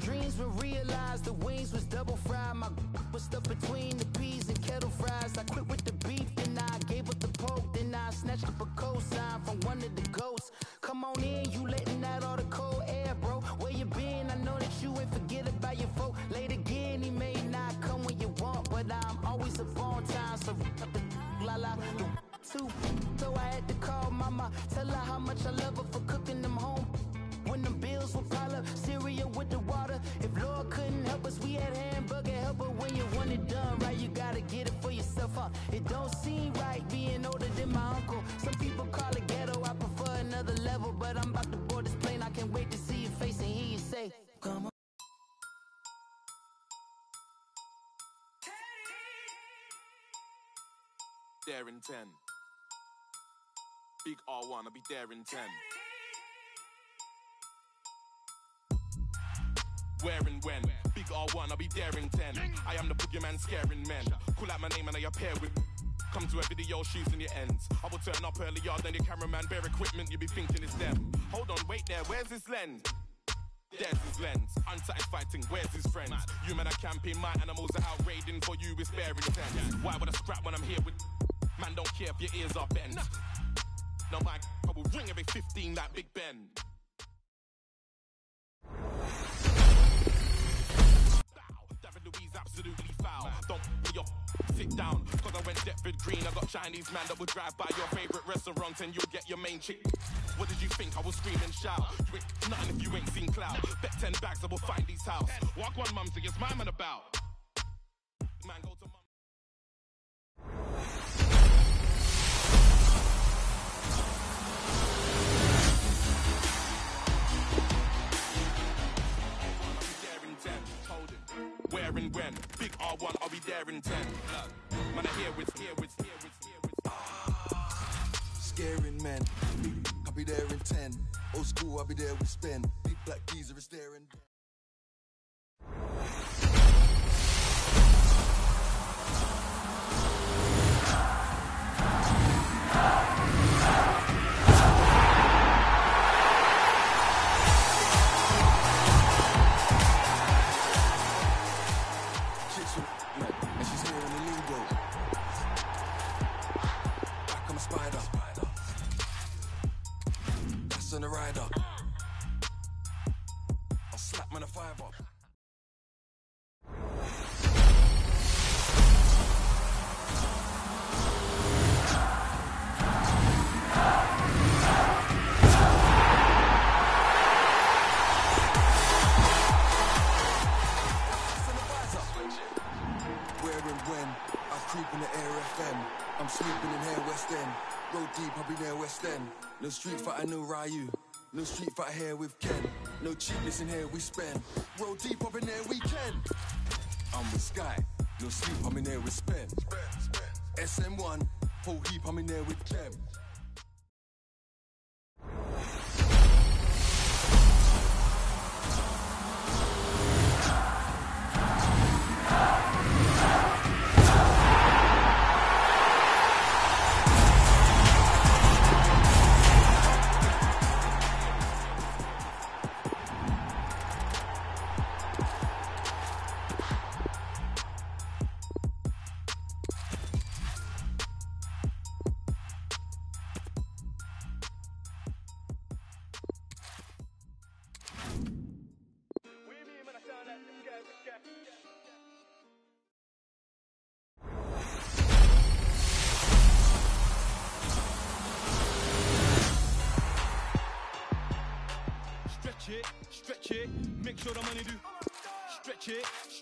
dreams were realized. The wings was double fried. My was stuck between the peas and kettle fries. I quit with the beef, then I gave up the poke. Then I snatched up a cosign from one of the ghosts. Come on in, you letting out all the cold air, bro. Where you been? I know that you ain't forget about your folk. Late again, he may not come when you want, but I'm always up on time. So la la two. So I had to call mama, tell her how much I love huh? It don't seem right being older than my uncle. Some people call it ghetto, I prefer another level. But I'm about to board this plane, I can't wait to see your face and hear you say, Come on. There in 10. Big R1, I'll be there in 10. Where and when? Big R1, I'll be in 10. I am the boogeyman scaring men. Call out my name and I appear with. Come to a video shooting your ends. I will turn up early, earlier than your cameraman. Bare equipment, you be thinking it's them. Hold on, wait there, where's his lens? There's his lens. Unsatisfied thing, where's his friends? You men are camping, my animals are out raiding for you with sparing sense. Why would I scrap when I'm here with. Man, don't care if your ears are bent. No, my I will ring every 15 like Big Ben. Absolutely foul. Don't be your sit down. Cause I went Deptford Green. I got Chinese man that will drive by your favorite restaurant and you'll get your main chick. What did you think? I will scream and shout. You ain't nothing if you ain't seen cloud. Bet 10 bags I will find these house. Walk one mum to it's my man about. Man, go to Where and when? Big R1, I'll be there in 10. Man, I hear with, hear with, hear with, hear with. Scaring men. I'll be there in 10. Old school, I'll be there with spin. Big black geezer is there and Chicks on the rider. I'll slap man a five up. Where and when I creep in the air FM. I'm sleeping in here West End. Road deep, I'll be there West End. No street fighter, no Ryu. No street fighter here with Ken. No cheapness in here we spend. Roll deep up in there we can. I'm with Sky. No sleep, I'm in there with Spen. SM1, whole heap, I'm in there with Clem.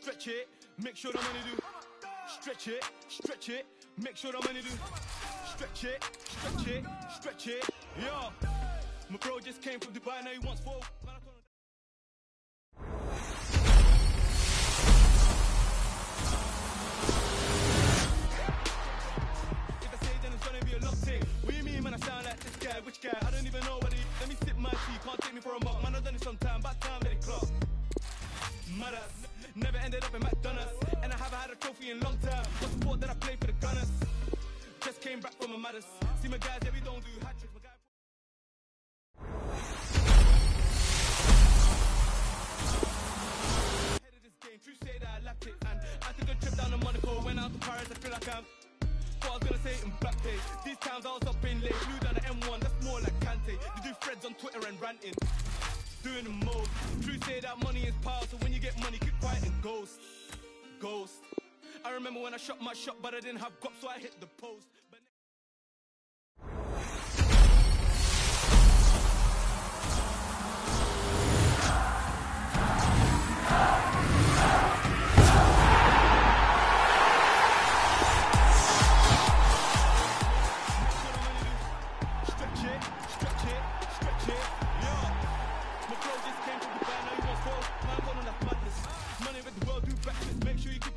Stretch it, make sure the money do. Stretch it, stretch it, make sure the money do. Stretch it, stretch it, stretch it. Yo, my bro just came from Dubai, now he wants four. Which guy? I don't even know what he. Let me sip my tea. Can't take me for a mug. Man, I've done it sometime. Back time, let it clock. Mother. Never ended up in McDonald's. And I haven't had a trophy in long time. But sport that I played for the Gunners. Just came back from a mother's. See my guys, yeah, don't do hat tricks. I it And I took a trip down to Monaco Went out to Paris, I feel like I'm I was gonna say in These times I was up in late Flew down the M1, that's more like Kante They do threads on Twitter and ranting Doing the most. True say that money is power, so when you get money, keep quiet and ghost. Ghost. I remember when I shot my shot, but I didn't have guap, so I hit the post. But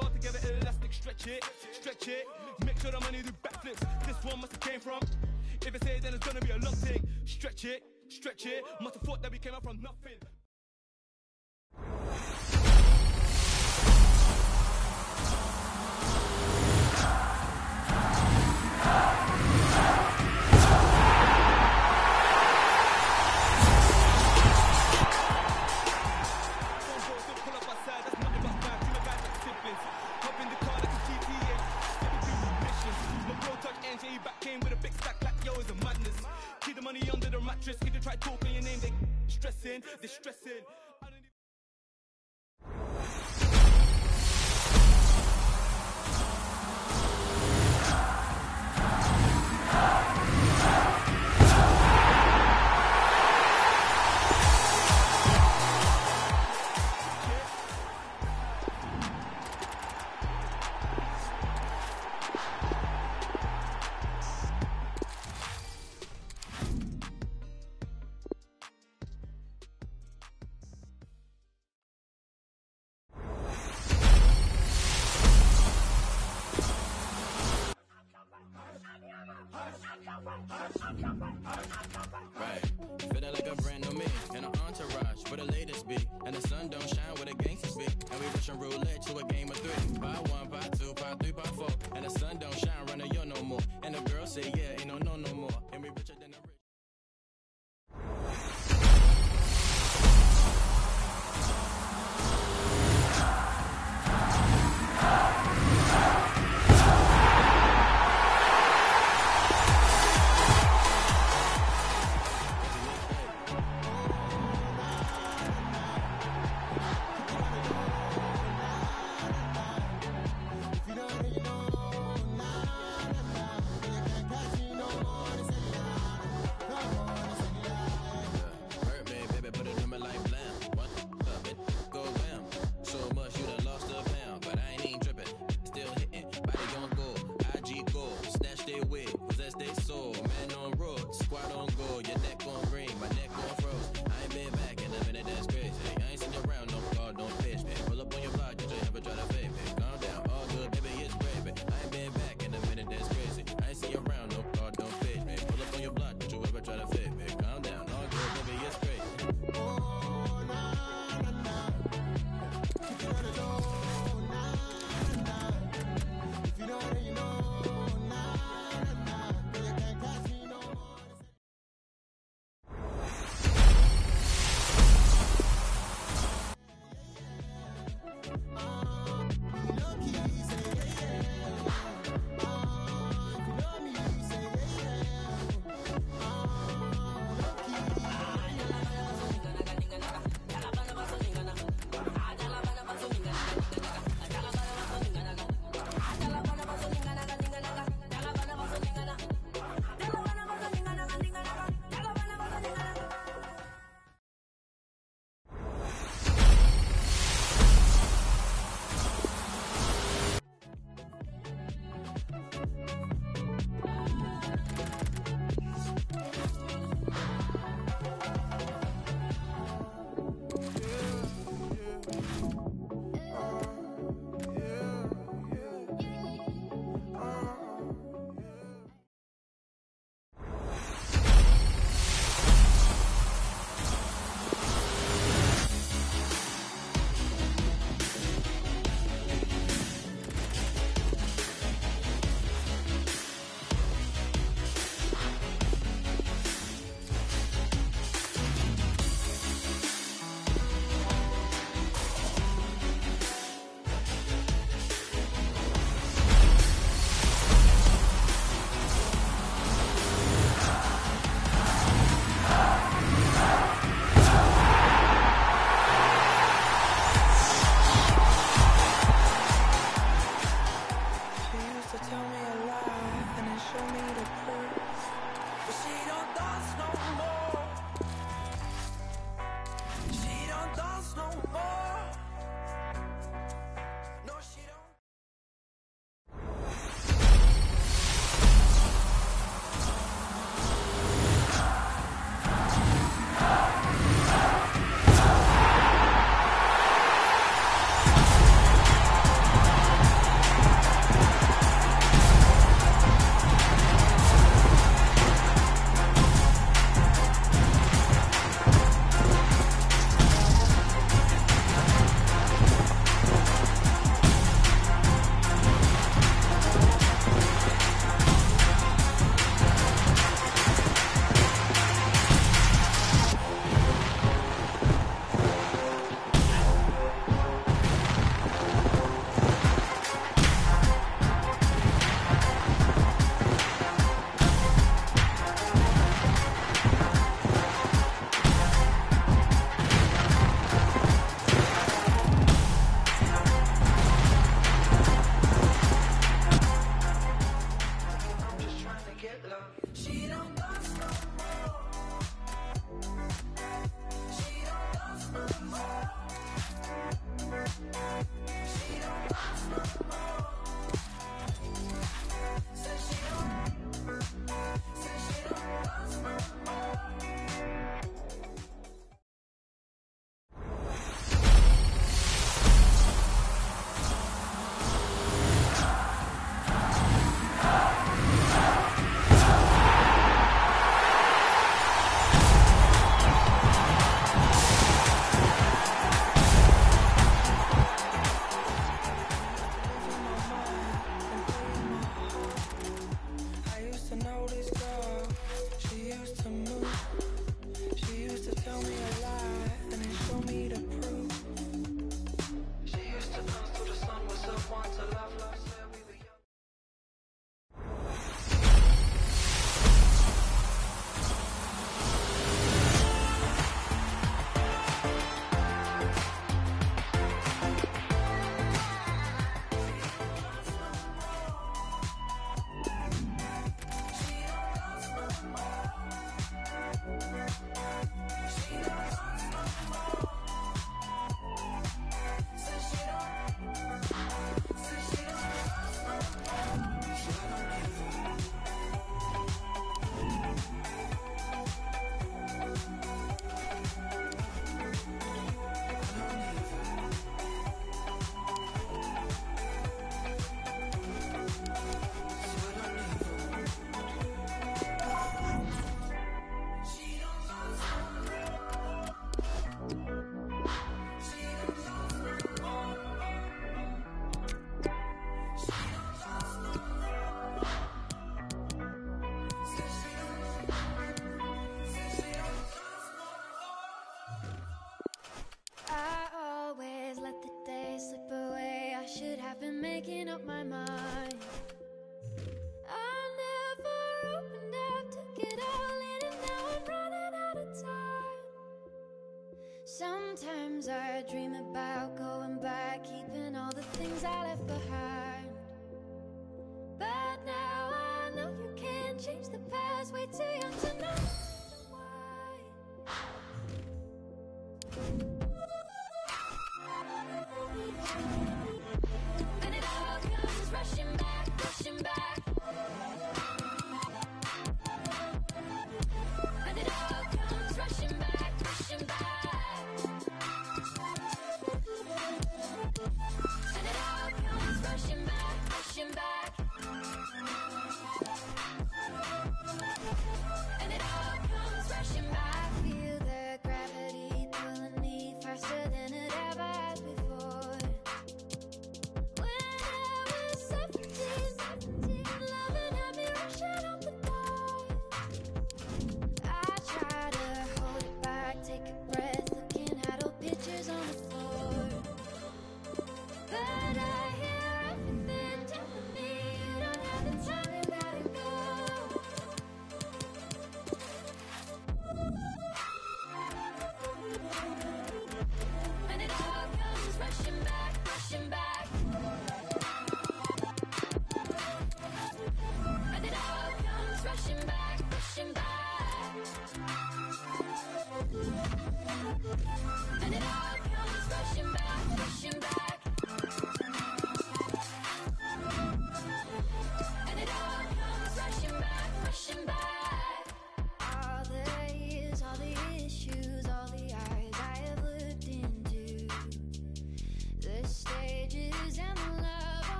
All together, elastic. Stretch it, stretch it. Make sure the money do backflips. This one must have came from. If I say it, then it's gonna be a long thing. Stretch it, stretch it. Must have thought that we came up from nothing. Mattress. You try talking your name, they stressing, they stressing. Right. Feeling like a brand new me and an entourage where the latest be. And the sun don't shine where the gangsters be. And we rushing roulette to a game of three. Buy one, buy two, buy three, buy four. And the sun don't shine running you no more. And the girl say, yeah,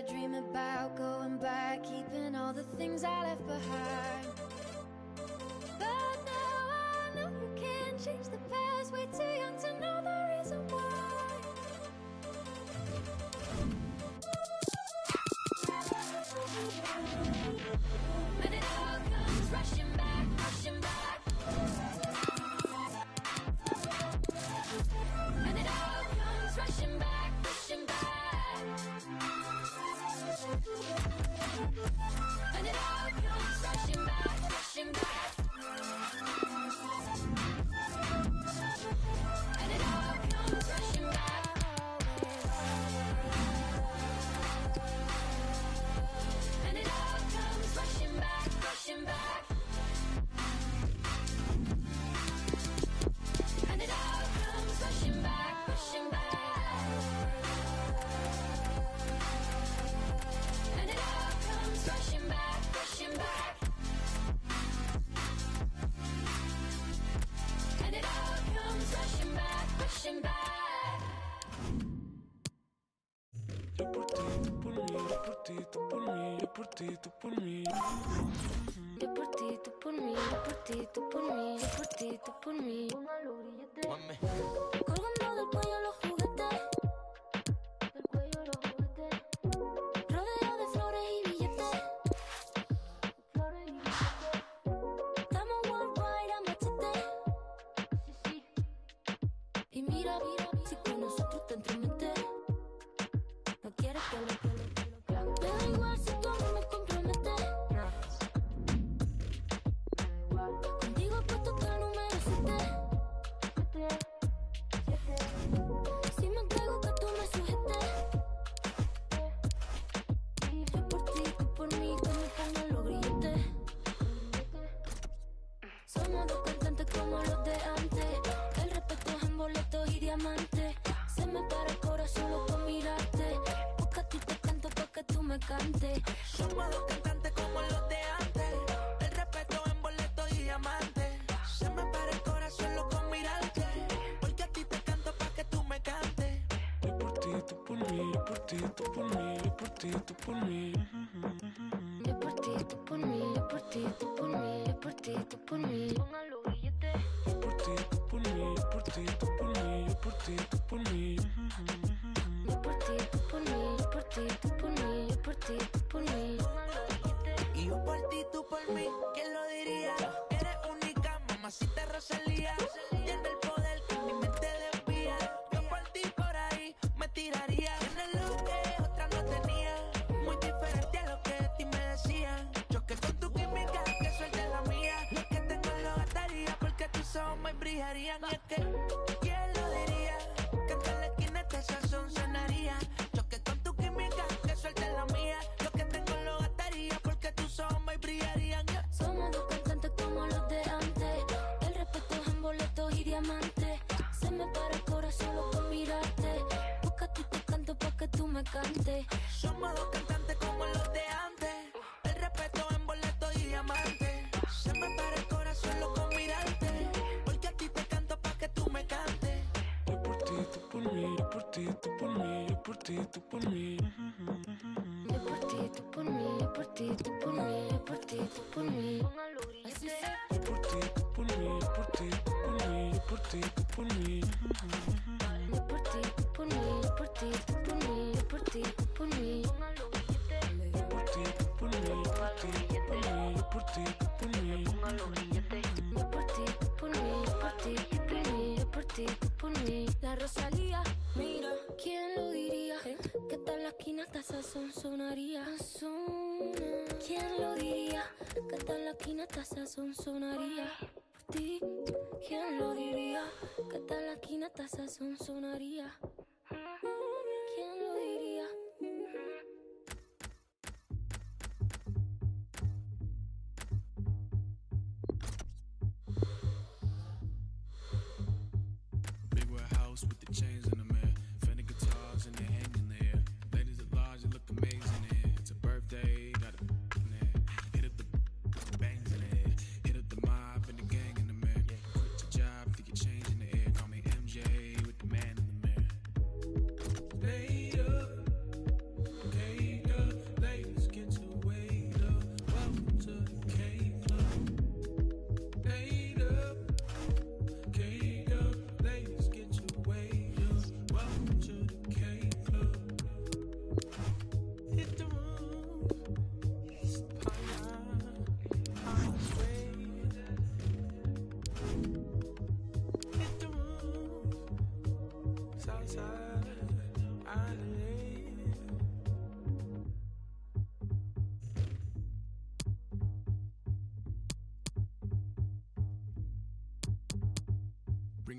I dream about going back, keeping all the things I left behind. But now I know you can't change the past. feito por mim. ti, tú por mí, yo por ti, tú por mí. Yo por ti, tú por mí, yo por ti, tú por mí, yo por ti, tú por mí. Póngalo billete. Yo por ti, tú por mí, yo por ti, tú por mí, yo por ti, tú por mí. ti, tú por mí, yo por ti, tú por mí. Yo por ti, tú por mí, yo por ti, tú por mí, yo por ti, tú por mí. Yo por ti, tú por mí, yo por ti, tú por mí, yo por ti, tú por mí. son sonaría, son. ¿Quién lo diría? Que tal la quinata son sonaría?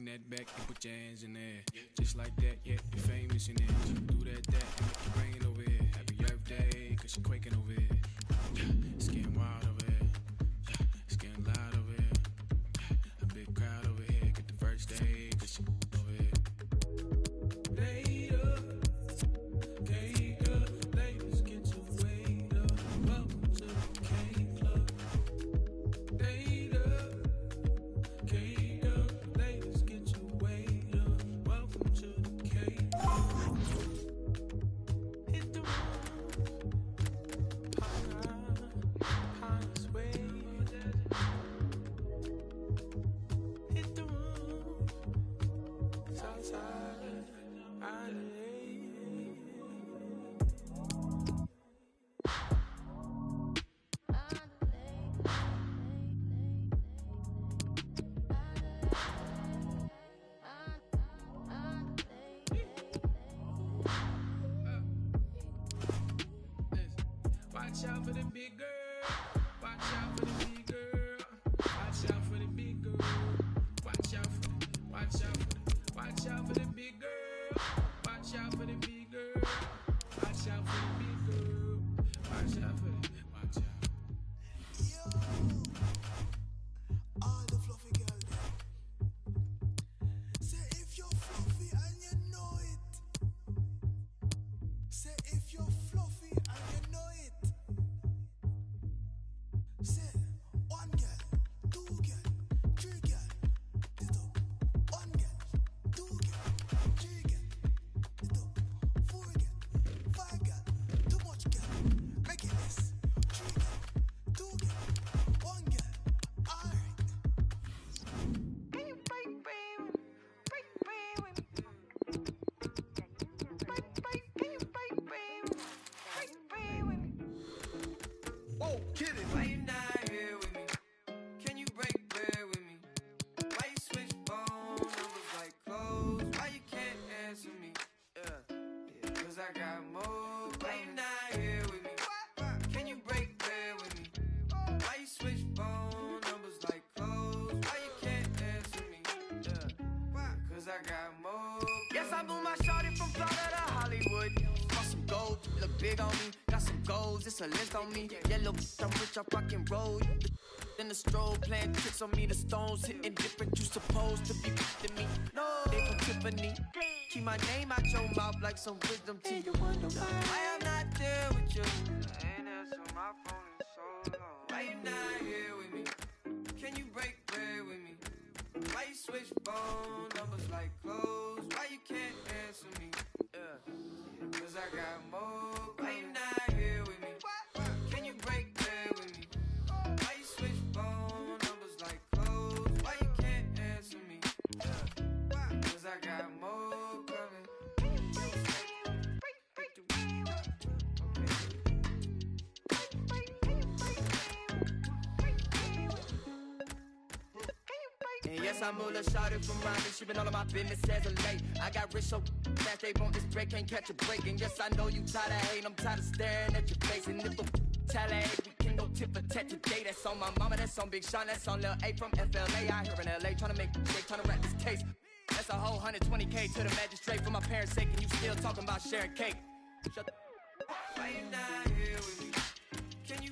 That back and put your hands in there. Just like that, yeah, you're famous in it. Do that, that, and make your brain over here. Happy Earth Day, cause you're quaking over here. It's getting wild look big on me. Got some goals, it's a list on me. Yellow, I'm rich, I rock and roll. Then the stroll playing tricks on me. The stones hitting different. You supposed to be with me. No, they from Tiffany. Keep my name out your mouth like some wisdom teeth. Why I'm not there with you? Mula Shawty from Rhyming. She been all of my business as of late. I got rich so fast they want this break, can't catch a break. And yes, I know you tired of hating. I'm tired of staring at your face. And if a tally, we can go tip for tat today. That's on my mama, that's on Big Sean, that's on Lil A from FLA. Out here in LA, trying to make shake, trying to wrap this case. That's a whole 120k to the magistrate for my parents' sake. And you still talking about sharing cake. Shut the you not here with me? Can you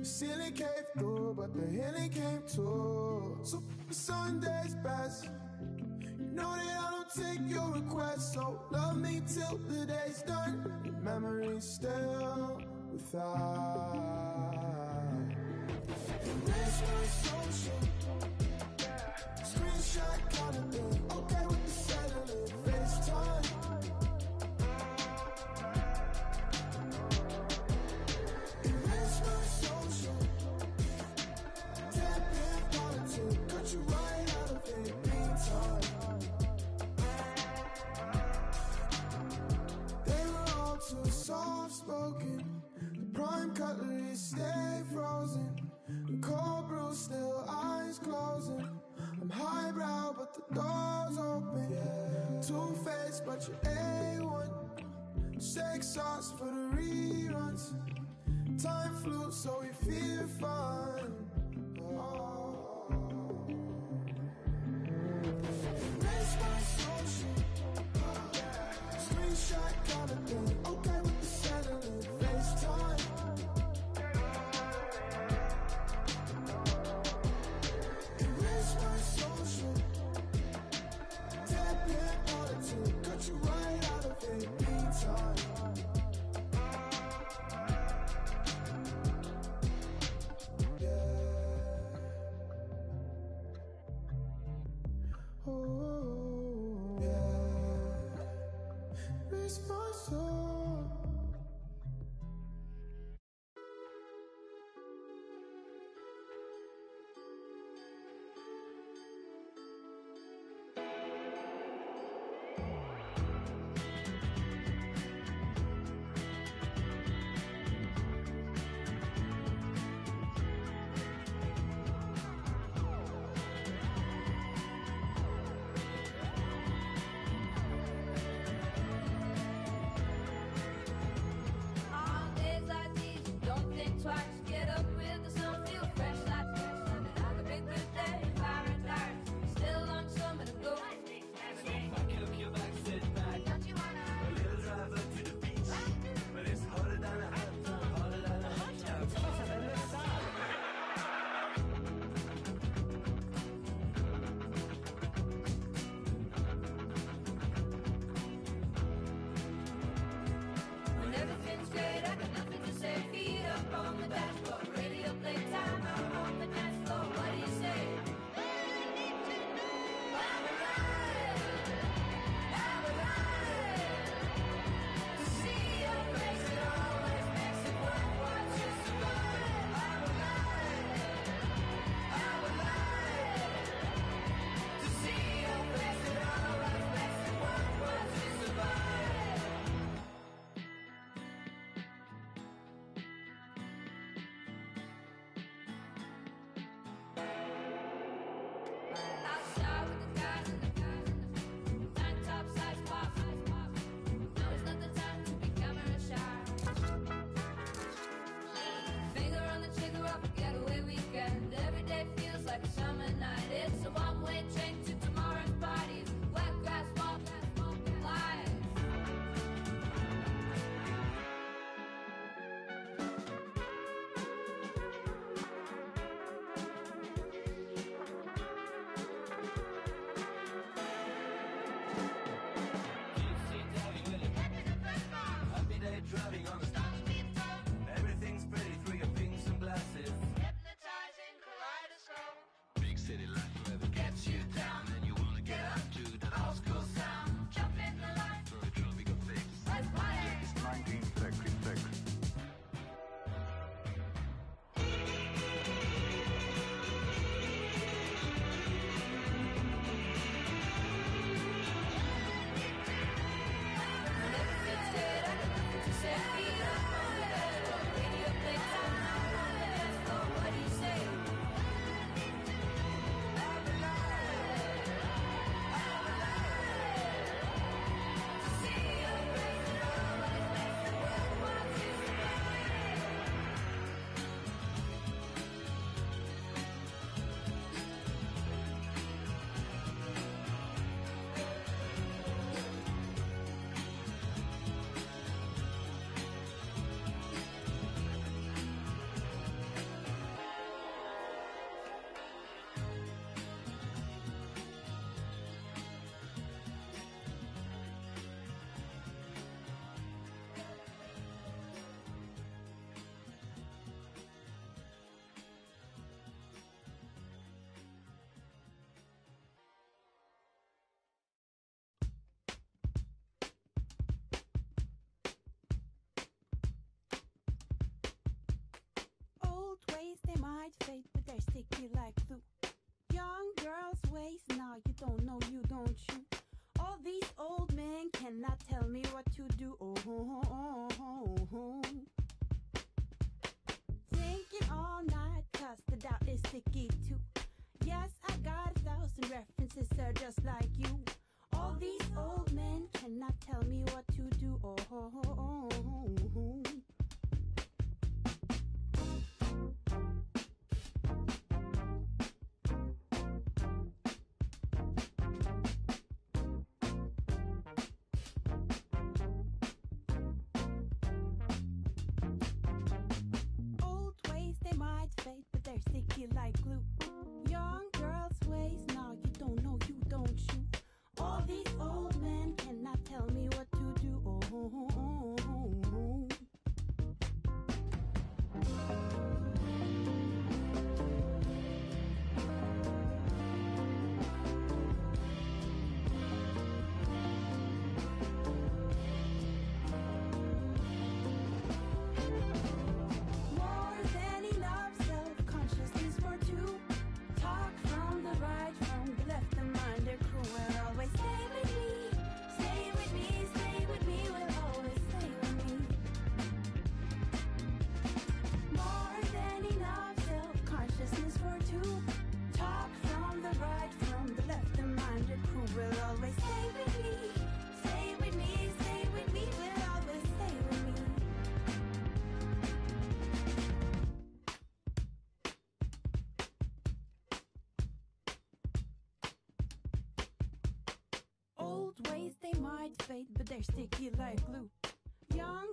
The ceiling Sauce for Oh, yeah. Erase twice. city life. Might fade, but they're sticky like glue. Young girls waste, now you don't know, you don't you. All these old men cannot tell me what to do. Oh, oh, oh, oh. Thinking all night, cause the doubt is sticky too. Yes, I got a thousand references, sir, just like you. All these old men cannot tell me what to do. Oh, oh, oh, oh, oh. Ways they might fade, but they're sticky like glue. Young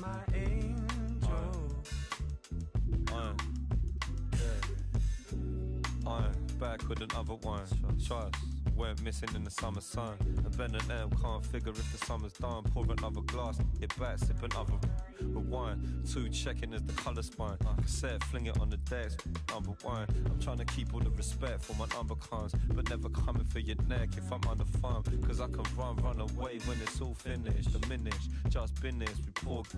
my angel. Uh, yeah. Uh, back with another one. Trust. Went missing in the summer sun. And Ben and M can't figure if the summer's done. Pour another glass, get back, sip another rewind. Two checking as the colour spine. Cassette, fling it on the number one. I'm trying to keep all the respect for my number comes, but never coming for your neck if I'm under farm. Cause I can run, run away when it's all finished. Diminished, just been this, report.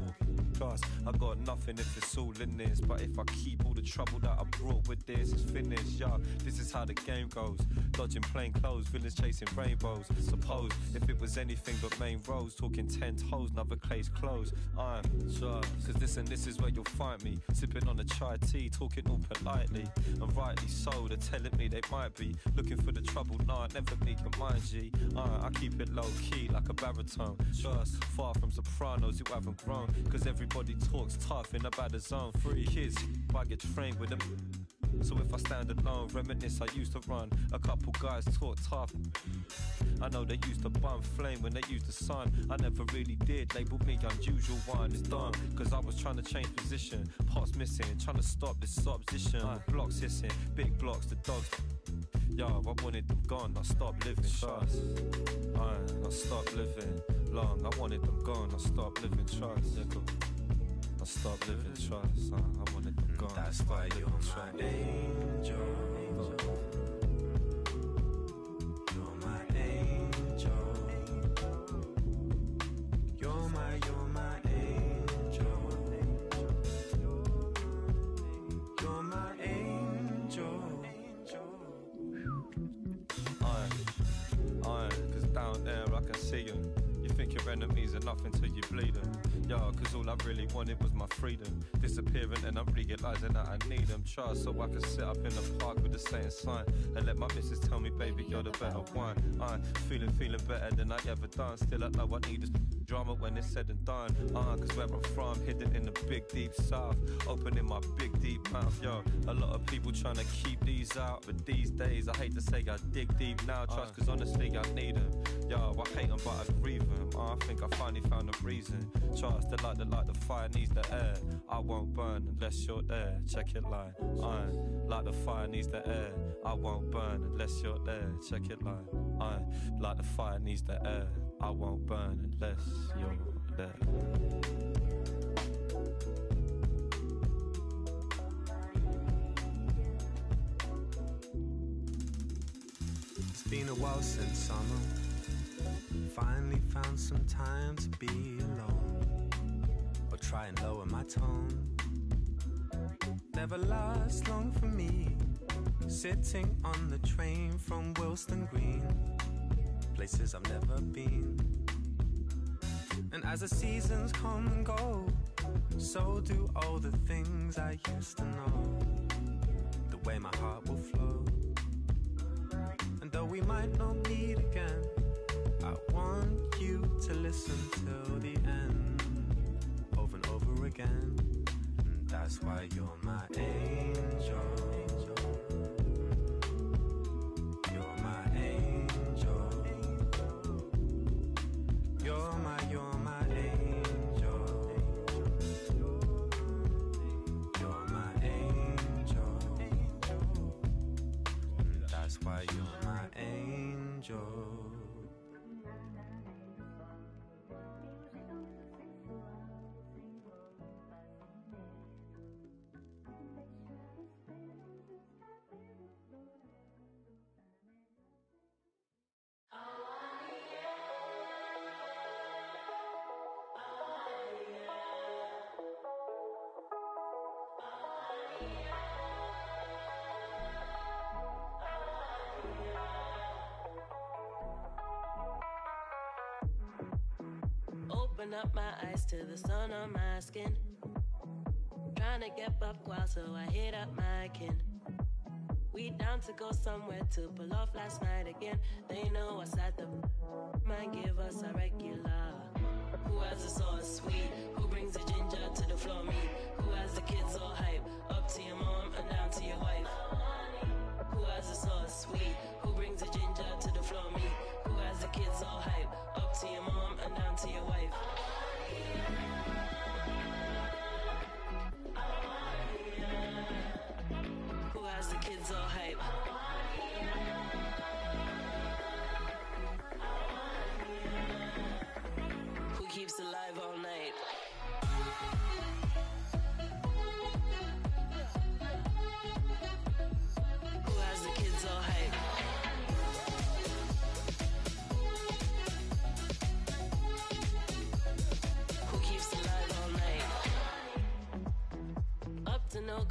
Trust, I got nothing if it's all in this. But if I keep all the trouble that I brought with this, is finished. Yeah, this is how the game goes. Dodging plain clothes, villains chasing rainbows. Suppose if it was anything but main roads, talking ten toes, another case closed. I'm Cause this and this is where you'll find me. Sipping on a chai tea, talking all politely. And rightly so, they're telling me they might be looking for the trouble. Nah, never make your mind, G. Uh, I keep it low key like a baritone. Trust, far from sopranos who haven't grown. Cause everybody talks tough in about the zone. Free kids, Get trained with them. So if I stand alone, reminisce I used to run. A couple guys talk tough. I know they used to bum flame when they used the sun. I never really did. Label me unusual one. It's done. Cause I was trying to change position. Parts missing. Trying to stop this subposition. With blocks hissing. Big blocks, the dogs. Yo, I wanted them gone. I stopped living. Trust. I, I stopped living. Long. I wanted them gone. I stopped living. Trust. I stopped living. Trust. Uh, them gone. That's why you're my angel. Same sign and let my missus tell me, baby, you're the better one. I'm feeling, feeling better than I ever done. Still, I know I need this drama when it's said Uh, cause where I'm from, hidden in the big deep south. Opening my big deep mouth, yo. A lot of people trying to keep these out, but these days I hate to say I dig deep now. Trust, cause honestly I need them. Yo, I hate them, but I grieve them. Uh, I think I finally found a reason. Trust, the light, the light, the fire needs the air. I won't burn unless you're there. Check it line. Uh, like the fire needs the air. I won't burn unless you're there. Check it line. Uh, like the fire needs the air. I won't burn unless you're It's been a while since summer. Finally found some time to be alone. Or try and lower my tone. Never lasts long for me. Sitting on the train from Wilston Green. Places I've never been. And as the seasons come and go, so do all the things I used to know. The way my heart will flow. And though we might not meet again, I want you to listen till the end, over and over again. And that's why you're my angel. Skin. Trying to get up while so I hit up my kin. We down to go somewhere to pull off last night again. They know us at the might give us a regular. Who has the sauce sweet? Who brings the ginger to the floor meat? Who has the kids all hype? Up to your mom and down to your wife. Who has the sauce sweet? Who brings the ginger to the floor meat? Who has the kids all hype? Up to your mom and down to your wife. Kids all hype? Who keeps alive all night?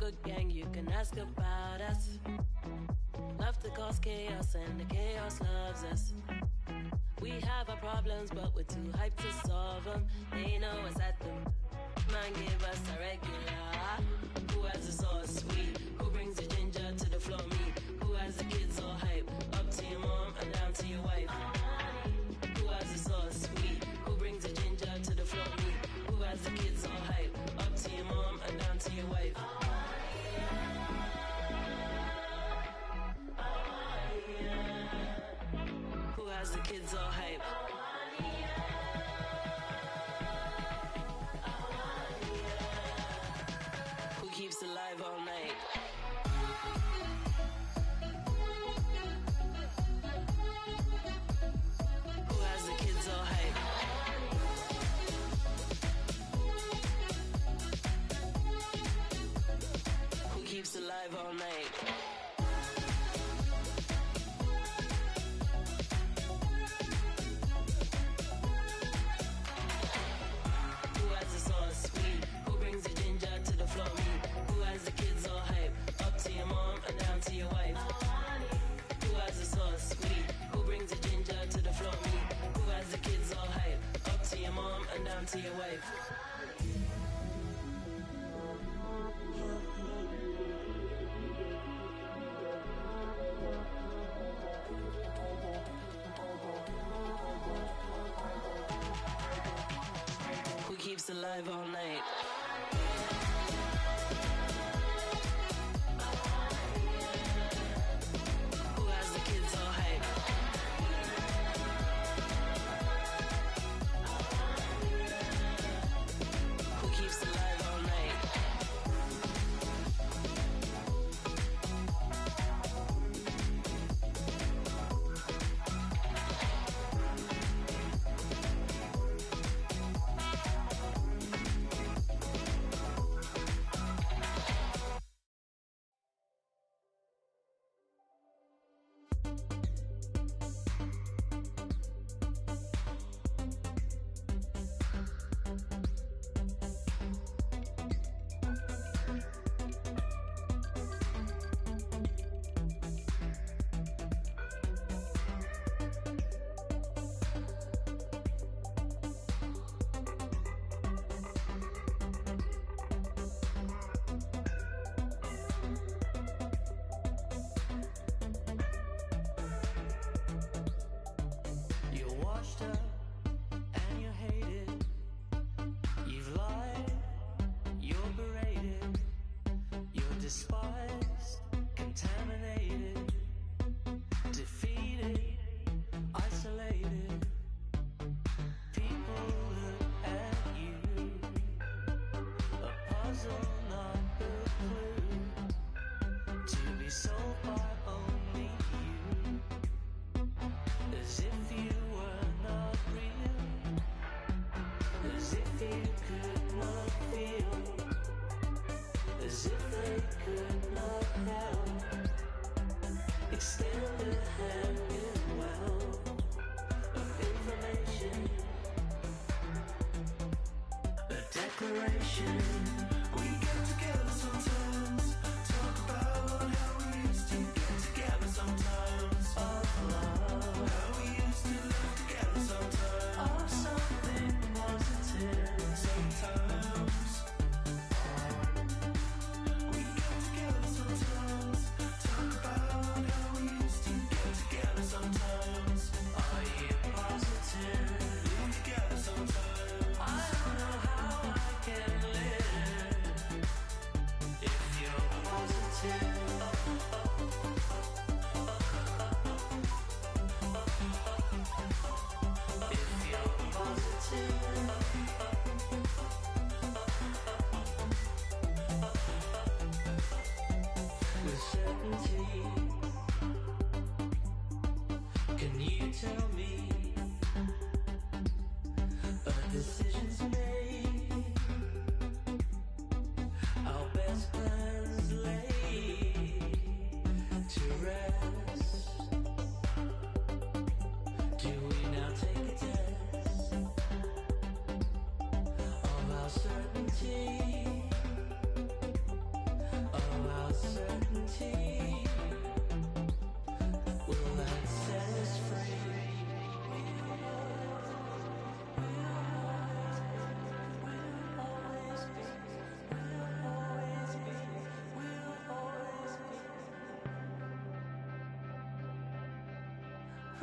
Good gang, you can ask about us. Love to cause chaos, and the chaos loves us. We have our problems, but we're too hyped to solve them. They know us at them. Man give us a regular. Who has the sauce sweet? Who brings the ginger to the floor meat? Who has the kids all hype? Up to your mom and down to your wife. Who has the sauce sweet? Who brings the ginger to the floor meat? Who has the kids all hype? Up to your mom and down to your wife. Who has the kids all hype? Who keeps alive all night? Alive all night? As if they could not help. Extend a hand well a declaration.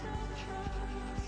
I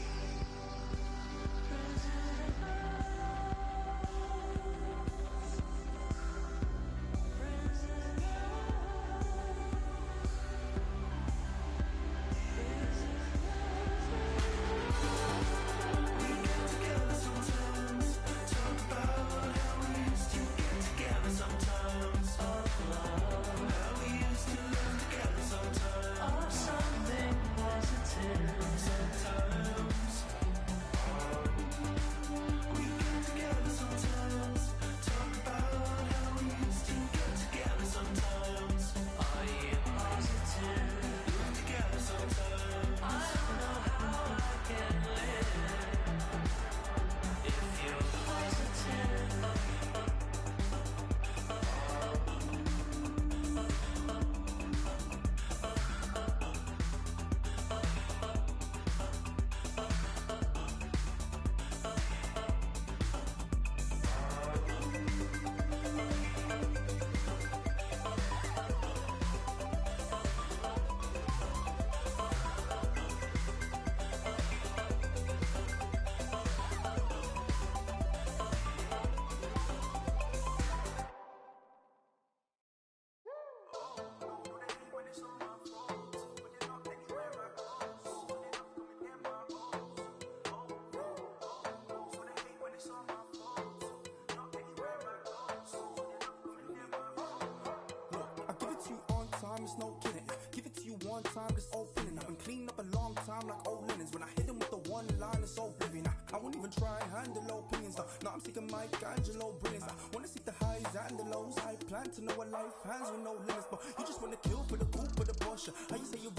it's no kidding. Give it to you one time, just opening. I've been cleaning up a long time like old linens. When I hit them with the one line, it's oblivion. I, I won't even try and handle opinions. Uh, now, now I'm seeking Michelangelo brilliance. I wanna see the highs and the lows. I plan to know a life hands with no limits. But you just wanna kill for the coupe for the Porsche. How you say you're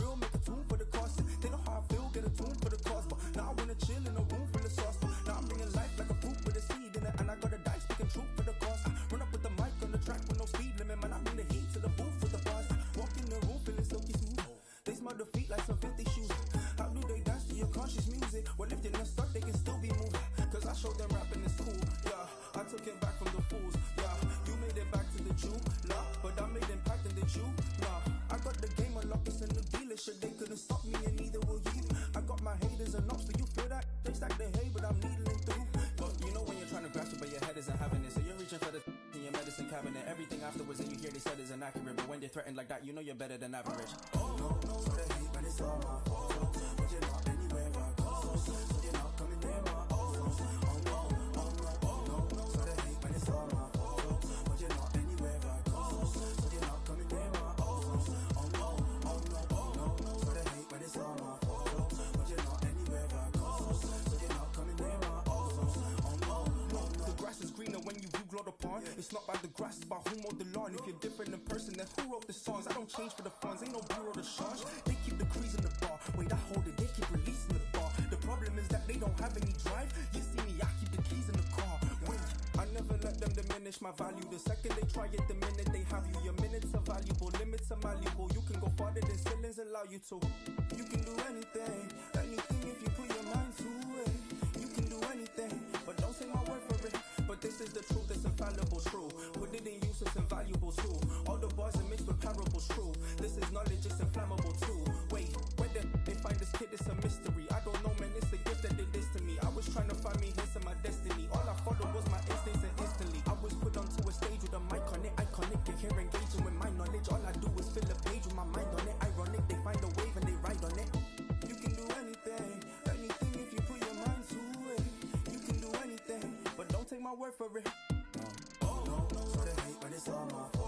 you're better than average. Change for the funds, ain't no bureau to charge. They keep in the bar. Wait, I hold it, they keep releasing the bar. The problem is that they don't have any drive. You see me, I keep the keys in the car. Wait, I never let them diminish my value. The second they try it, the minute they have you. Your minutes are valuable, limits are malleable. You can go farther than ceilings allow you to. You can do anything, anything if you put your mind to it. You can do anything, but don't take my word for it. But this is the truth, it's infallible, true. Put it in use, it's invaluable too. All the bars are mixed with parables, true. This is knowledge, it's inflammable too. Wait, where the they find this kid, it's a mystery. I don't know, man, it's a gift that did this to me. I was trying to find me hints in my destiny. All I followed was my instincts and instantly. I was put onto a stage with a mic on it, iconic. And here engaging with my knowledge. All I do is fill a page with my mind on it. Ironic, they find a wave and they ride on it. You can do anything, anything if you put your mind to it. You can do anything, but don't take my word for it. It's.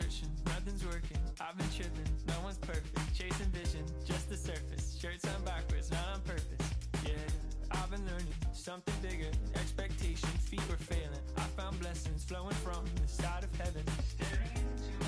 Searching, nothing's working. I've been tripping, no one's perfect. Chasing vision, just the surface. Shirts on backwards, not on purpose. Yeah, I've been learning something bigger. Expectation, feet were failing. I found blessings flowing from the side of heaven. Staring into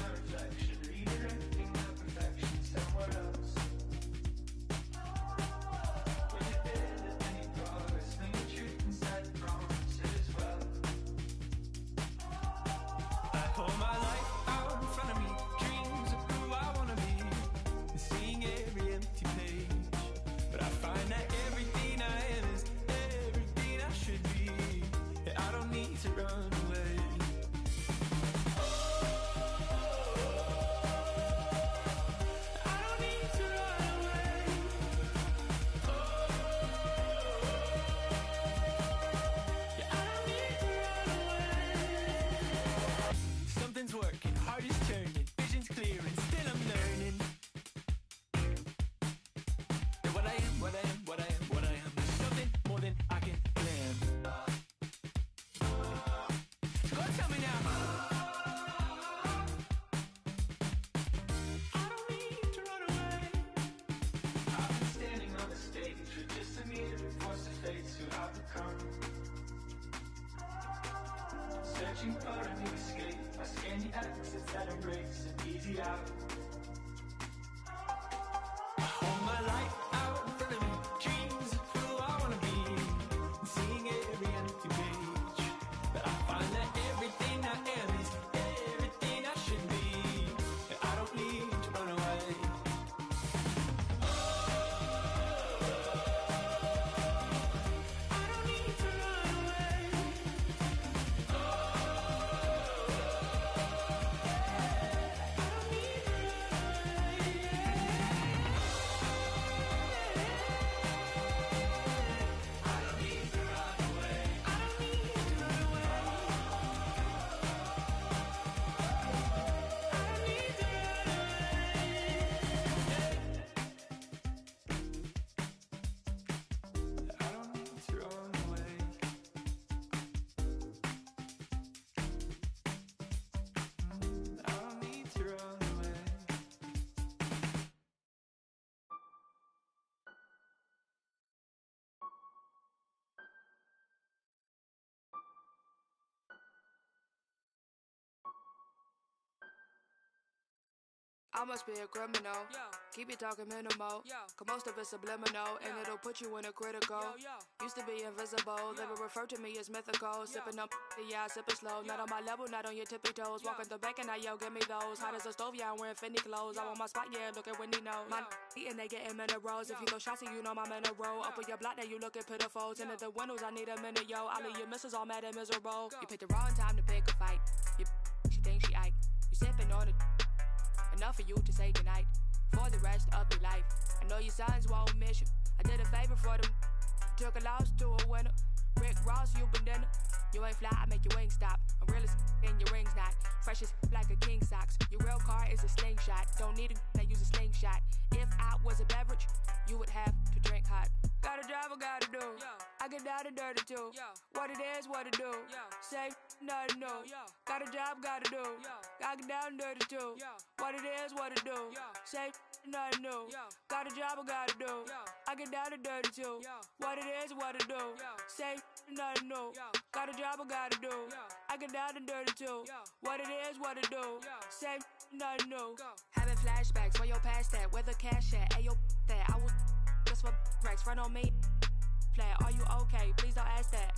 Searching for a new escape. I scan the exits that embrace an easy out. I must be a criminal. Keep it talking minimal. Cause most of it's subliminal. And it'll put you in a critical. Used to be invisible. They would refer to me as mythical. Sipping up, yeah, I sip it slow. Not on my level, not on your tippy toes. Walking the back and I yo, give me those. Hot as a stove, yeah, I'm wearing Fendi clothes. I want my spot, yeah, look at Wendy knows. My and they getting minerals. If you go shotsy, you know my mineral. Up on your block, now you looking pitiful. Of the windows, I need a minute, yo. All of your misses all mad and miserable. You picked the wrong time you to say goodnight for the rest of your life. I know your sons won't miss you. I did a favor for them. Took a loss to a winner. Rick Ross, you been banana. You ain't fly, I make your wings stop. I'm real as and your rings not. Fresh as like a king socks. Your real car is a slingshot. Don't need a I use a slingshot. If I was a beverage, you would have to drink hot. Got a job, I gotta do. I get down and dirty too. What it is, what it do. Say nothing new. Got a job, gotta do. I get down and dirty too. What it is, what it do. Say nothing new. Got a job, I gotta do. I get down and dirty too. What it is, what it do. Say nothing new. Got a job, I gotta do. I get down and dirty too. What it is, what it do. Say nothing new. Having flashbacks, where your past at, where the cash at, ayo that. I was just for racks, run on me. Flat, are you okay? Please don't ask that.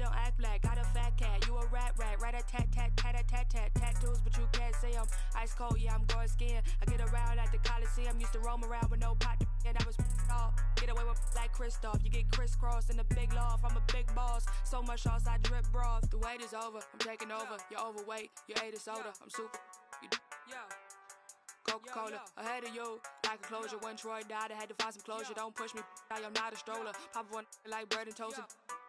Don't act black, got a fat cat. You a rat rat, rat a tat tat tat a tat tat tattoos, but you can't see 'em. Ice cold, yeah, I'm going skiing. I get around at the Coliseum, used to roam around with no pot to and I was off. Get away with like Christoph, you get crisscrossed in the big loft. I'm a big boss, so much sauce I drip broth. The wait is over, I'm taking over. You're overweight, you ate a soda. I'm super. You Coca Cola ahead of you, like a closure. When Troy died, I had to find some closure. Don't push me, I am not a stroller. Pop one like bread and toast.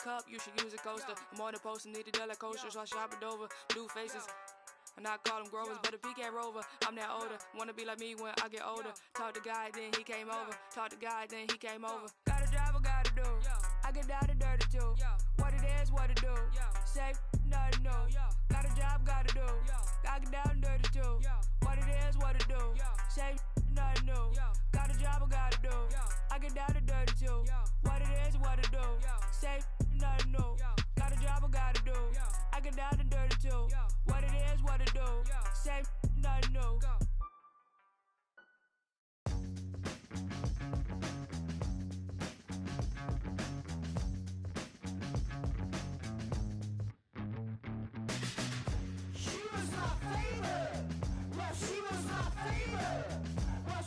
Cup, you should use a coaster. I'm on the post and need a dollar coaster, so I shop it over. Blue faces. And I call them growers, but if he can't rover, I'm that older. Wanna be like me when I get older. Talk to God, then he came over. Talk to God, then he came over. Got a job, I gotta do. I get down and dirty too. What it is, what it do. Say nothing new. Got a job, gotta do. Got get down and dirty too. What it is, what it do. Same nothing new. Got a job, I gotta do. I get down to dirty too. What it is, what it do. Same nothing new. Got a job, I gotta do. I get down to dirty too. What it is, what it do. Same nothing new. She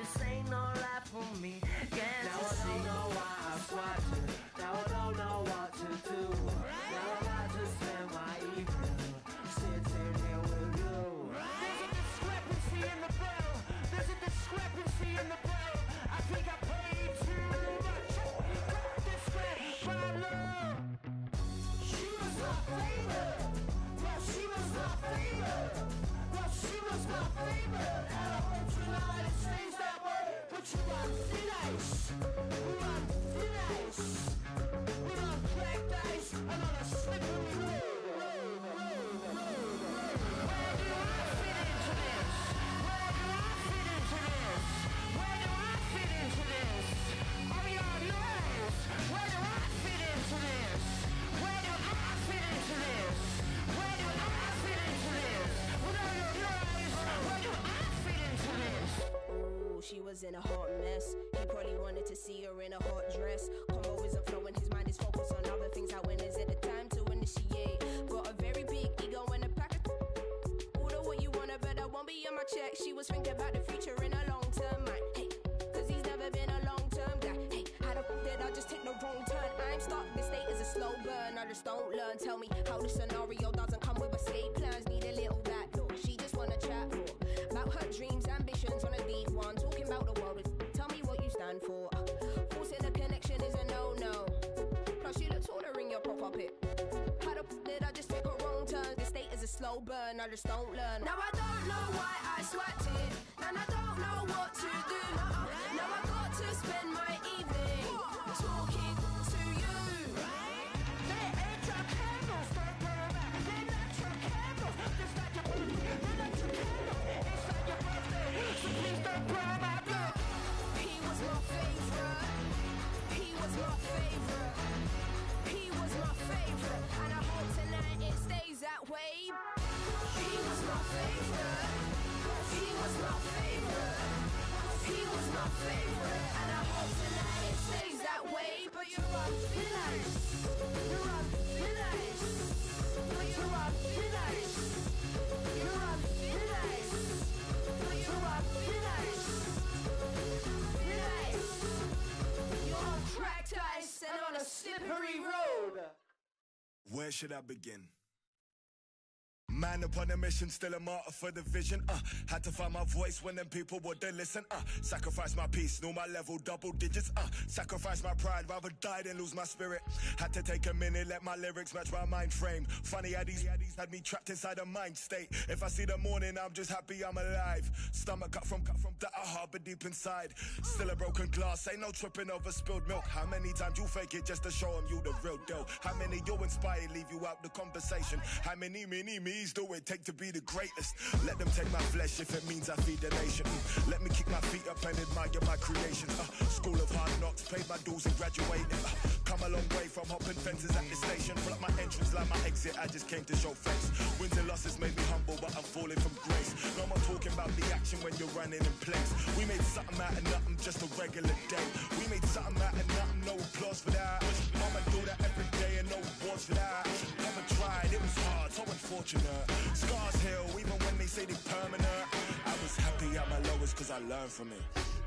this ain't no life for me. Was in a hot to see her in a hot dress. Combo isn't flowing, his mind is focused on other things. Like when is it the time to initiate? Got a very big ego and a pack of. Order what you wanna, but I won't be on my check. She was thinking about the future in a long term mind. Hey, cause he's never been a long term guy. Hey, how the f did I just take the wrong turn? I'm stuck, this state is a slow burn. I just don't learn. Tell me how the scenario slow burn. I just don't learn. Now I don't know why I sweat it, and I don't know what to do. Uh-uh. Now I got to spend my evening talking to you. They're extra candles, don't. They're natural candles, just like your birthday. They're natural candles, it's like your birthday. He was my favorite. He was my favorite. He was my favorite, and I hope tonight it stays that way. Where should I begin? Man upon a mission, still a martyr for the vision. Uh, had to find my voice when them people wouldn't listen. Uh, sacrifice my peace, know my level, double digits. Uh, sacrifice my pride, rather die than lose my spirit. Had to take a minute, let my lyrics match my mind frame. Funny how these had me trapped inside a mind state. If I see the morning, I'm just happy I'm alive. Stomach cut from cut from that I harbor deep inside. Still a broken glass, ain't no tripping over spilled milk. How many times you fake it just to show 'em you the real deal? How many you inspire leave you out the conversation? How many mini me's do it take to be the greatest? Let them take my flesh if it means I feed the nation. Let me kick my feet up and admire my creations. Uh, school of hard knocks, paid my dues and graduated. Uh, come a long way from hopping fences at the station. Block my entrance like my exit, I just came to show face. Wins and losses made me humble, but I'm falling from grace. No more talking about the action when you're running in place. We made something out of nothing, just a regular day. We made something out of nothing, no applause for that. Mama do that every day and no awards for that. So unfortunate. Scars heal, even when they say they permanent. I was happy at my lowest cause I learned from it.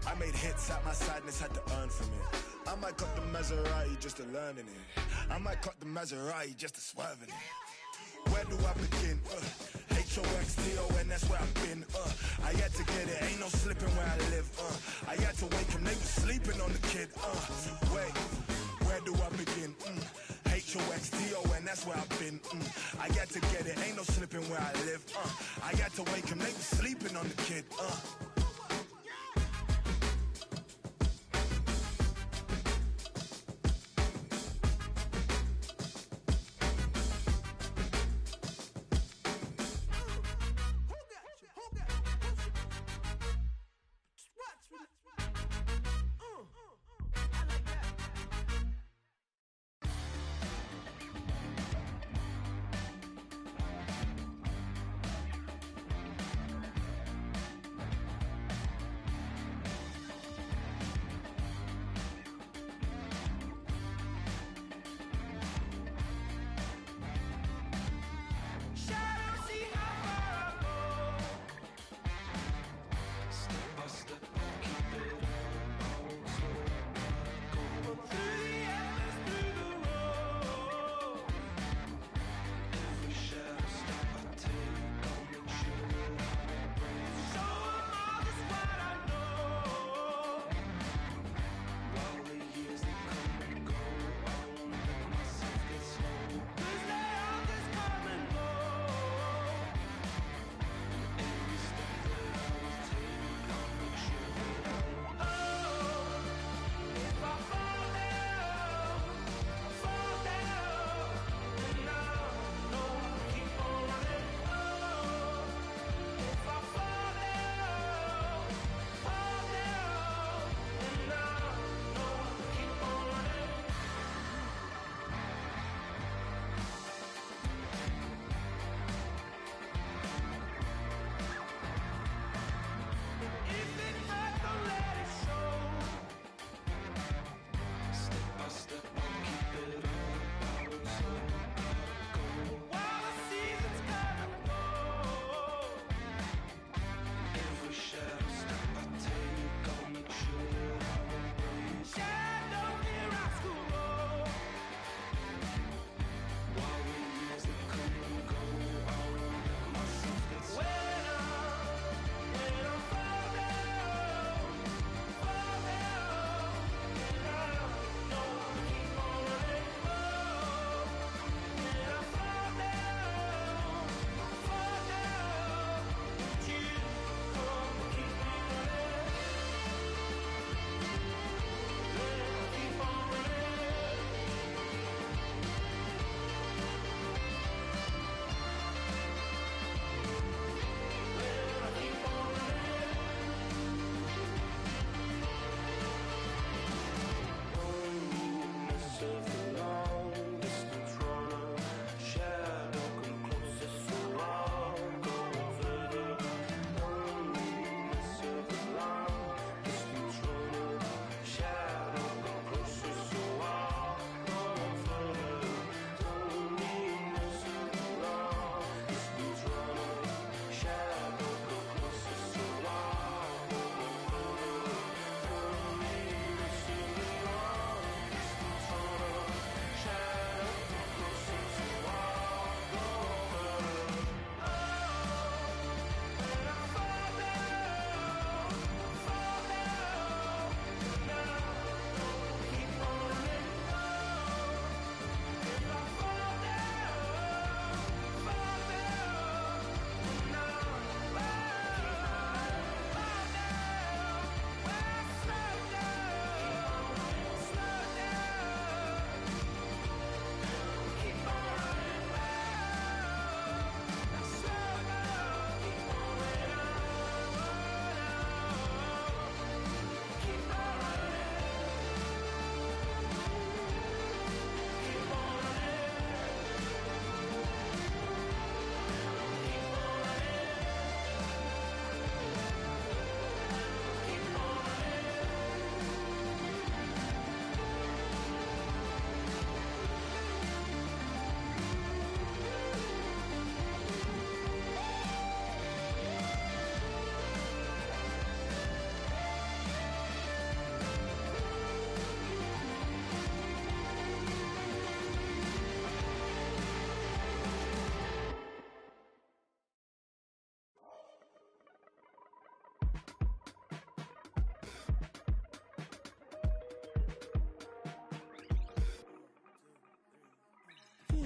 I made hits at my sadness, had to earn from it. I might cut the Maserati just to learn in it. I might cut the Maserati just to swerve in it. where do I begin? Uh, H-O-X-T-O-N, that's where I've been. Uh, I had to get it, ain't no slipping where I live. Uh, I had to wake him, they was sleeping on the kid. Uh, wait, where do I begin? Mm. H-O-X-T-O-N, that's where I've been. Mm. I got to get it, ain't no slipping where I live. Uh, I got to wake him, they was sleeping on the kid. Uh.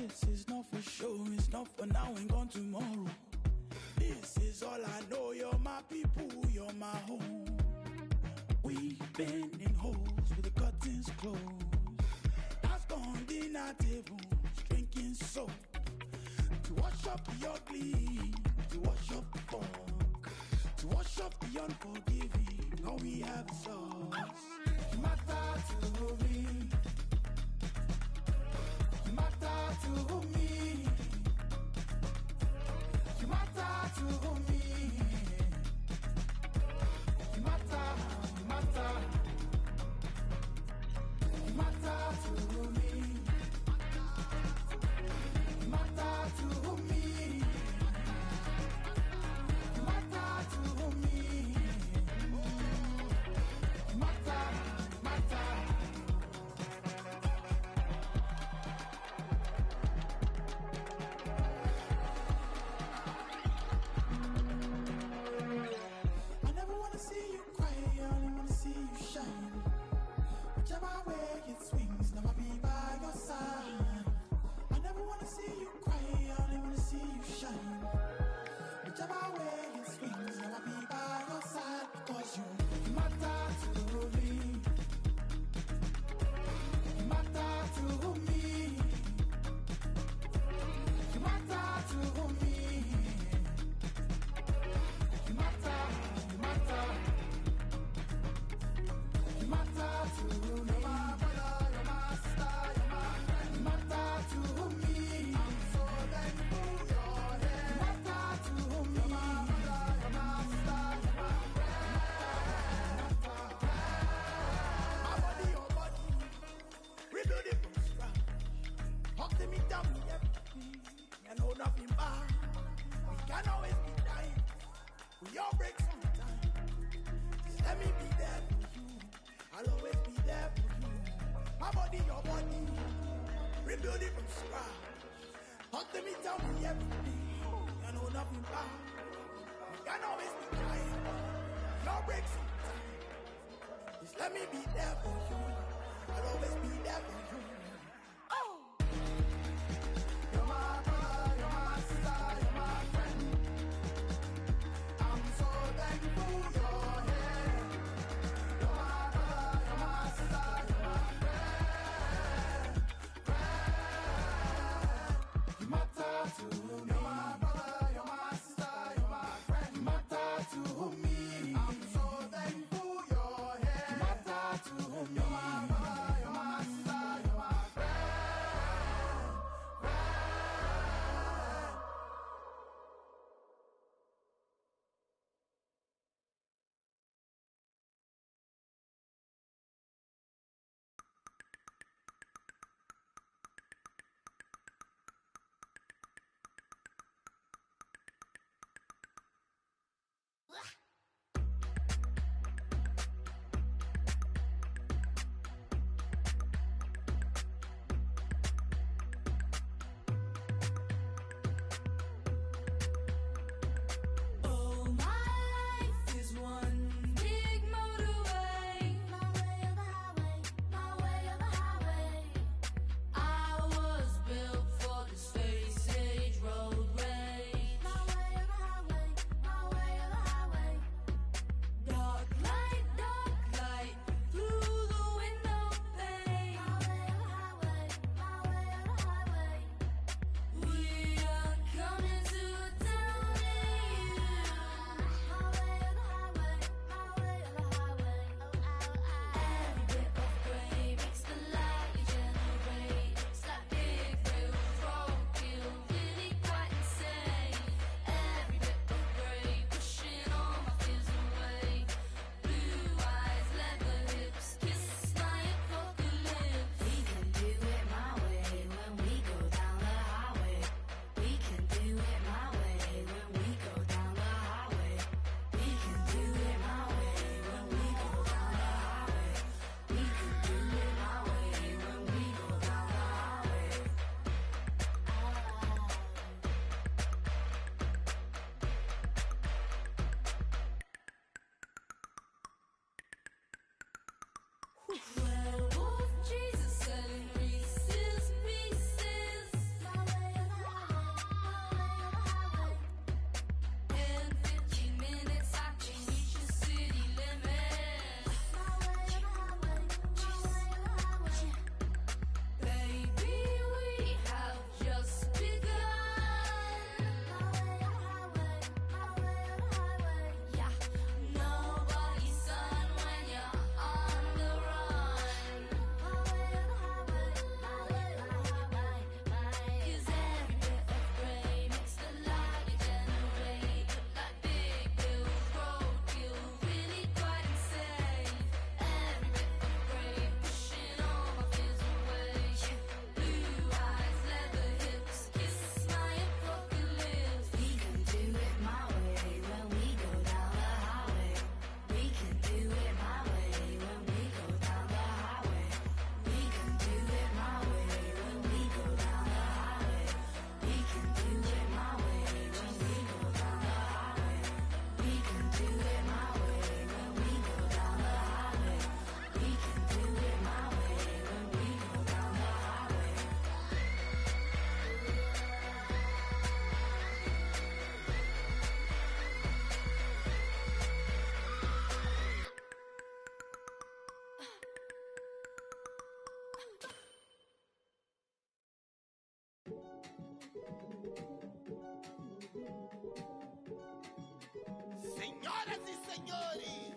This is not for sure, it's not for now and gone tomorrow. This is all I know, you're my people, you're my home. We've been in holes with the curtains closed. That's gone dinner tables, drinking soap. To wash up the ugly, to wash up the funk, To wash up the unforgiving, all we have is us. Matter to the movie. matter to me. let me be devil. Whew. signori.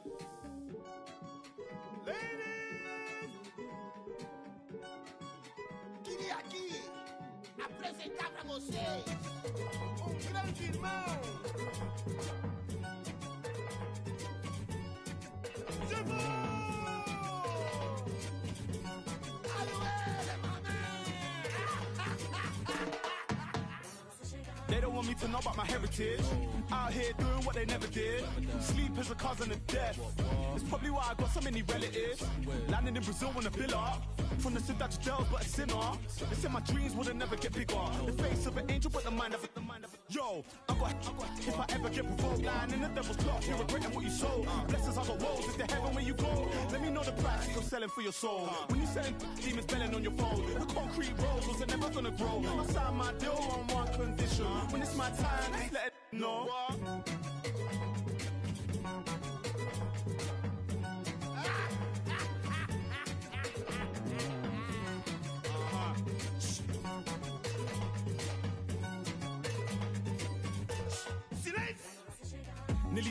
Ladies. Queria aqui apresentar pra vocês um grande irmão. Heritage. Out here doing what they never did. Sleep is a cousin of death. It's probably why I got so many relatives. Landing in Brazil on a villa. From the Cidade Dells, but a sinner. They said my dreams would never get bigger. The face of an angel, but the mind of it. Yo, if I ever get provoked, lying in the devil's plot, you're regretting what you sold. Blessings are the woes, it's the heaven where you go. Let me know the price you're selling for your soul. When you selling demons belling on your phone, the concrete roads was never gonna grow. I signed my deal on one condition. When it's my time, let it know.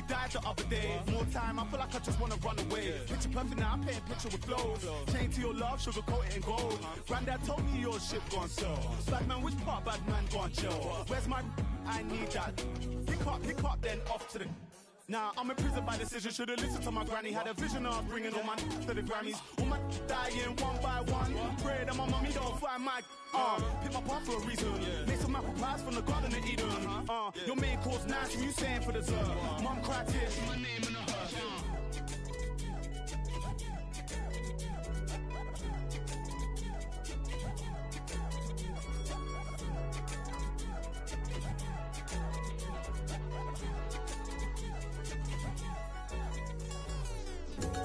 Died the other day. More time, I feel like I just wanna run away. Picture perfect now, I paint a picture with flows. Chain to your love, sugar coat it in gold. Uh-huh. Granddad told me your shit gone sell. Bad man, which part bad man gone chill? Where's my? I need that. Pick up, pick up, then off to the. Nah, I'm in prison by decision. Should've listened to my granny. Had a vision of bringing all my to the Grammys. All my dying one by one. Pray that my mommy don't find my uh, pick my part for a reason. Make Made some apple pies from the Garden of Eden. Uh-huh. Uh, -huh. Your main course nice, you saying for dessert. Uh-huh. Wow. Mom cried tears. My name in the hush. Uh-huh.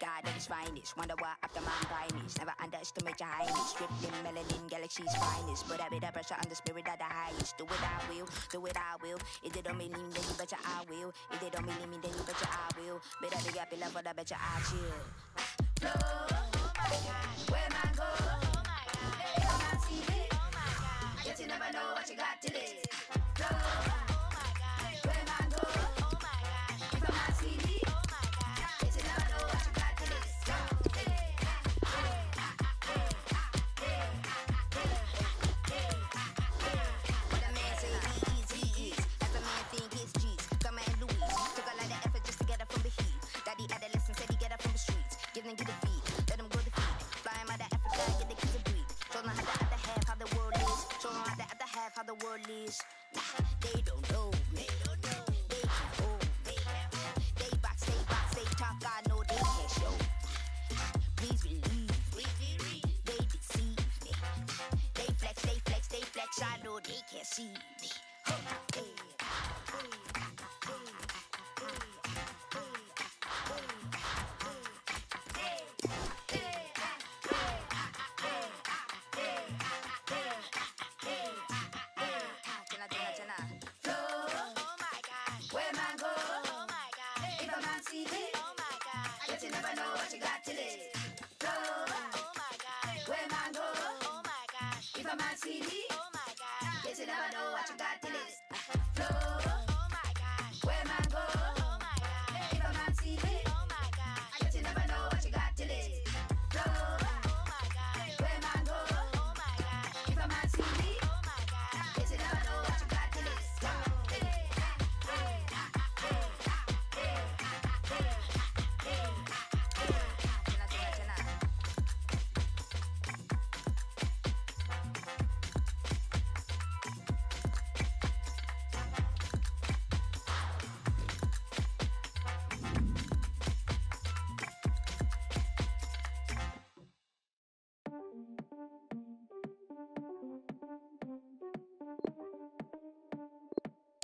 God is finest, wonder why after my finest. Never underestimate your highness. Stripling, melanin, galaxy's finest. Put a bit of pressure on the spirit of the highest. Do what I will, do what I will. If they don't believe me, then you betcha I will. If they don't believe me, then you betcha I will. Better be happy, love, but I betcha I chill. Oh my gosh, where go? Oh my. Oh my you never know what you got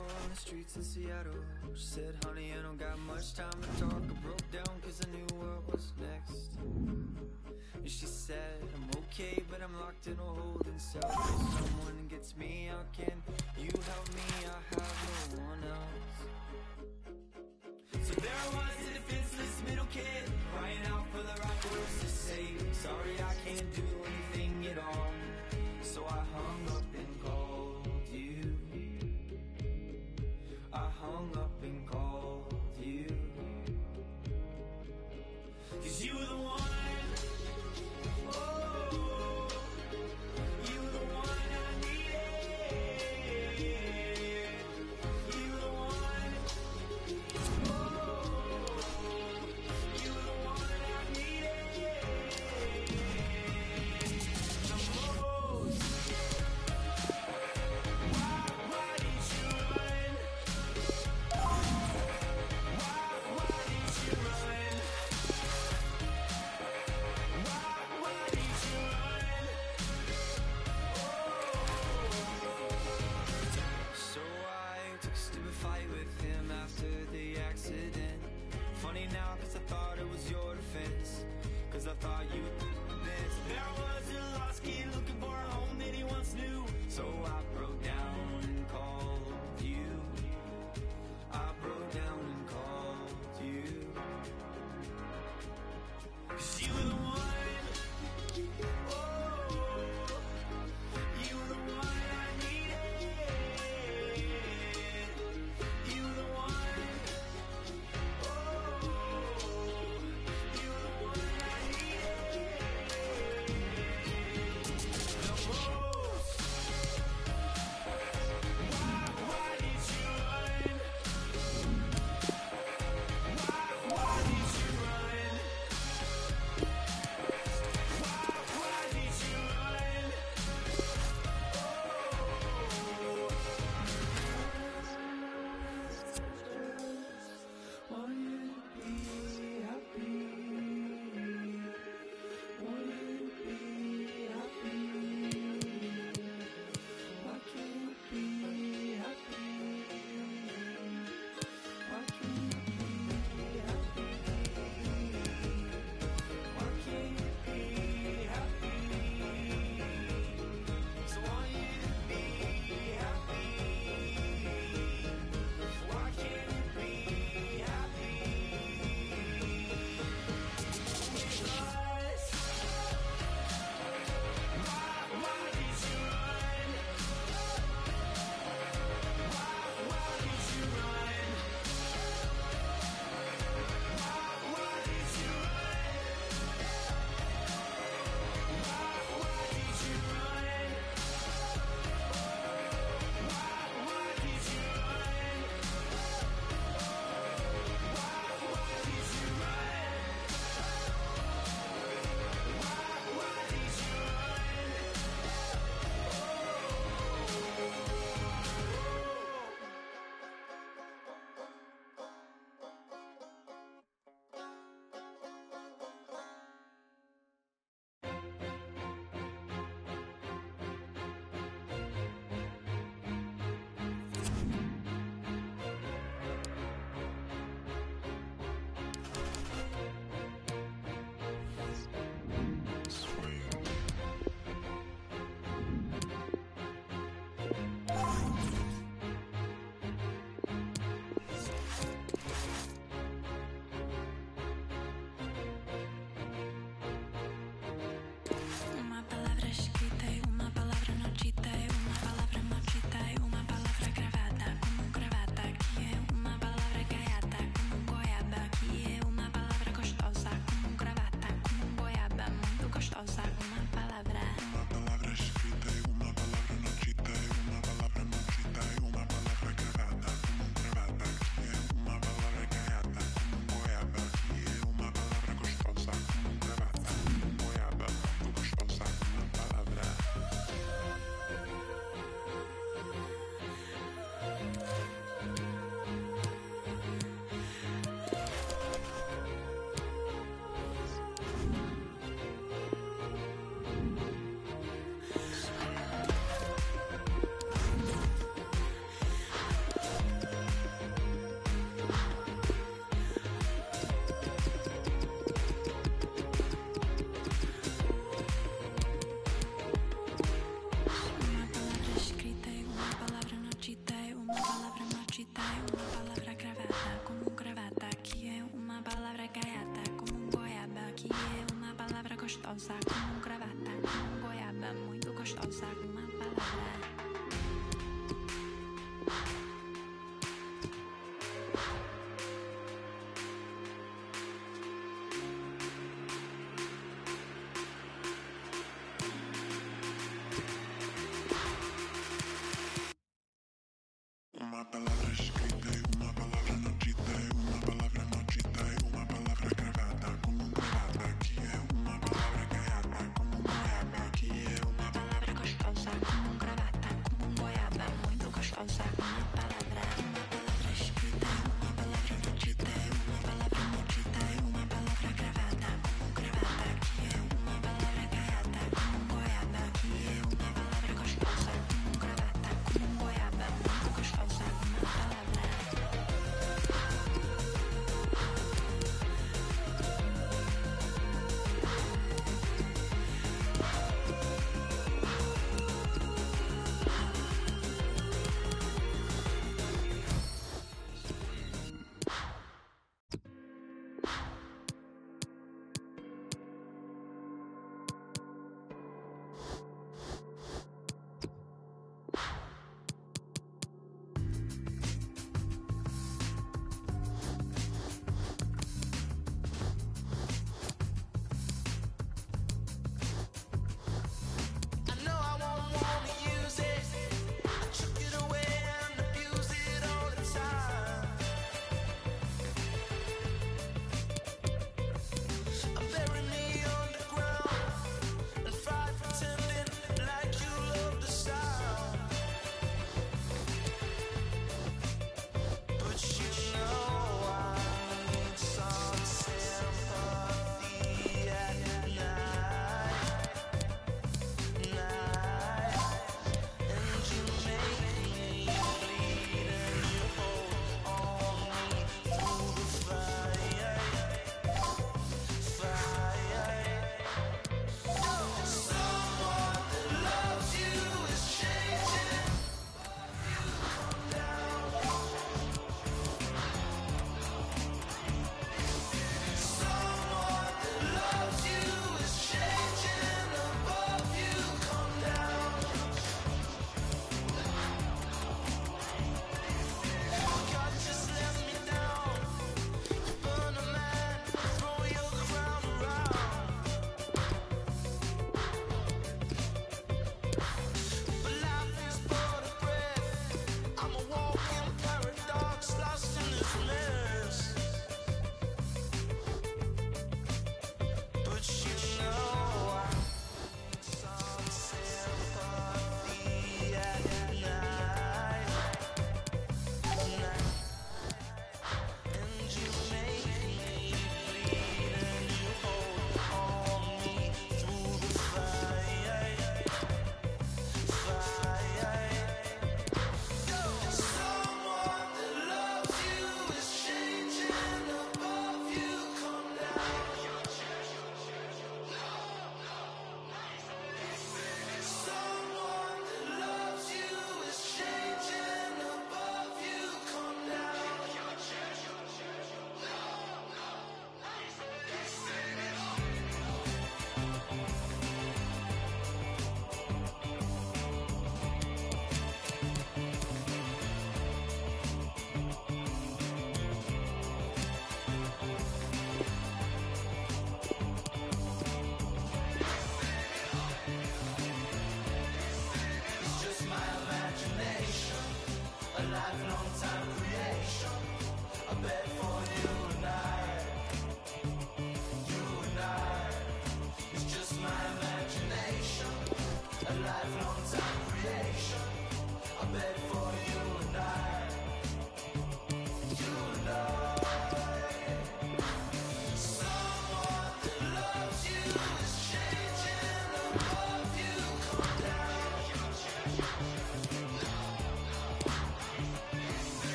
on the streets in Seattle. She said, honey, I don't got much time to talk. I broke down cause I knew what was next. And she said, I'm okay, but I'm locked in a holding cell. If someone gets me out, can you help me? I have no one else. So there I was, a defenseless middle kid. salszák, munk revette, golyábben a salszák,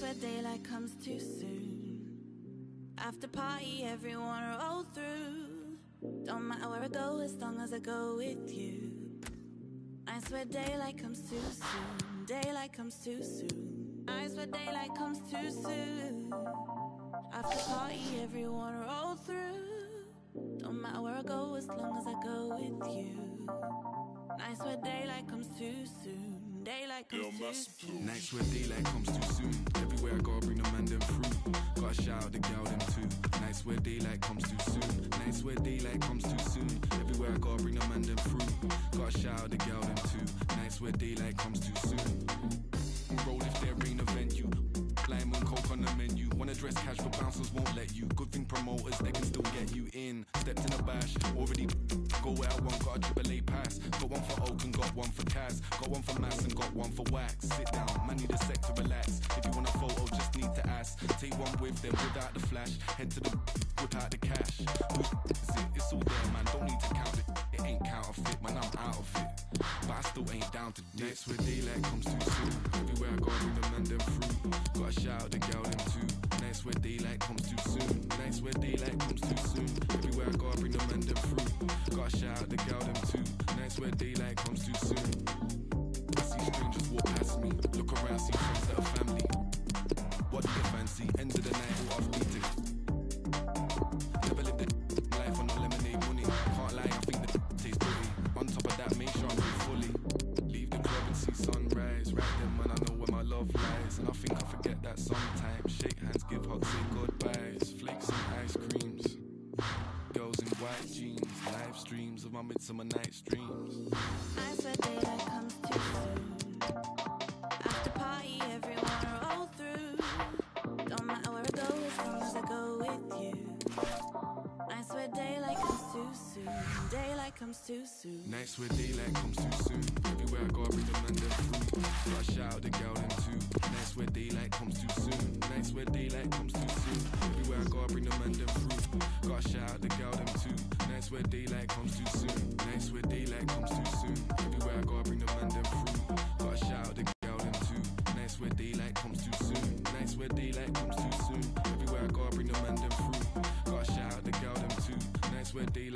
Where daylight comes too soon. After party, everyone roll through. Don't matter where I go as long as I go with you. I swear daylight comes too soon. Daylight comes too soon. I swear daylight comes too soon. After party, everyone roll through. Don't matter where I go as long as I go with you. I swear daylight comes too soon. Daylight comes too soon. Nights where daylight comes too soon. Everywhere I go, I bring the man them through. Gotta shout out the gal them too. Nights where daylight comes too soon. Nights where daylight comes too soon. Everywhere I go, I bring the man them through. Gotta shout out the gal them too. Nights where daylight comes too soon. Roll if there ain't a venue. Lime and coke on the menu. Wanna dress casual, bouncers won't let you. Good thing promoters, they can still get you in. Stepped in a bash, already go where I want. Got a triple A pass. Got one for Oak and got one for Kaz. Got one for Mass and got one for Wax. Sit down, man, need a sec to relax. If you want a photo, just need to ask. Take one with them without the flash. Head to the whip out the cash. It's all there, man. Don't need to count it. It ain't counterfeit, man. I'm out of it. But I still ain't down to. Nights where daylight comes too soon. Everywhere I go, bring the man them through. Gotta shout out the gal them too. Nights where daylight comes too soon. Nights where daylight comes too soon. Everywhere I go, I bring the man them through. Gotta shout out the gal them too. Nights where daylight End of the night, off beating. Never lived a life on no lemonade money. Can't lie, I think the tastes pretty. On top of that, make sure I'm fully. Leave the club and see sunrise. Right then, man, I know where my love lies. And I think I forget that sometimes. Shake hands, give hugs, say goodbyes. Flakes and ice creams. Girls in white jeans. Live streams of my midsummer night's dreams. Nights where daylight comes too soon. After party, everyone where I go I with you. Nights where daylight comes too soon. Daylight comes too soon. Nights where daylight comes too soon. Everywhere I go, I bring the man them through. Gotta shout out the gal them too. Nights where daylight comes too soon. Nights where daylight comes too soon. Everywhere I go, I bring the man them through. Gotta shout out the gal them too. Nights where daylight comes too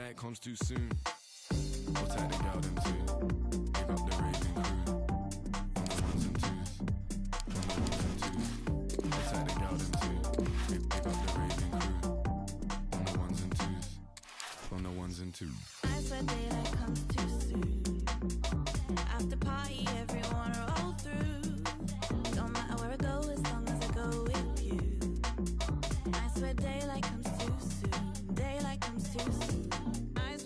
daylight comes too soon. I'll tag the gal them too. Pick up the raving crew. The ones and twos. The ones and twos. I'll tag the gal them too. Up the raving crew. The ones and twos. The ones and twos. I daylight comes too soon.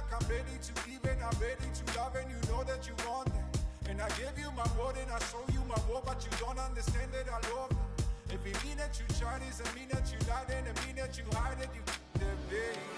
like I'm ready to give and I'm ready to love, and you know that you want that. And I gave you my word and I show you my word, but you don't understand that I love that. If it mean that you this, it mean that you lied, and it mean that you hide it, you the baby.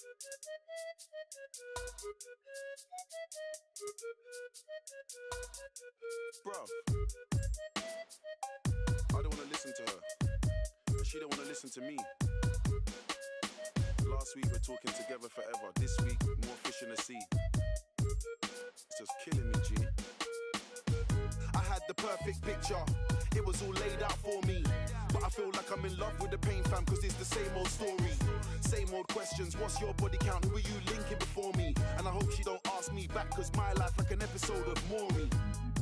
Bro, I don't wanna listen to her. But she don't wanna listen to me. Last week we're talking together forever. This week, more fish in the sea. It's just killing me, G. I had the perfect picture. It was all laid out for me. But I feel like I'm in love with the pain fam, cause it's the same old story. Same old questions. What's your body count? Who are you linking before me? And I hope she don't ask me back, cause my life like an episode of Maury.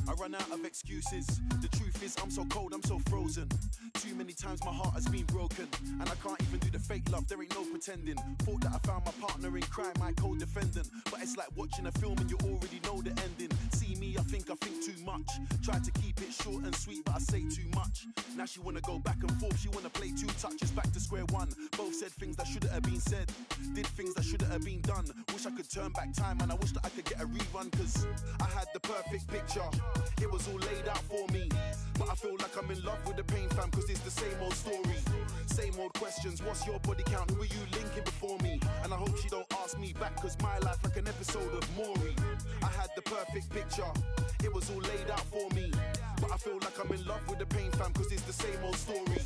I run out of excuses. The truth is, I'm so cold, I'm so frozen. Too many times my heart has been broken. And I can't even do the fake love, there ain't no pretending. Thought that I found my partner in crime, my co defendant. But it's like watching a film and you already know the ending. See me, I think I think too much. Try to keep it short and sweet, but I say too much. Now she wanna go back and forth, she wanna play two touches back to square one. Both said things that shouldn't have been said, did things that shouldn't have been done. Wish I could turn back time and I wish that I could get a rerun, cause I had the perfect picture. It was all laid out for me. But I feel like I'm in love with the pain fam, cause it's the same old story. Same old questions, what's your body count? Who are you linking before me? And I hope she don't ask me back, cause my life like an episode of Maury. I had the perfect picture, it was all laid out for me. But I feel like I'm in love with the pain fam, cause it's the same old story.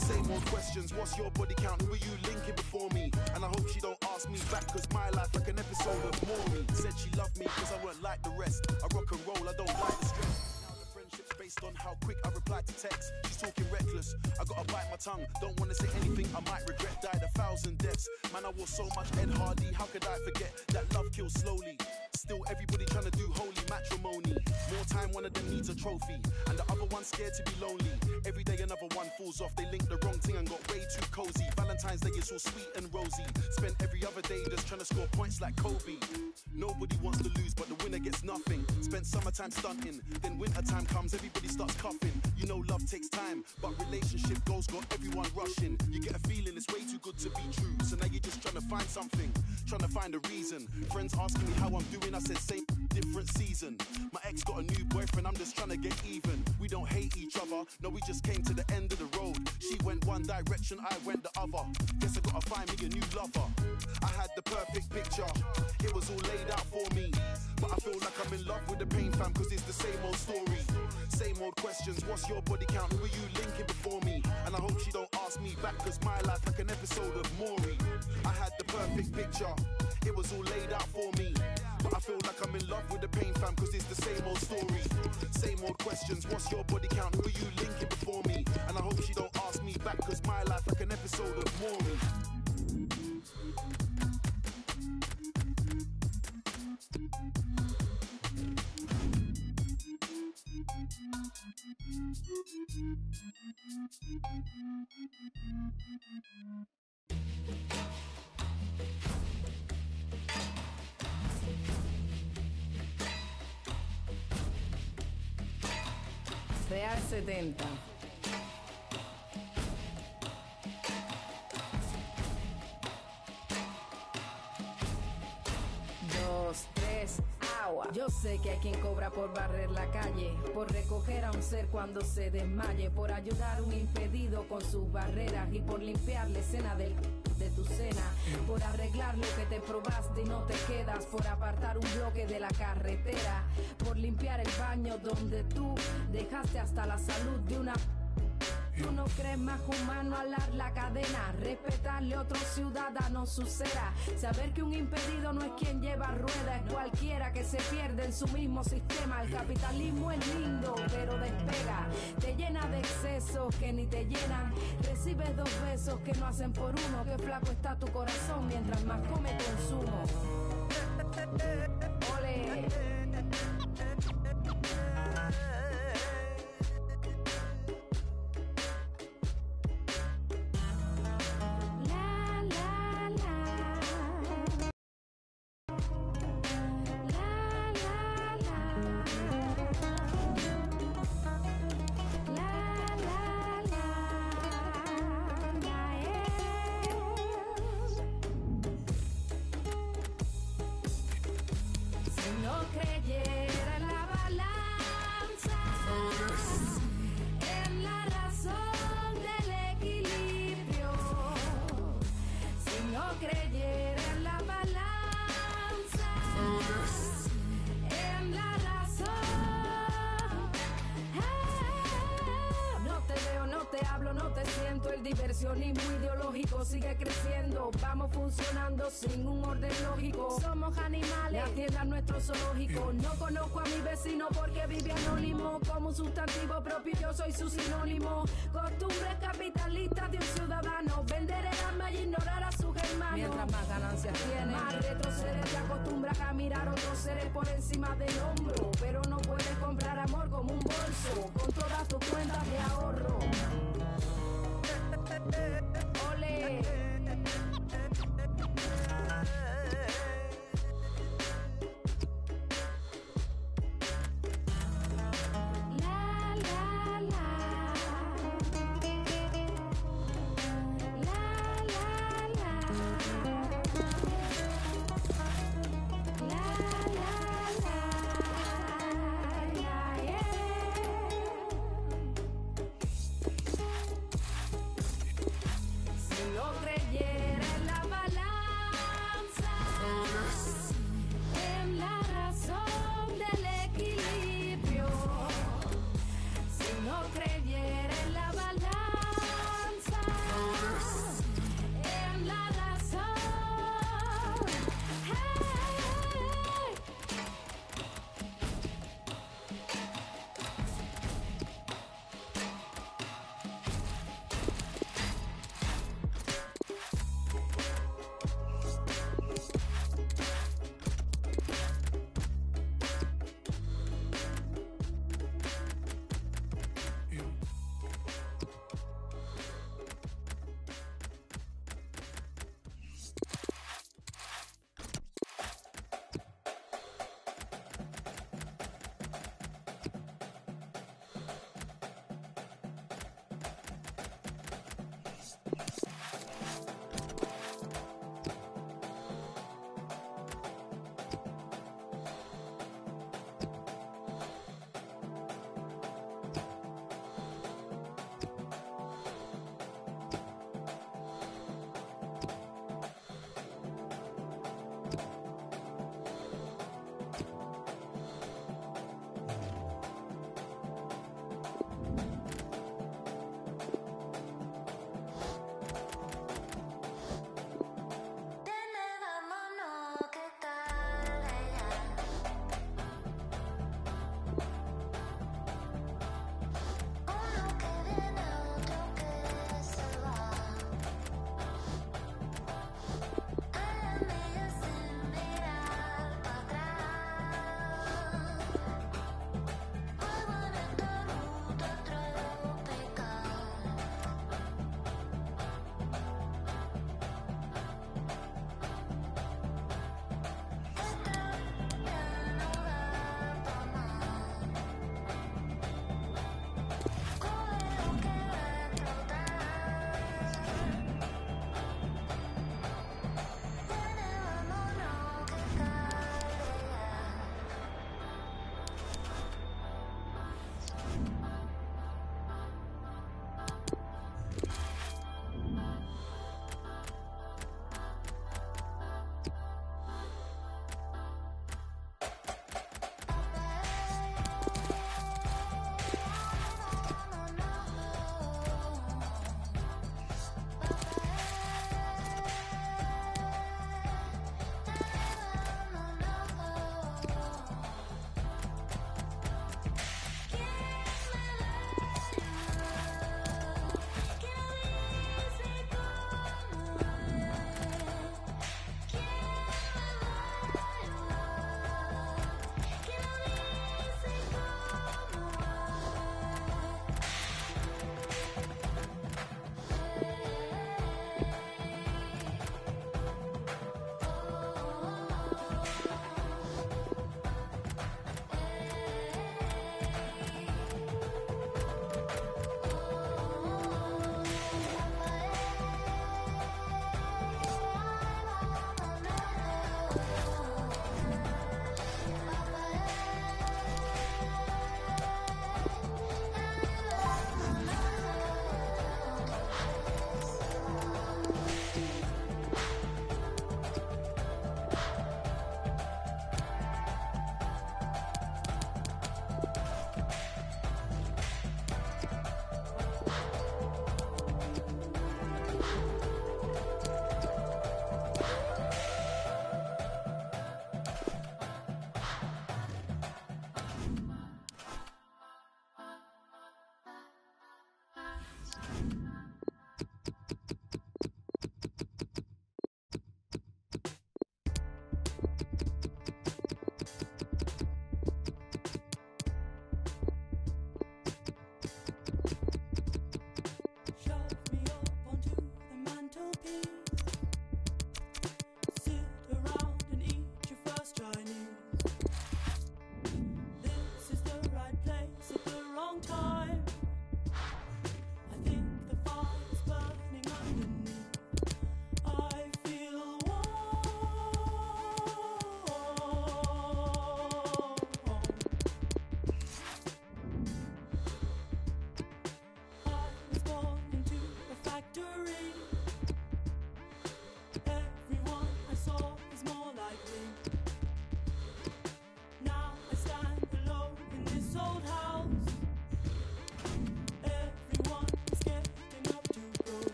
Same old questions, what's your body count? Who are you linking before me? And I hope she don't ask me back, cause my life like an episode of Maury. Said she loved me, cause I weren't like the rest. I rock and roll, I don't like the stress. Now the friendship's based on how quick I reply to text. She's talking reckless. I gotta bite my tongue. Don't wanna say anything I might regret. Died a thousand deaths. Man, I wore so much Ed Hardy. How could I forget that love kills slowly? Still, everybody trying to do holy matrimony. More time, one of them needs a trophy, and the other one's scared to be lonely. Every day, another one falls off. They link the wrong thing and got way too cozy. Valentine's Day is all sweet and rosy. Spent every other day just trying to score points like Kobe. Nobody wants to lose, but the winner gets nothing. Spent summertime stunting, then wintertime comes, everybody starts coughing. You know, love takes time, but relationship goals got everyone rushing. You get a feeling it's way too good to be true, so now you're just trying to find something, trying to find a reason. Friends asking me how I'm doing, I said same different season. My ex got a new boyfriend, I'm just trying to get even. We don't hate each other, no, we just came to the end of the road. She went one direction, I went the other. Guess I gotta find me a new lover. I had the perfect picture, it was all laid out for me. But I feel like I'm in love with the pain fam, cause it's the same old story. Same old questions, what's your body count? Who are you linking before me? And I hope she don't ask me back, cause my life like an episode of Maury. I had the perfect picture, it was all laid out for me. But I feel like I'm in love with the pain fam, cause it's the same old story. Same old questions, what's your body count? Who you linking before me? And I hope she don't ask me back, cause my life like an episode of Maury. Real 70. Dos, tres, Yo sé que hay quien cobra por barrer la calle, por recoger a un ser cuando se desmaye, por ayudar a un impedido con sus barreras y por limpiar la escena del de tu cena, por arreglar lo que te probaste y no te quedas, por apartar un bloque de la carretera, por limpiar el baño donde tú dejaste hasta la salud de una Tú no crees más humano alar la cadena, respetarle a otro ciudadano su cera, saber que un impedido no es quien lleva rueda, es cualquiera que se pierde en su mismo sistema. El capitalismo es lindo, pero despega, te llena de excesos que ni te llenan, recibes dos besos que no hacen por uno, que flaco está tu corazón mientras más come consumo. Ole. Sigue creciendo, vamos funcionando sin un orden lógico, somos animales, atienda nuestro zoológico, no conozco a mi vecino porque vive anónimo, como un sustantivo propio yo soy su sinónimo, costumbres capitalistas de un ciudadano, vender el alma y ignorar a sus hermanos, mientras más ganancias tiene, más retrocede, te acostumbras a mirar otros seres por encima del hombro, pero no puedes comprar amor como un bolso, con todas tus cuentas de ahorro. Ole.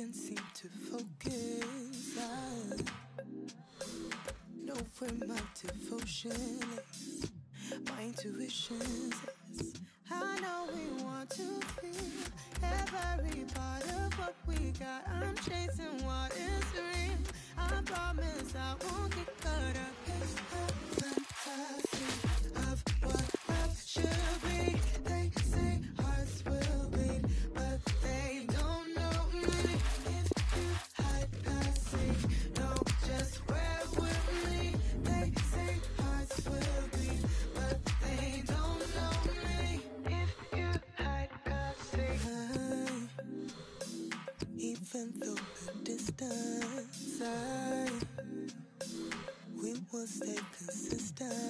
can't seem to focus. I know where my devotion is, my intuition. stay consistent.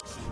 Thank you.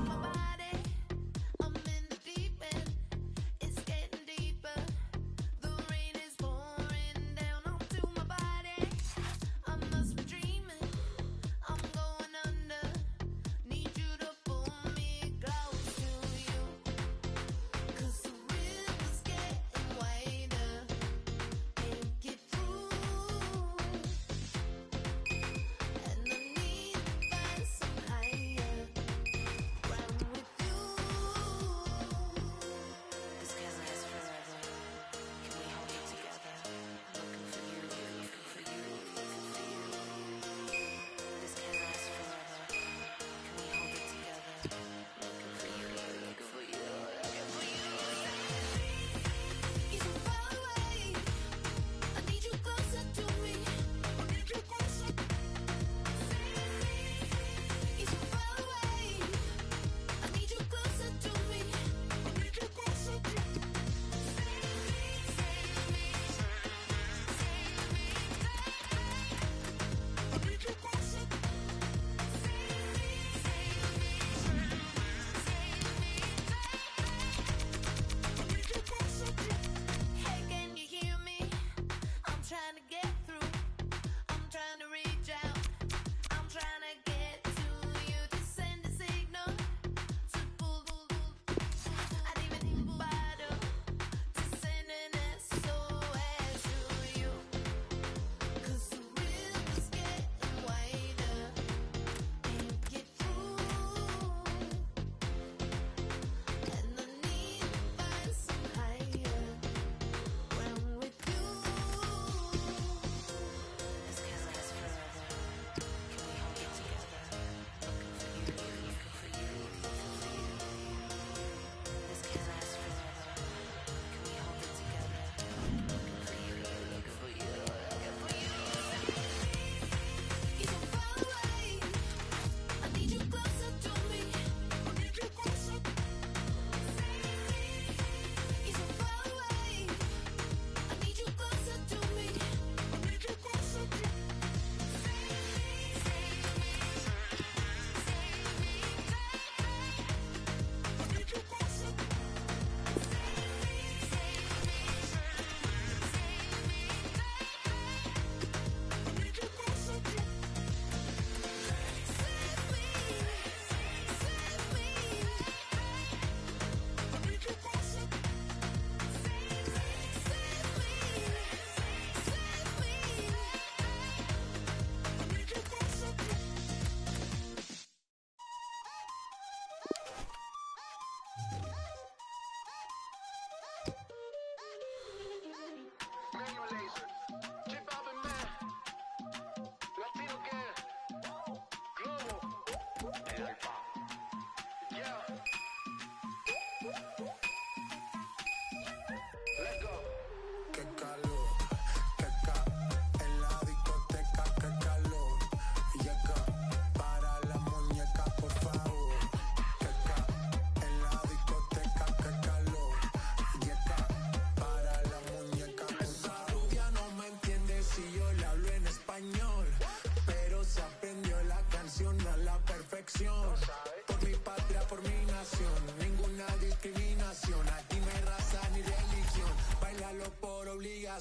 Yeah.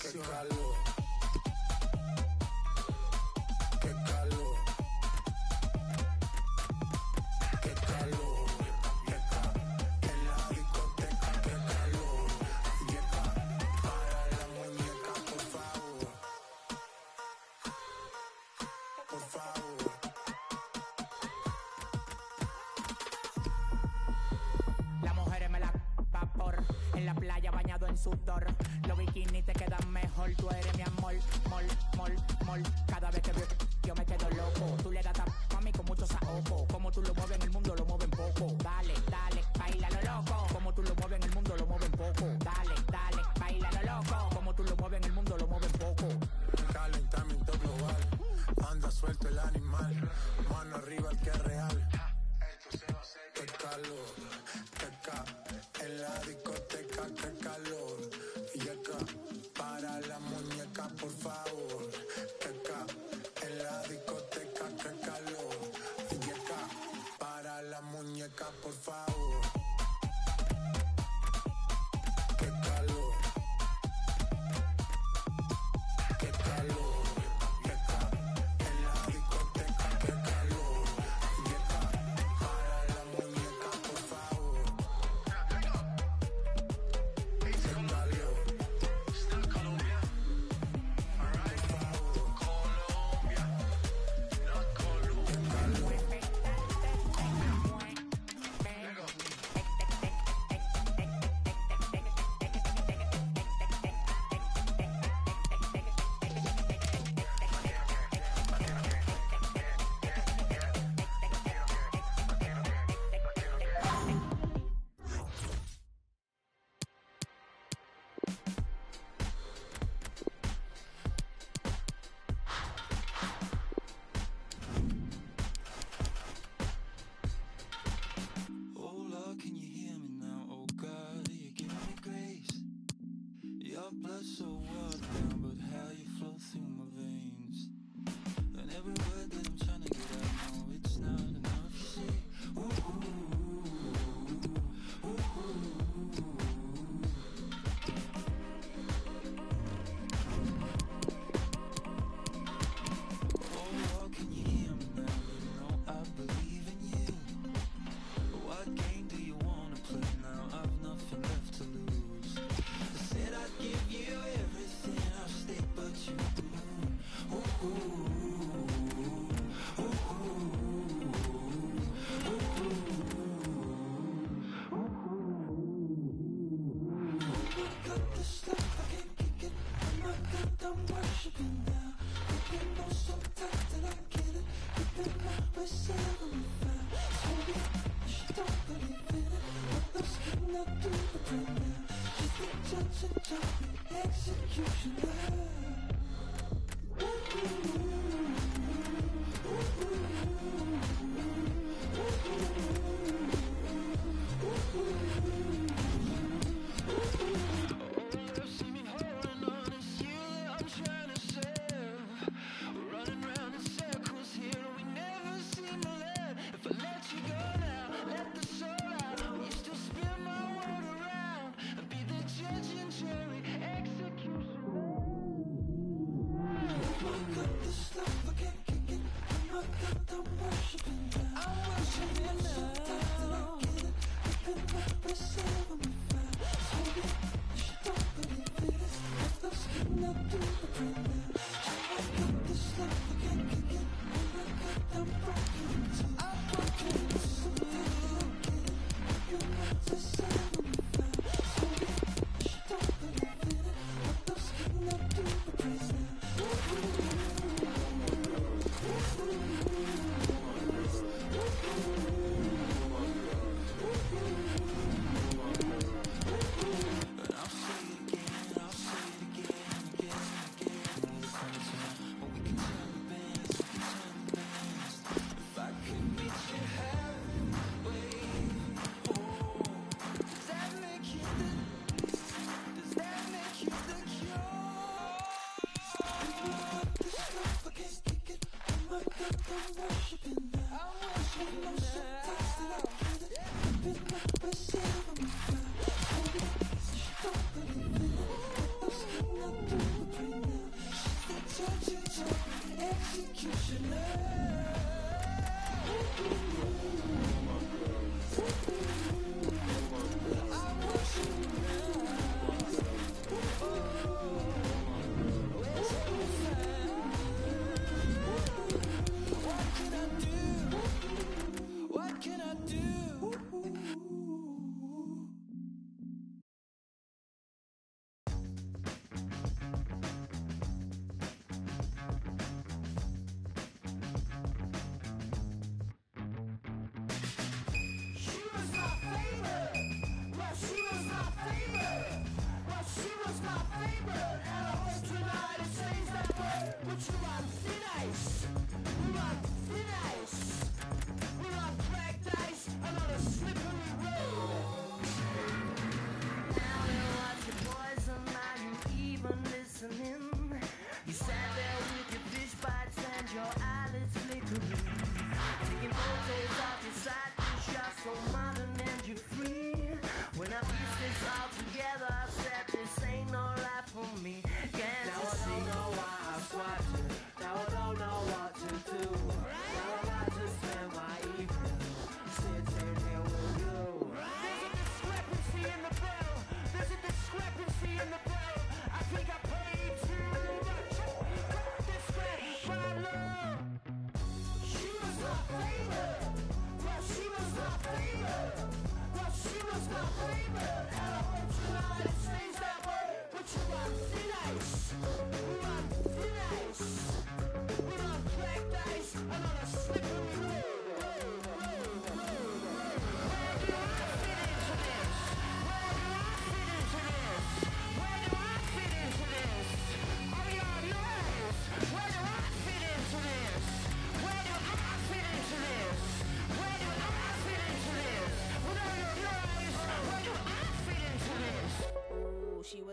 Gracias. en la playa bañado en sudor. Los bikinis te quedan mejor, tú eres mi amor, mol, mol, mol. Cada vez que veo, yo me quedo loco. Tú le das tap, mí con mucho saoco. Como tú lo mueves execution.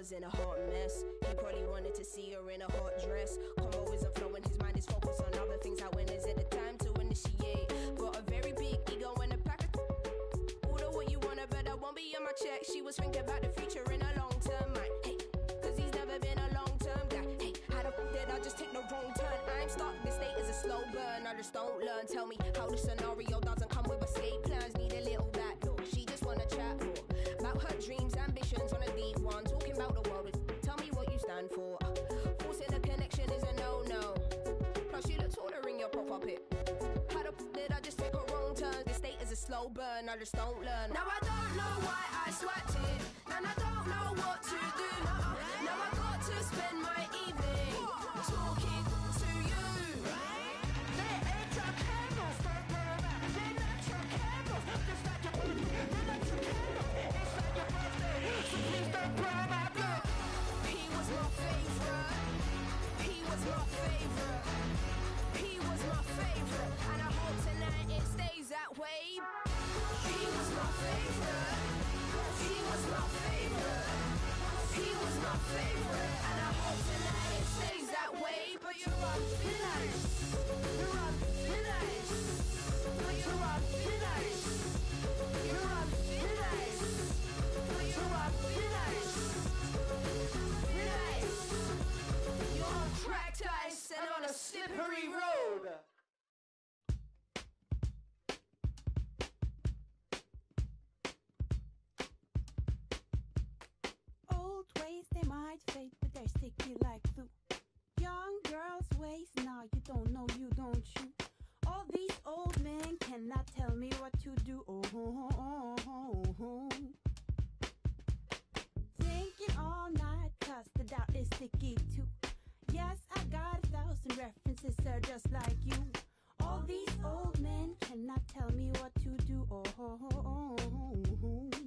Was in a hot mess. He probably wanted to see her in a hot dress. Combo isn't flowing, his mind is focused on other things. Like when is it the time to initiate? Got a very big ego and a pack of. Order what you wanna, but I won't be on my check. She was thinking about the future in a long term mind. Hey, cause he's never been a long term guy. Hey, how the f did I just take the wrong turn? I'm stuck, this state is a slow burn. I just don't learn. Tell me slow burn, I just don't learn. Now I don't know why I swatted, and I don't know what to do. Now I got to spend my evening talking to you. There ain't candles, candles. It's like your birthday, candles. It's your birthday, so. He was my favorite. He was my favorite. He was my favorite, and I hope tonight it stays. He was my favorite. She was my favorite. She was my favorite. And I hope tonight it stays that way. But you're unfinished. You're unfinished. But you're unfinished. You're unfinished. But you're unfinished. Finished. You're on cracked ice and on a slippery road. They but they're sticky like glue. Young girls' ways, now you don't know, you don't you. All these old men cannot tell me what to do. Oh, oh, oh, oh, oh. Thinking all night, cause the doubt is sticky too. Yes, I got a thousand references, they're just like you. All these old men cannot tell me what to do. Oh, oh, oh, oh, oh,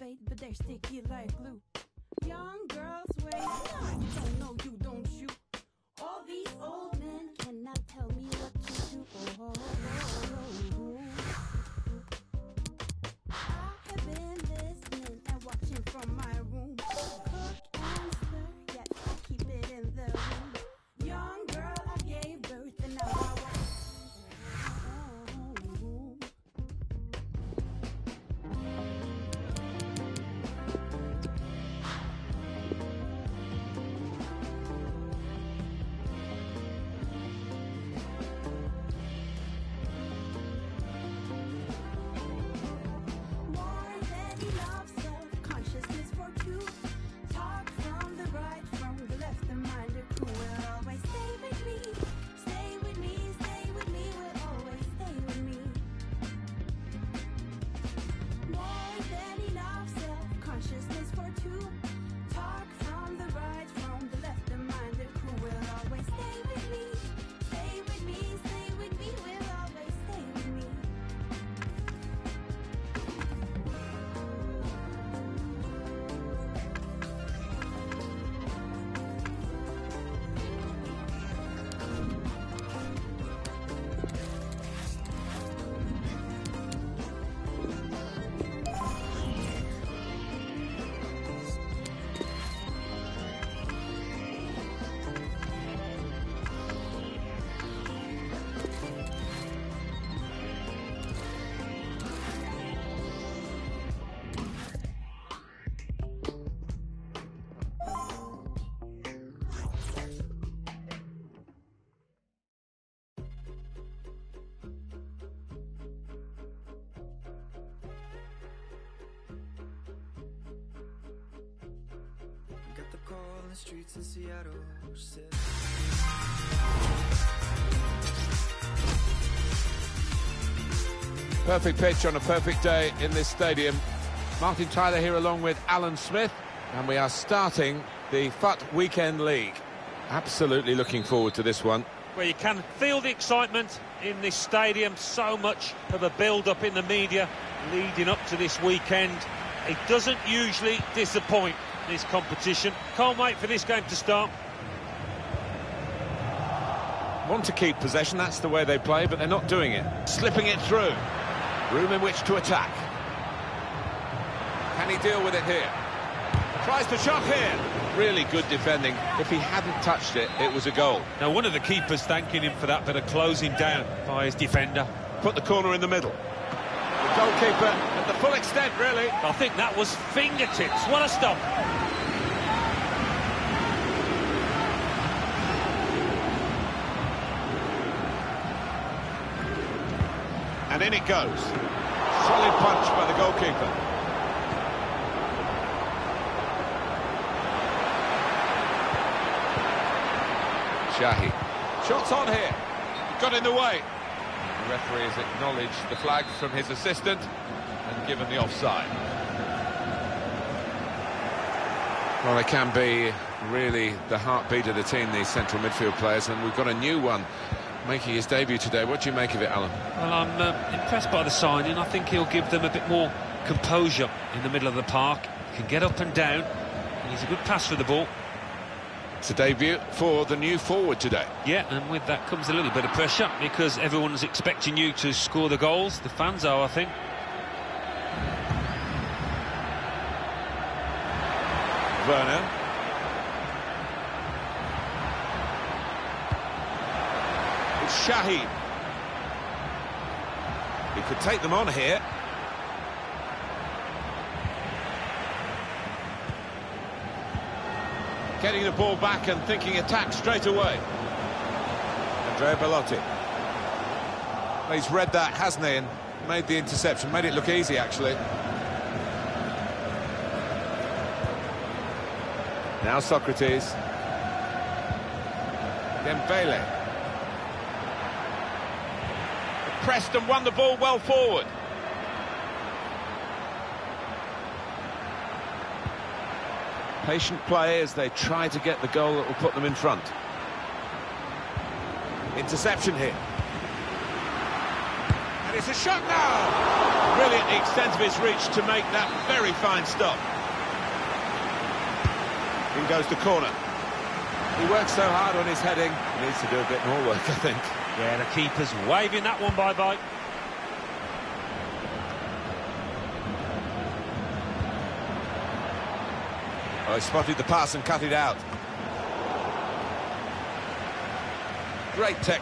fade, but they're sticky like glue. Young girls' ways, the streets in Seattle. Perfect pitch on a perfect day in this stadium. Martin Tyler here along with Alan Smith, and we are starting the FUT Weekend League. Absolutely looking forward to this one. where you can feel the excitement in this stadium. So much of a build-up in the media leading up to this weekend. It doesn't usually disappoint. This competition. Can't wait for this game to start. Want to keep possession, that's the way they play, but they're not doing it. Slipping it through. Room in which to attack. Can he deal with it here? Tries to shot here. Really good defending. If he hadn't touched it, it was a goal. Now, one of the keepers thanking him for that bit of closing down by his defender. Put the corner in the middle. The goalkeeper at the full extent, really. I think that was fingertips. What a stop. In it goes. Solid punch by the goalkeeper. Shahi. Shots on here. Got in the way. The referee has acknowledged the flag from his assistant and given the offside. Well, they can be really the heartbeat of the team, these central midfield players, and we've got a new one making his debut today. What do you make of it, Alan? Well, I'm uh, impressed by the signing. I think he'll give them a bit more composure in the middle of the park. He Can get up and down. He's a good pass for the ball. It's a debut for the new forward today. Yeah, and with that comes a little bit of pressure because everyone's expecting you to score the goals. The fans are, I think. Werner. Shaheen. He could take them on here. Getting the ball back and thinking attack straight away. Andrea Belotti. He's read that, hasn't he, and made the interception. Made it look easy, actually. Now Sokratis. Dembele. Pressed and won the ball well forward. Patient play as they try to get the goal that will put them in front. Interception here. And it's a shot now! Brilliant the extent of his reach to make that very fine stop. In goes the corner. He works so hard on his heading, he needs to do a bit more work, I think. Yeah, the keeper's waving that one bye-bye. Oh, he spotted the pass and cut it out. Great tech.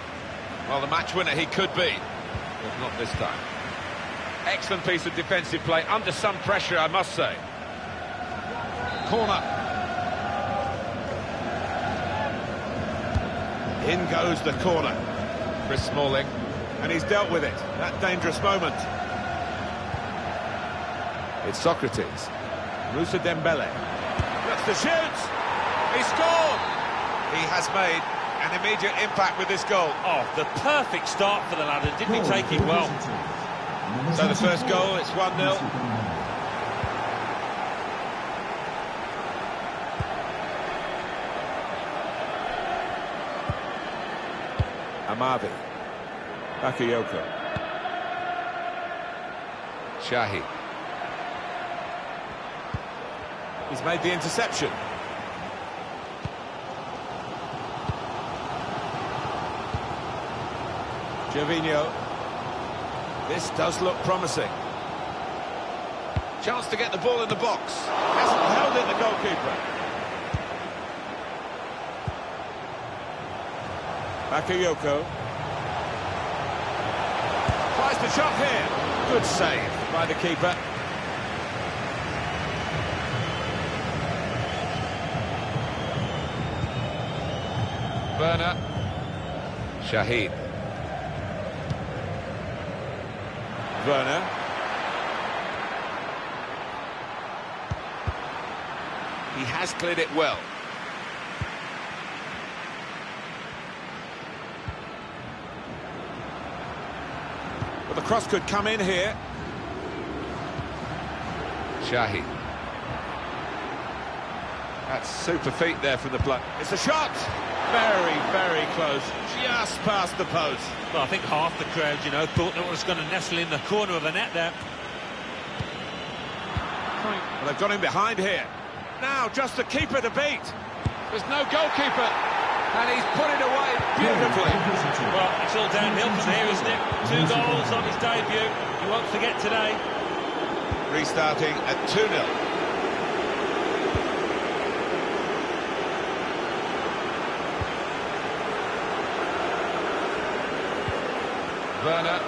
Well, the match winner he could be, but not this time. Excellent piece of defensive play, under some pressure, I must say. Corner. In goes the corner. Chris Smalling. And he's dealt with it. That dangerous moment. It's Sokratis. Musa Dembele. That's the shoot! He scored! He has made an immediate impact with this goal. Oh, the perfect start for the lad, and didn't he take it well? So the first goal, it's 1-0. Amavi. Bakayoko. Shahi. He's made the interception. Gervinho. This does look promising. Chance to get the ball in the box. Hasn't held it, the goalkeeper. Bakayoko. Tries the shot here. Good save by the keeper. Werner. Shahid. Werner. He has cleared it well. Cross could come in here. Shahi. That's super feet there from the play. It's a shot! Very, very close. Just past the post. Well, I think half the crowd, you know, thought that was going to nestle in the corner of the net there. Well, they've got him behind here. Now, just the keeper to beat. There's no goalkeeper, and he's put it away beautifully. Well, it's all downhill from here, isn't it? Two goals on his debut. You won't forget today. Restarting at 2 0. Werner.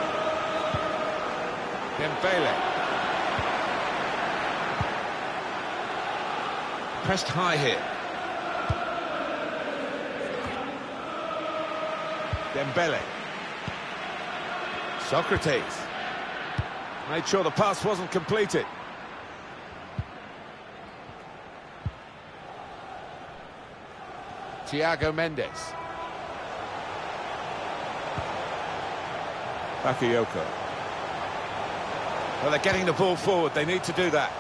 Dembele. Pressed high here. Dembele. Sokratis. Made sure the pass wasn't completed. Thiago Mendes. Bakayoko. Well, they're getting the ball forward. They need to do that.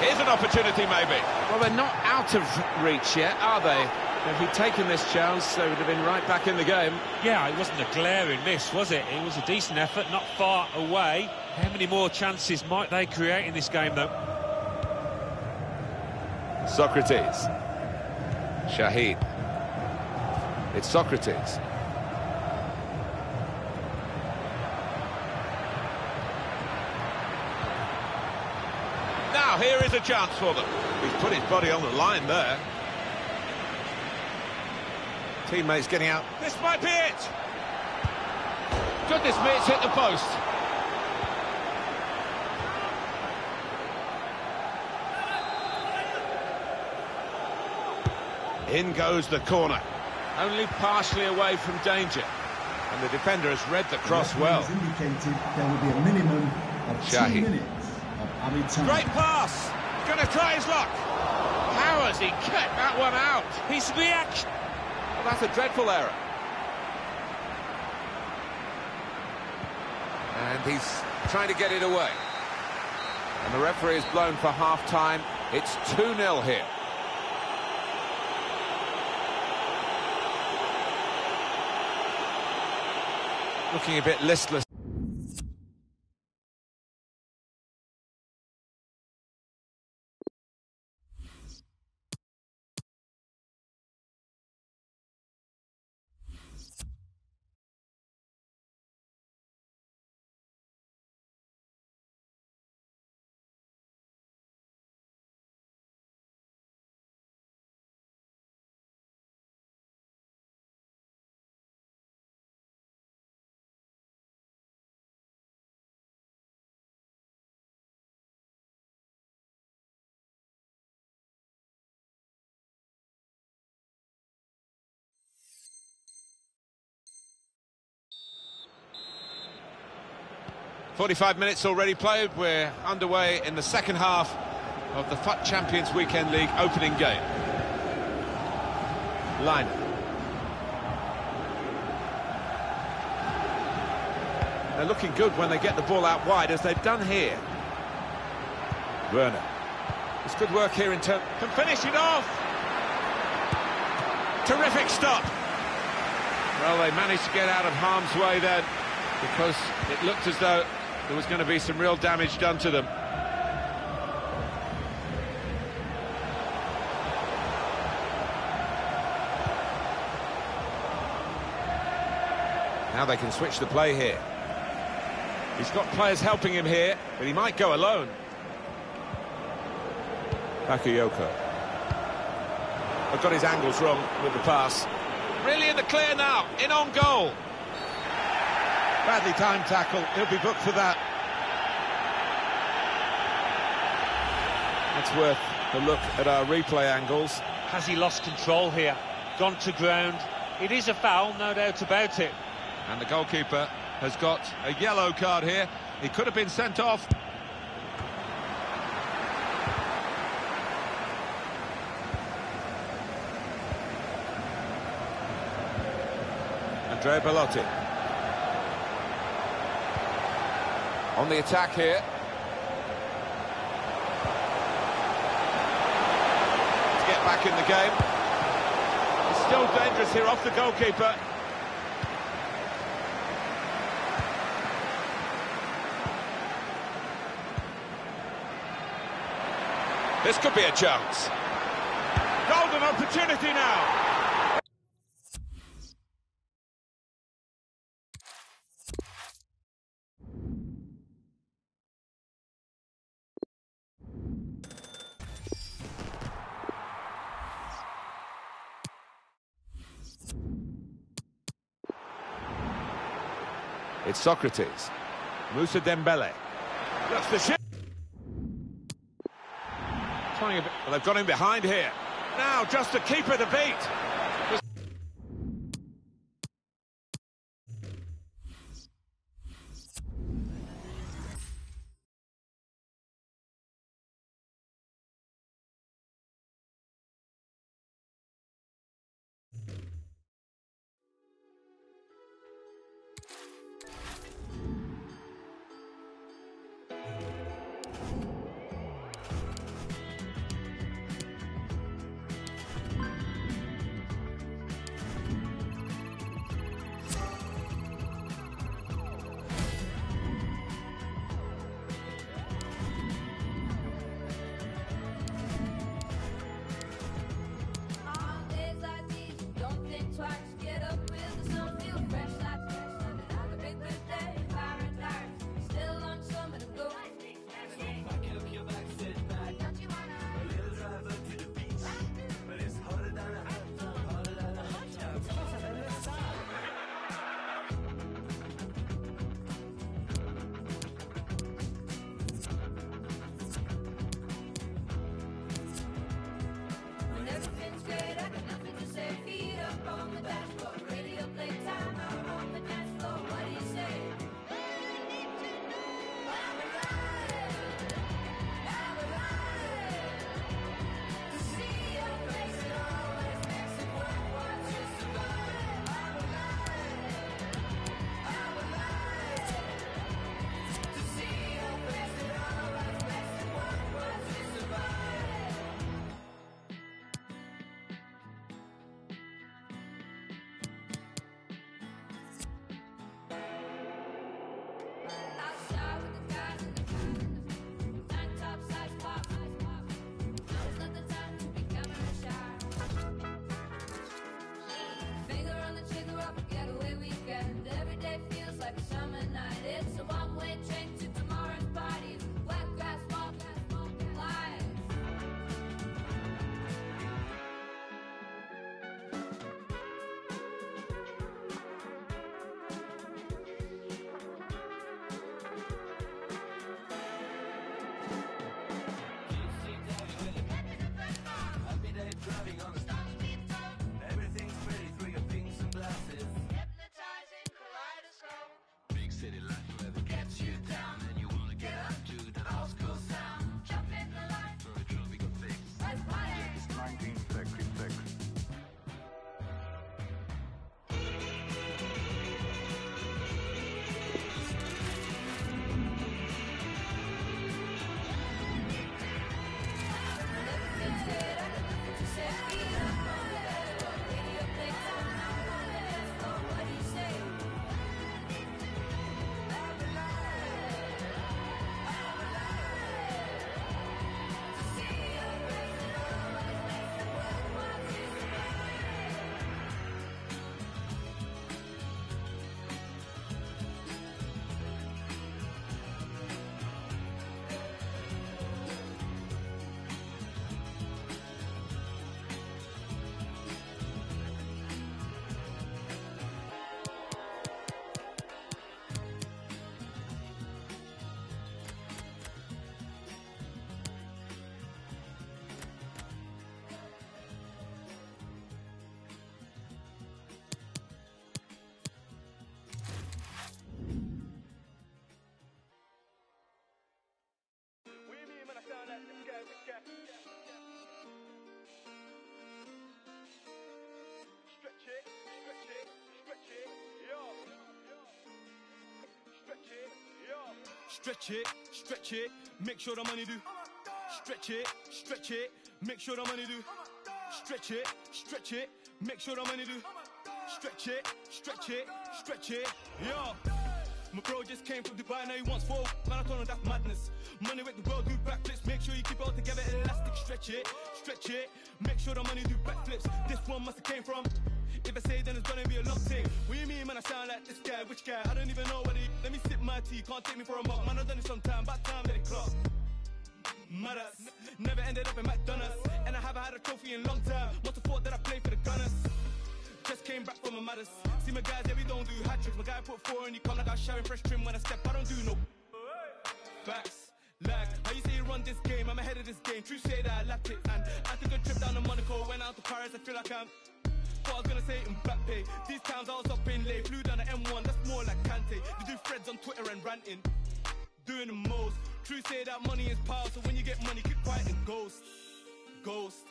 Here's an opportunity, maybe. Well, they're not out of reach yet, are they? If he'd taken this chance, they would have been right back in the game. Yeah, it wasn't a glaring miss, was it? It was a decent effort, not far away. How many more chances might they create in this game, though? Sokratis. Shahid. It's Sokratis. Now, here is a chance for them. He's put his body on the line there. Teammates getting out. This might be it! Goodness me, it's hit the post. In goes the corner. Only partially away from danger. And the defender has read the cross well. indicated there will be a minimum of Shahid. two minutes of added time. Great pass! Gonna try his luck. How has he kept that one out? His reaction. Well, that's a dreadful error. And he's trying to get it away. And the referee is blown for half-time. It's 2-0 here. Looking a bit listless. Forty-five minutes already played. We're underway in the second half of the FUT Champions Weekend League opening game. Line. They're looking good when they get the ball out wide, as they've done here. Werner. It's good work here in turn. Can finish it off. Terrific stop. Well, they managed to get out of harm's way then, because it looked as though there was going to be some real damage done to them. Now they can switch the play here. He's got players helping him here, but he might go alone. Bakayoko. I've got his angles wrong with the pass. Really in the clear now, in on goal. Badly timed tackle, he'll be booked for that. That's worth a look at our replay angles. Has he lost control here? Gone to ground. It is a foul, no doubt about it. And the goalkeeper has got a yellow card here. He could have been sent off. Andrea Belotti. On the attack here. To get back in the game. It's still dangerous here off the goalkeeper. This could be a chance. Golden opportunity now. Sokratis. Musa Dembele. That's the bit. Well, they've got him behind here. Now, just to keep it a beat. Stretch it, yo. Stretch it, stretch it, make sure the money do. Stretch it, stretch it, make sure the money do. Stretch it, stretch it, make sure the money do. Stretch it, stretch it, stretch it, yo. My bro just came from Dubai, now he wants four. Man, I told him that's madness. Money with the world, do backflips. Make sure you keep it all together, elastic, stretch it, stretch it. Make sure the money do backflips. This one must have came from. If I say then it's gonna be a long thing. What you mean, man? I sound like this guy, which guy? I don't even know what he. Let me sip my tea, can't take me for a mug. Man, I've done it sometime, about time that it clock. Matters. Never ended up in McDonald's. And I haven't had a trophy in long time. Must have thought that I played for the Gunners. Just came back from a matters. See my guys, yeah, we don't do hat tricks. My guy put four and he come like I showering fresh trim when I step. I don't do no facts. Like, how you say you run this game? I'm ahead of this game. True say that I lapped it. And I took a trip down to Monaco, went out to Paris. I feel like I'm. Mbappe. These times I was up in late, flew down the M1. That's more like Kante. You do threads on Twitter and ranting, doing the most. True say that money is power, so when you get money, keep quiet and ghost, ghost.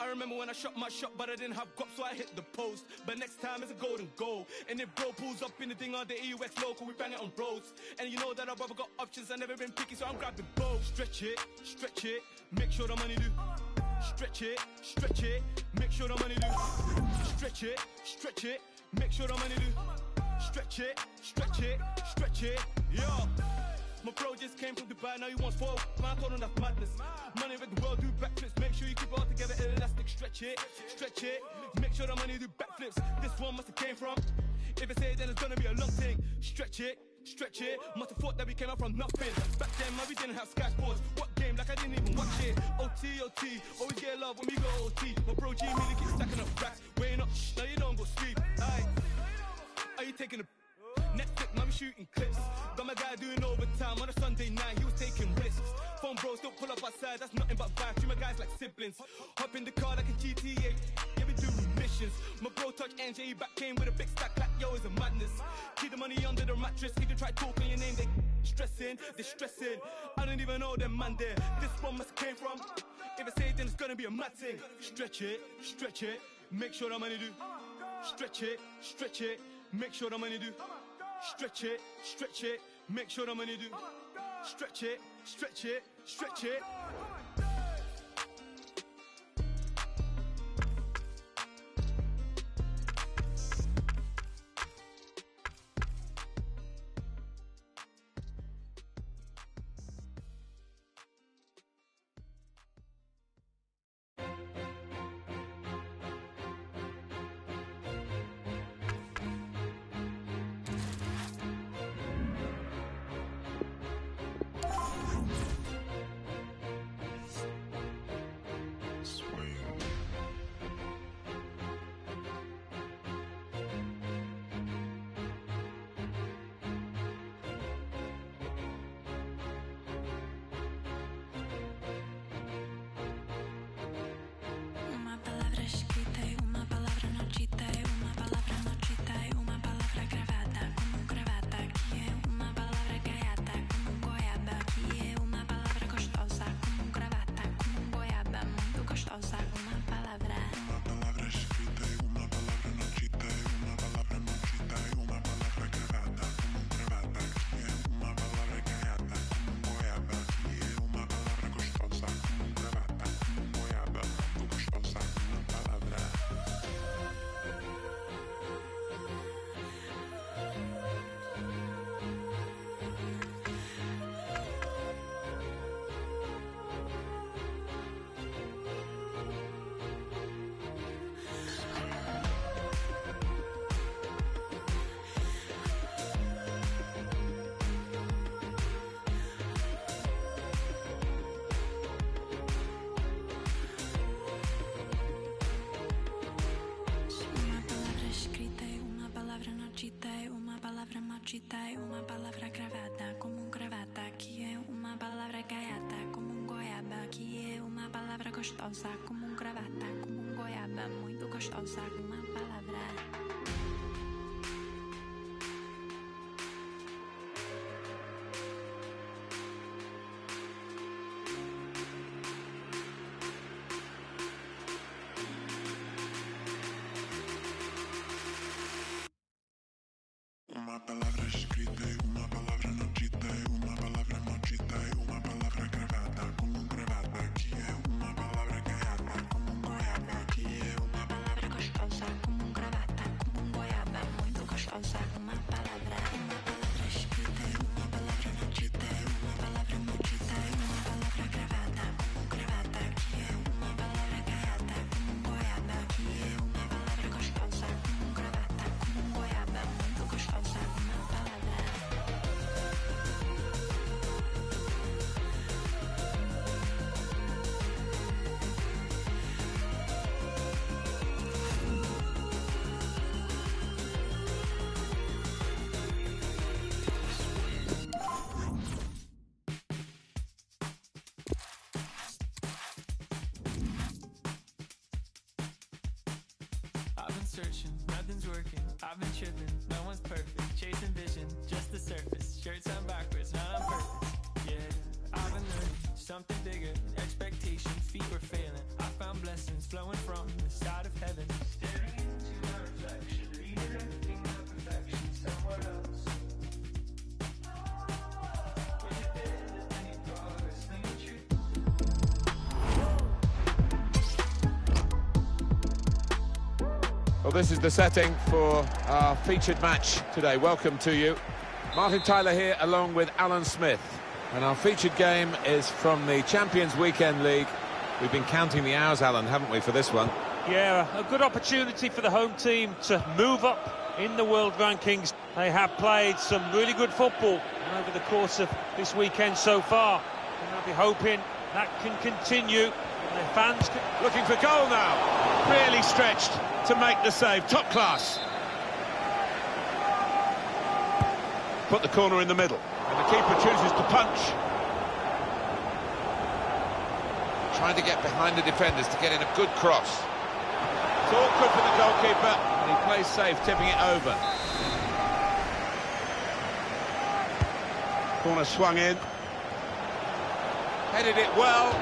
I remember when I shot my shot, but I didn't have guap, so I hit the post. But next time it's a golden goal. And if bro pulls up in the thing on the EUX local, we bang it on roads. And you know that I've got options, i never been picky, so I'm grabbing both. Stretch it, stretch it, make sure the money do. Stretch it, stretch it, make sure the money do. Stretch it, stretch it, make sure the money do. Stretch it, stretch it, stretch it, yo. My bro just came from Dubai, now he wants four. Man, I told him that's madness. Money with the world, do backflips. Make sure you keep it all together, elastic. Stretch it, stretch it. Make sure the money do backflips. This one must have came from. If I say it, then it's gonna be a long thing. Stretch it, stretch it. Must have thought that we came out from nothing. Back then, man, we didn't have Sky Sports. What game? Like I didn't even watch it. OT, OT. Always get love when we go OT. My bro G really keep stacking up racks. Weighing up, shh, now you don't go sleep. Aye. Are you taking a Netflix, man, we shooting clips. Got my guy doing overtime on a Sunday night, he was taking risks. Phone bros don't pull up outside, that's nothing but vibes. Treat my guys like siblings. Hop in the car like a GTA, My bro touch NJ, back came with a big stack, like yo, is a madness. Keep the money under the mattress, if you try talking your name, they stressing, they stressing. I don't even know them man there. This one must came from. If I say it, then it's gonna be a mad thing. Stretch it, stretch it, make sure the money do. Stretch it, stretch it, make sure the money do. Stretch it, stretch it, make sure the money do. Stretch it, stretch it, stretch it. Palavra searching, nothing's working. I've been tripping, no one's perfect. Chasing vision, just the surface. Shirts on backwards, not on purpose. Yeah, I've been learning something bigger. Expectations, feet were failing. I found blessings flowing from the side of heaven. Well, this is the setting for our featured match today. Welcome to you. Martin Tyler here along with Alan Smith. And our featured game is from the Champions Weekend League. We've been counting the hours, Alan, haven't we, for this one? Yeah, a good opportunity for the home team to move up in the world rankings. They have played some really good football over the course of this weekend so far. And I'll be hoping that can continue. Their fans can... Looking for goal now. Really stretched to make the save. Top class. Put the corner in the middle. And the keeper chooses to punch. Trying to get behind the defenders to get in a good cross. It's awkward for the goalkeeper, and he plays safe, tipping it over. Corner swung in. Headed it well,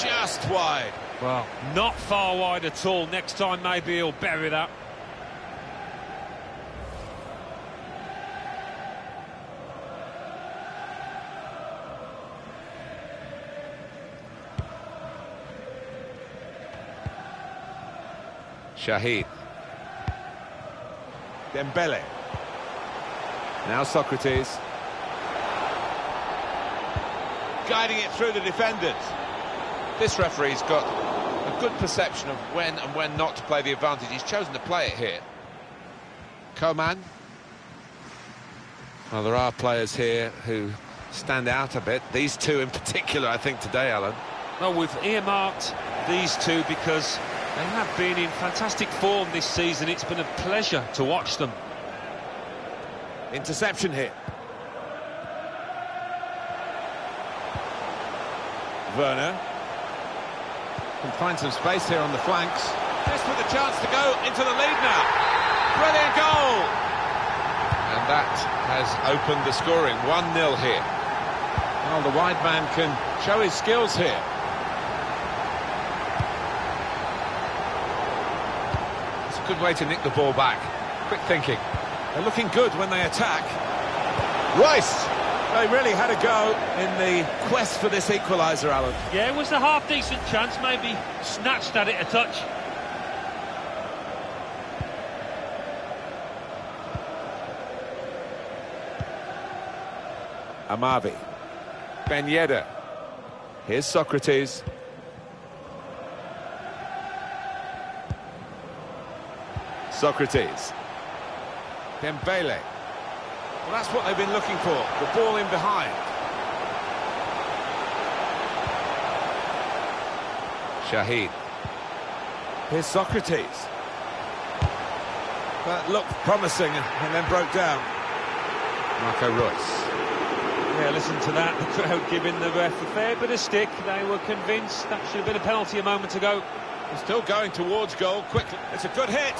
just wide. Well, not far wide at all. Next time, maybe he'll bury that. Shahid. Dembele. Now Sokratis. Guiding it through the defenders. This referee's got a good perception of when and when not to play the advantage. He's chosen to play it here. Coman. Well, there are players here who stand out a bit. These two in particular, I think, today, Alan. Well, we've earmarked these two because they have been in fantastic form this season. It's been a pleasure to watch them. Interception here. Werner. Can find some space here on the flanks. Just with a chance to go into the lead now. Brilliant goal! And that has opened the scoring. 1-0 here. Well, the wide man can show his skills here. It's a good way to nick the ball back. Quick thinking. They're looking good when they attack. Reus! They really had a go in the quest for this equaliser, Alan. Yeah, it was a half-decent chance, maybe snatched at it a touch. Amavi. Ben Yedder. Here's Sokratis. Sokratis. Dembele. Well, that's what they've been looking for. The ball in behind. Shahid. Here's Sokratis. That looked promising and then broke down. Marco Reus. Yeah, listen to that. The crowd giving the ref a fair bit of stick. They were convinced that should have been a penalty a moment ago. Still going towards goal quickly. It's a good hit.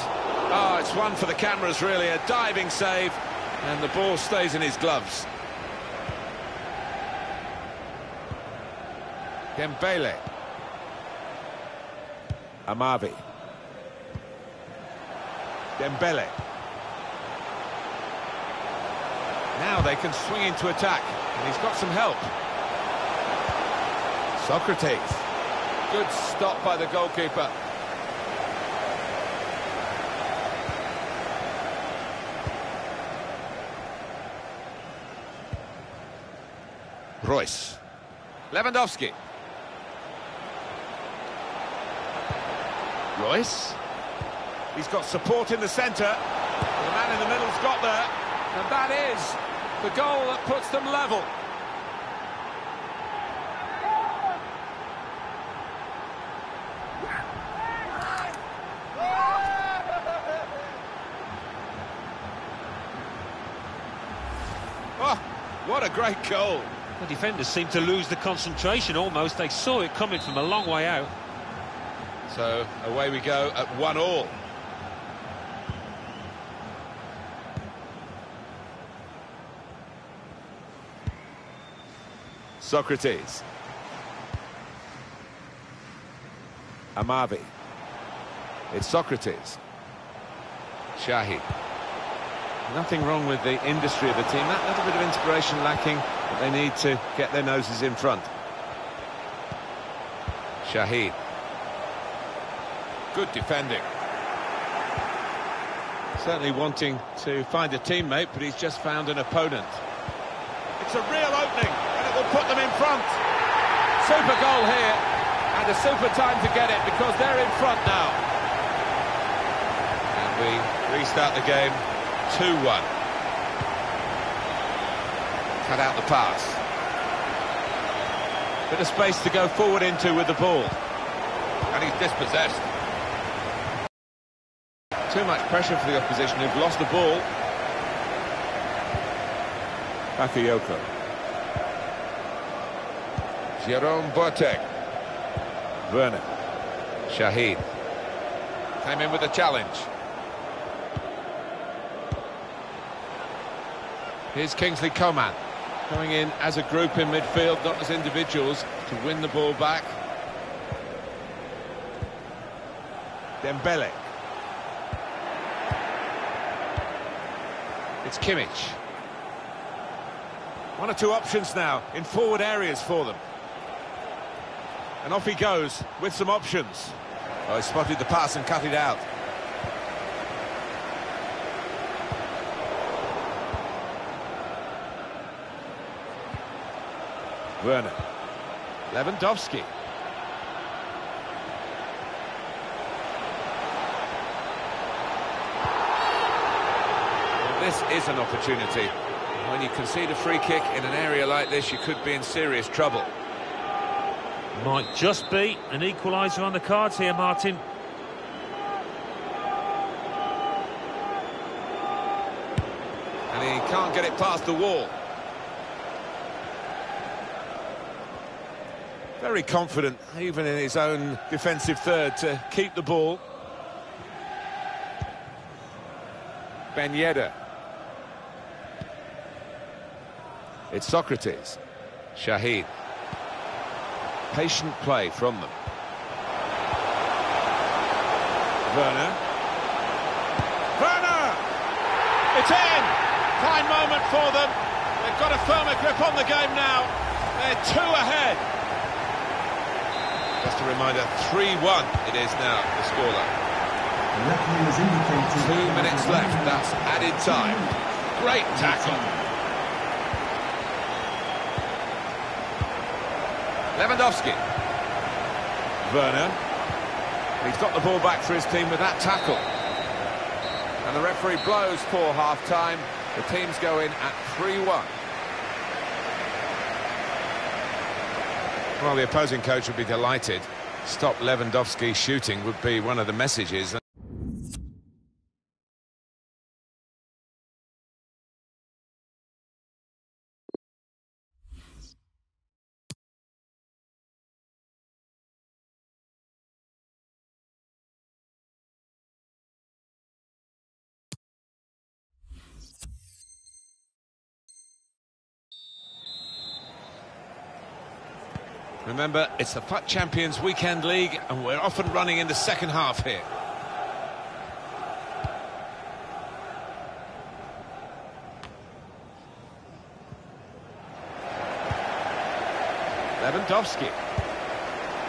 Oh, it's one for the cameras, really. A diving save. And the ball stays in his gloves. Dembele. Amavi. Dembele. Now they can swing into attack. And he's got some help. Sokratis. Good stop by the goalkeeper. Reus. Lewandowski. Reus. He's got support in the centre. The man in the middle's got there. And that is the goal that puts them level. Oh, what a great goal. The defenders seemed to lose the concentration almost. They saw it coming from a long way out. So away we go at one all. Sokratis. Amavi. It's Sokratis. Shahi. Nothing wrong with the industry of the team. That little bit of inspiration lacking but they need to get their noses in front. Shahid. Good defending. Certainly wanting to find a teammate, but he's just found an opponent. It's a real opening, and it will put them in front. Super goal here, and a super time to get it because they're in front now. And we restart the game 2-1. Cut out the pass. Bit of space to go forward into with the ball. And he's dispossessed. Too much pressure for the opposition who've lost the ball. Bakayoko. Jerome Boateng. Werner. Shahid. Came in with a challenge. Here's Kingsley Coman. Going in as a group in midfield, not as individuals, to win the ball back. Dembele. It's Kimmich. One or two options now in forward areas for them. And off he goes with some options. Oh, he spotted the pass and cut it out. Werner. Lewandowski. This is an opportunity. When you concede a free kick in an area like this, you could be in serious trouble. Might just be an equaliser on the cards here, Martin. And he can't get it past the wall. Very confident, even in his own defensive third, to keep the ball. Ben Yedder. It's Sokratis. Shahid. Patient play from them. Werner. Werner! It's in! Fine moment for them. They've got a firmer grip on the game now. They're two ahead. Just a reminder, 3-1 it is now, the scoreline. The referee has indicated... Two minutes left, that's added time. Great tackle. Lewandowski. Werner. He's got the ball back for his team with that tackle. And the referee blows for half-time. The teams go in at 3-1. Well, the opposing coach would be delighted. Stop Lewandowski shooting would be one of the messages. Remember, it's the FUT Champions Weekend League, and we're off and running in the second half here. Lewandowski.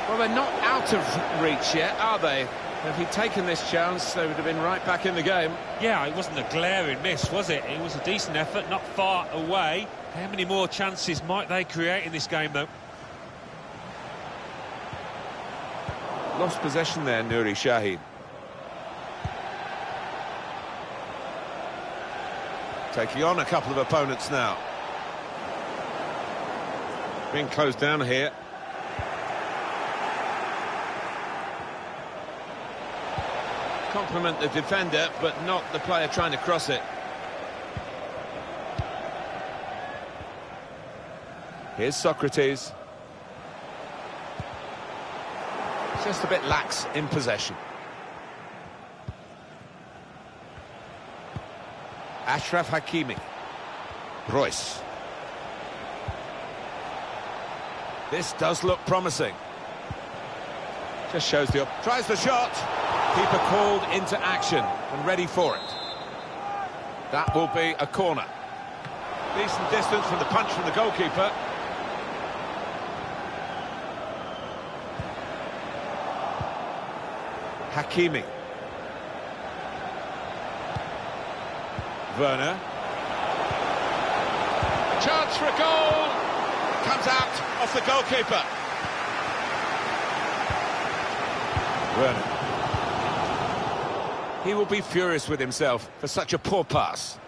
Well, they're not out of reach yet, are they? If he'd taken this chance, they would have been right back in the game. Yeah, it wasn't a glaring miss, was it? It was a decent effort, not far away. How many more chances might they create in this game, though? Lost possession there, Nuri Şahin. Taking on a couple of opponents now. Being closed down here. Compliment the defender, but not the player trying to cross it. Here's Sokratis. Just a bit lax in possession. Achraf Hakimi. Reus. This does look promising. Just shows the... Tries the shot. Keeper called into action and ready for it. That will be a corner. Decent distance from the punch from the goalkeeper. Hakimi. Werner. Chance for a goal. Comes out off the goalkeeper. Werner. He will be furious with himself for such a poor pass.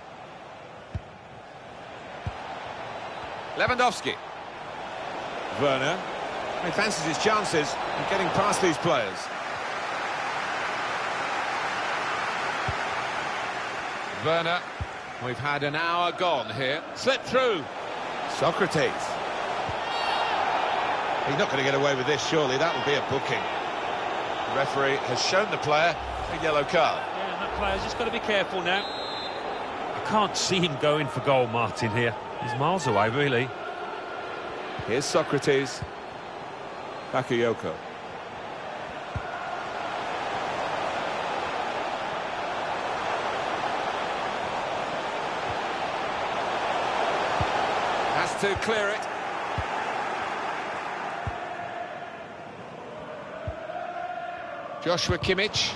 Lewandowski. Werner. He fancies his chances of getting past these players. Werner. We've had an hour gone here. Slip through. Sokratis. He's not going to get away with this, surely. That will be a booking. The referee has shown the player a yellow card. Yeah, and that player's just got to be careful now. I can't see him going for goal, Martin, here. He's miles away, really. Here's Sokratis. Bakayoko. Has to clear it. Joshua Kimmich.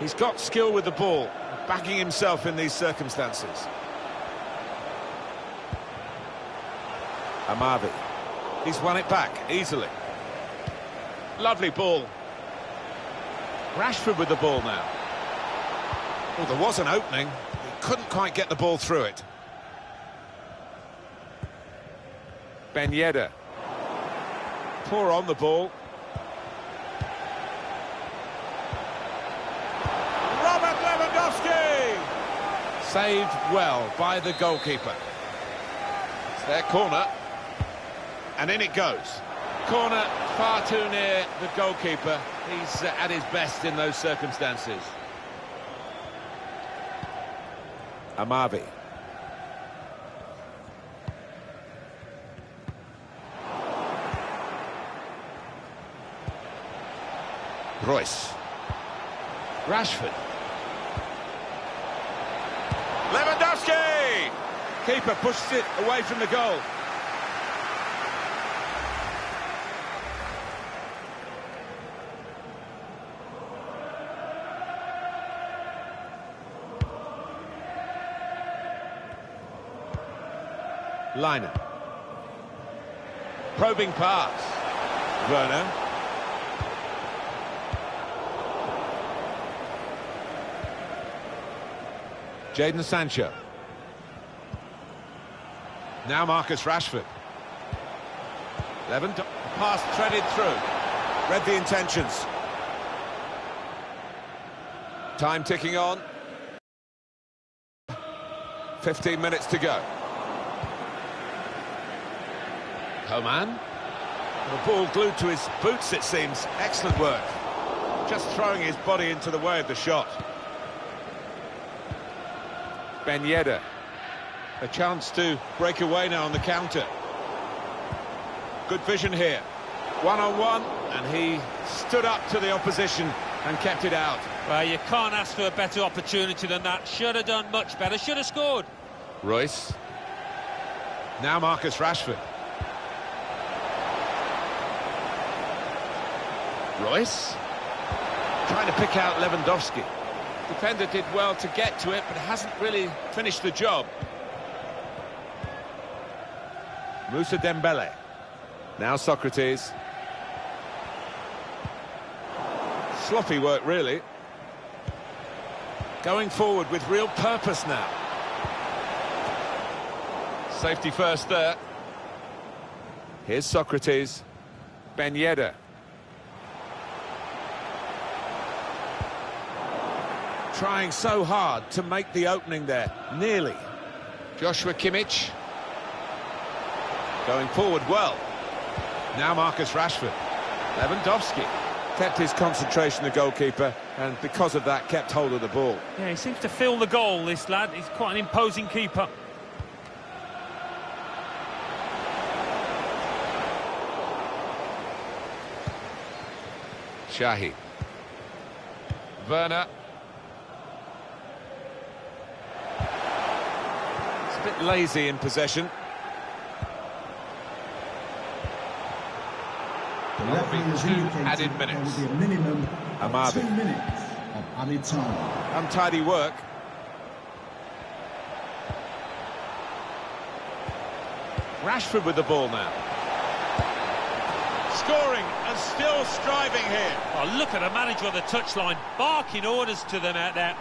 He's got skill with the ball, backing himself in these circumstances. Amavi. He's won it back easily. Lovely ball. Rashford with the ball now. Oh, there was an opening. Couldn't quite get the ball through it. Ben Yedder. Poor on the ball. Robert Lewandowski! Saved well by the goalkeeper. It's their corner. And in it goes. Corner far too near the goalkeeper. He's at his best in those circumstances. Amavi. Reus. Rashford. Lewandowski! Keeper pushes it away from the goal. Liner. Probing pass. Werner. Jadon Sancho. Now Marcus Rashford. Levin pass threaded through. Read the intentions. Time ticking on. 15 minutes to go. Coman. The ball glued to his boots, it seems. Excellent work. Just throwing his body into the way of the shot. Ben Yedder. A chance to break away now on the counter. Good vision here. One-on-one, and he stood up to the opposition and kept it out. Well, you can't ask for a better opportunity than that. Should have done much better. Should have scored. Reus. Now Marcus Rashford. Reus. Trying to pick out Lewandowski. Defender did well to get to it, but hasn't really finished the job. Moussa Dembélé. Now Sokratis. Sloppy work, really. Going forward with real purpose now. Safety first there. Here's Sokratis. Ben Yedder. trying so hard to make the opening there, nearly. Joshua Kimmich going forward well. Now Marcus Rashford. Lewandowski kept his concentration, the goalkeeper, and because of that, kept hold of the ball. Yeah, he seems to feel the goal, this lad. He's quite an imposing keeper. Shahi. Werner. A bit lazy in possession. The That'll be two indicated added there minutes. will be a minimum of two minutes of added time. Untidy work. Rashford with the ball now. Scoring and still striving here. Oh, look at the manager on the touchline, barking orders to them out there.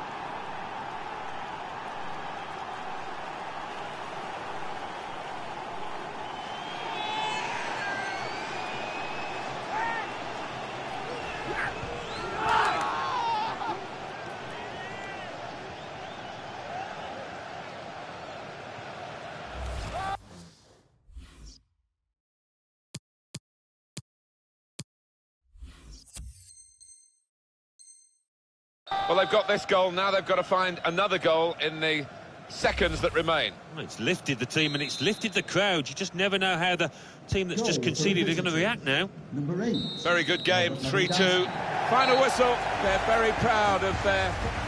Well, they've got this goal. Now they've got to find another goal in the seconds that remain. Well, It's lifted the team and it's lifted the crowd. You just never know how the team that's just Goal for conceded are going to react now. Number eight. Very good game, 3-2. Final whistle. They're very proud of their...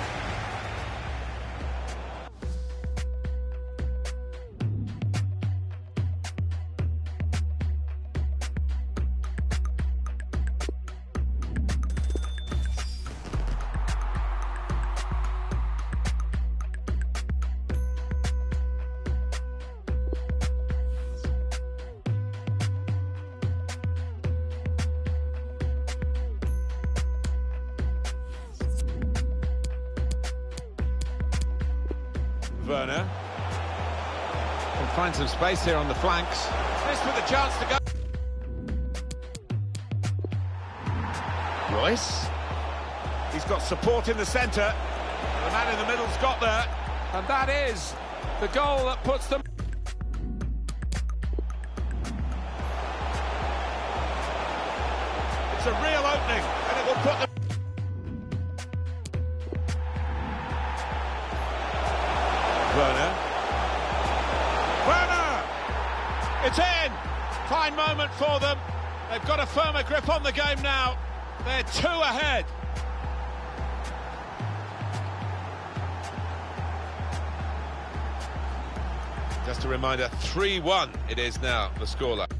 here on the flanks. This with a chance to go. Reus. He's got support in the centre. The man in the middle's got there. And that is the goal that puts them... the game now. They're two ahead. Just a reminder, 3-1 it is now, the scoreline.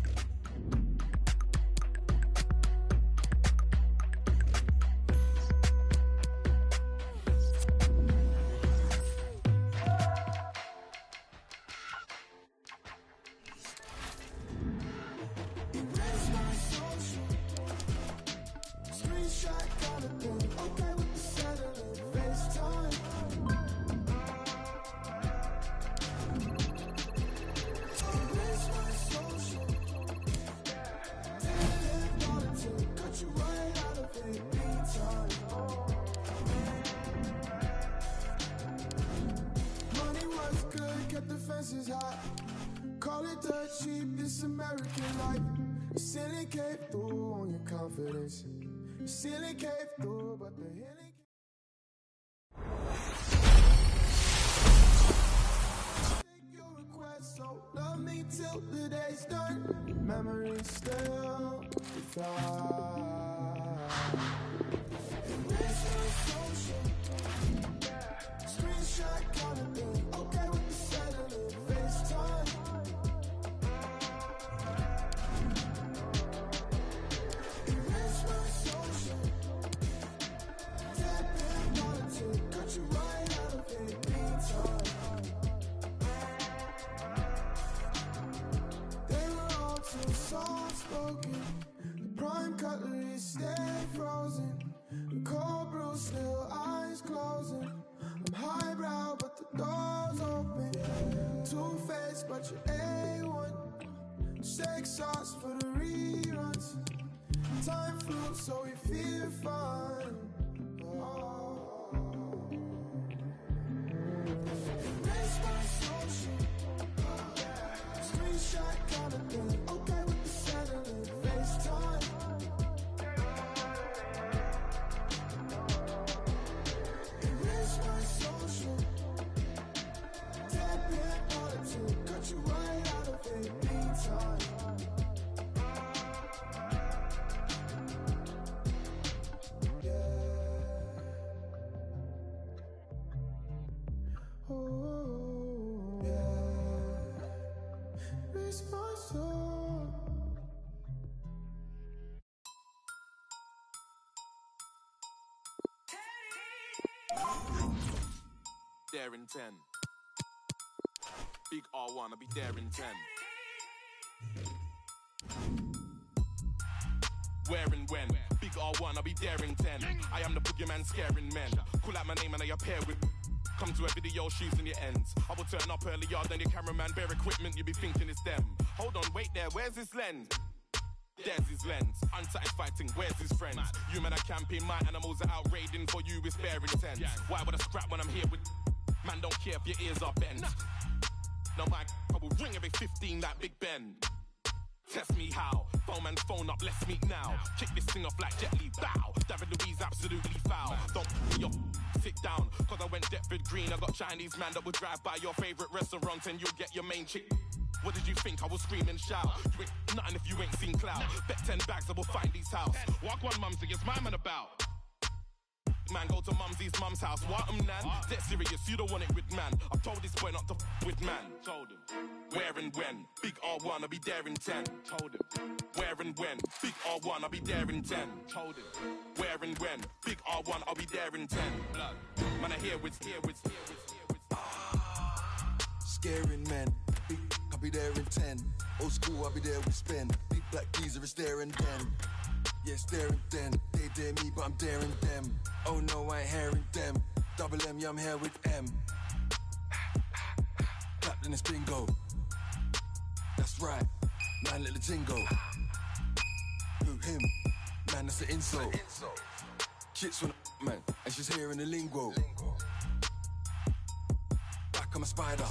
There in 10. Big R1, I'll be there in 10. Where and when? Big R1, I'll be there in 10. I am the boogeyman scaring men. Call out my name and I appear with. Come to a video shooting your ends. I will turn up earlier than your cameraman. Bare equipment, you be thinking it's them. Hold on, wait there, where's his lens? There's his lens. Unsatisfied thing, where's his friends? You men are camping, my animals are out raiding for you with spare intent. Why would I scrap when I'm here with. Man, don't care if your ears are bent. No, my I will ring every 15 like Big Ben. Test me how. Phone man, phone up, let's meet now. Kick this thing off like Jet Li, bow. David Luiz, absolutely foul. Don't your sit down, cause I went Deptford Green. I got Chinese man that will drive by your favorite restaurant and you'll get your main chick. What did you think? I will scream and shout. You ain't nothing if you ain't seen clout. Bet 10 bags, I will find these house. Walk one mum to get my man about. Man, go to mumsy's mum's house. What um nan? Dead serious, you don't want it with man. I've told this boy not to f with man. Told him. Where and when? Big R1, I'll be there in 10. Told him. Where and when? Big R1, I'll be there in 10. Told him. Where and when? Big R1, I'll be there in 10. Blood. Man, I hear what's here, what's here, what's here, what's Scaring men. Big, I'll be there in 10. Old school, I'll be there with spin. Big black geezer is there and then. Yeah, and then. They dare me, but I'm daring them. Oh no, I ain't hearing them. Double M, yeah, I'm here with M. Clap, then it's bingo. That's right. Man, let the tingo. Who, him? Man, that's an insult. Chits when man, and she's hearing the lingo. Back, I'm a spider.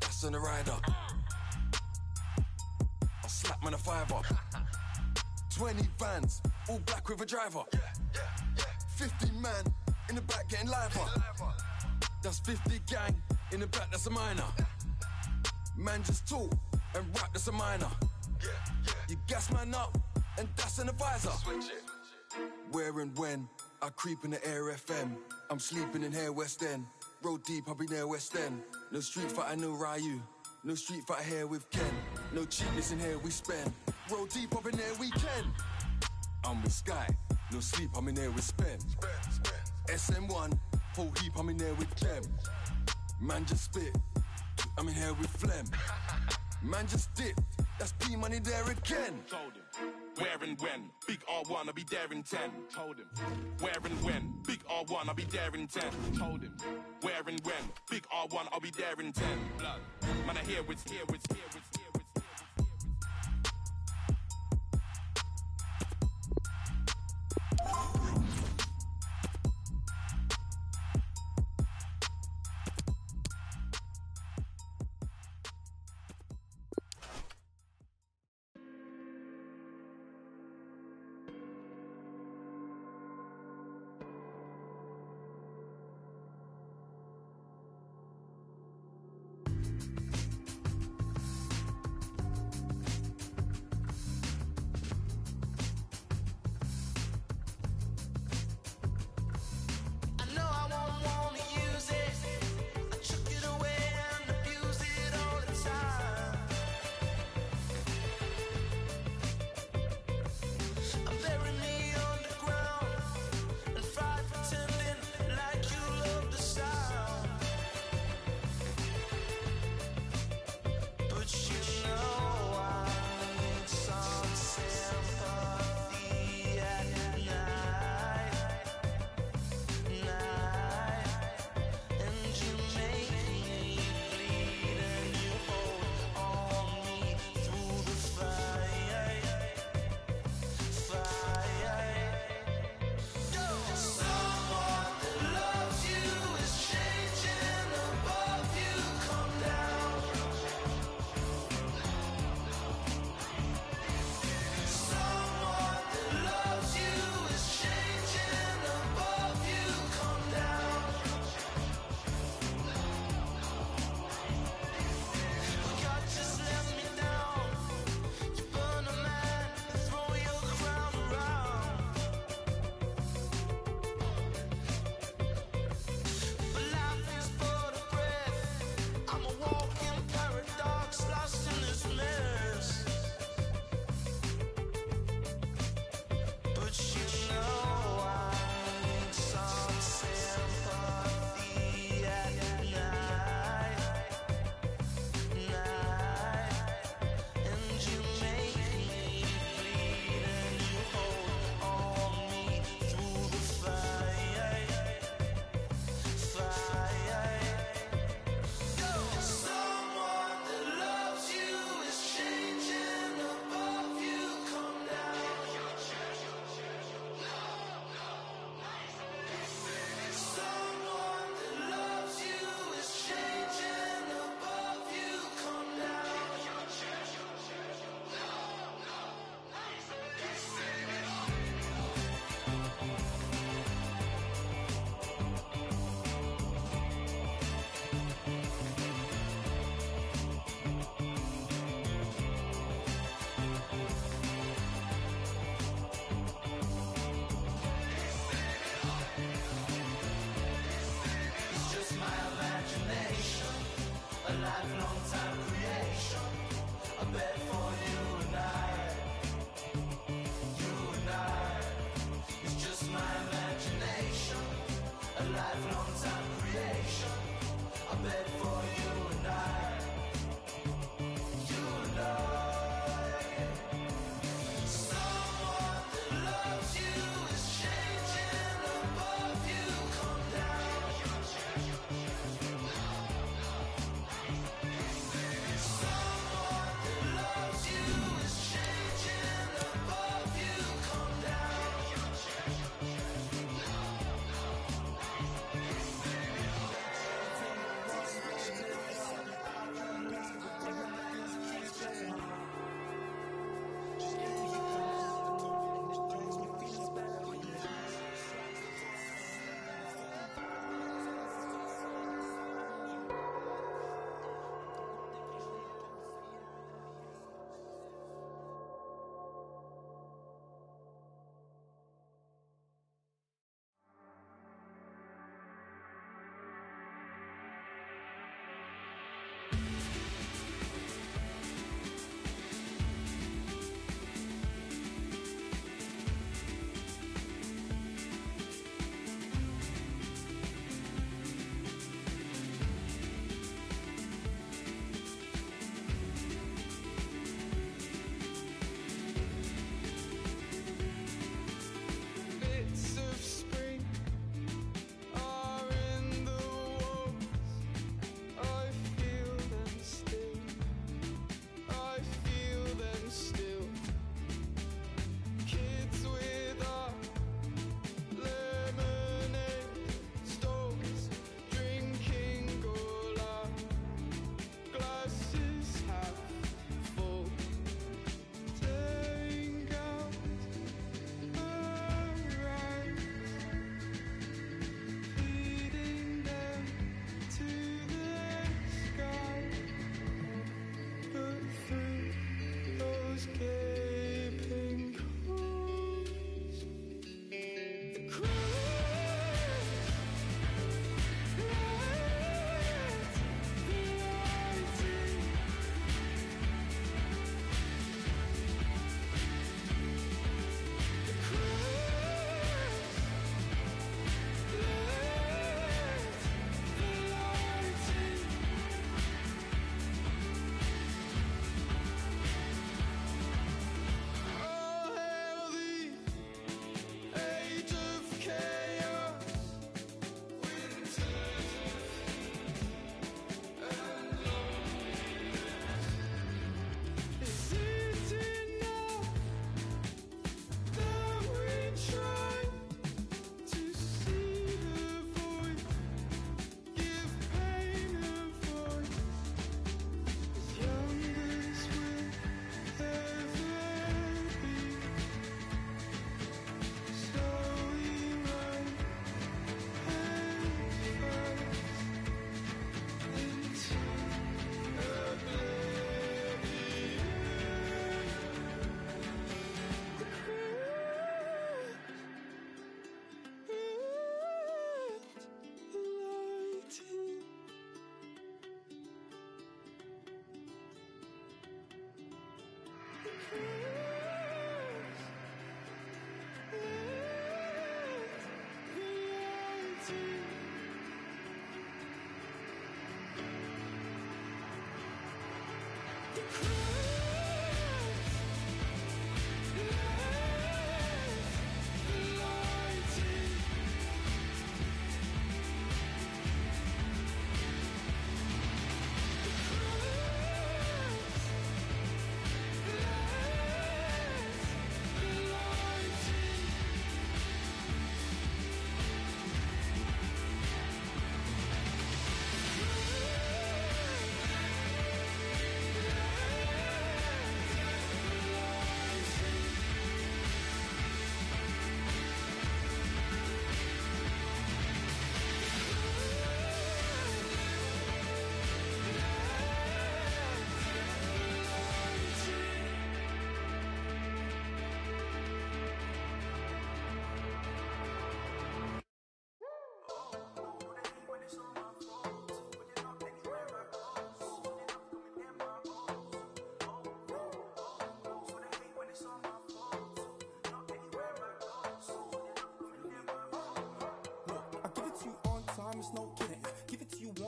That's on the rider. Man a fiver. 20 vans, all black with a driver. 50 man in the back getting liver. That's 50 gang in the back, that's a minor. Man just talk and rap, that's a minor. You gas man up, and that's an advisor. Where and when I creep in the air FM. I'm sleeping in here West End. Road deep, I'll be near West End. No street fight, I know Ryu. No street fight here with Ken. No cheapness in here, we spend. Roll deep up in there, we can. I'm with Sky. No sleep, I'm in there with Spen. SM1, whole heap, I'm in there with Clem. Man just spit. I'm in here with Phlegm. Man just dip. That's P money there again. Told. Where and when? Big R1, I'll be there in 10. Told him. Where and when? Big R1, I'll be there in 10. Told him. Where and when? Big R1, I'll be there in 10. Blood. Man, I hear what's here, what's here, what's here. I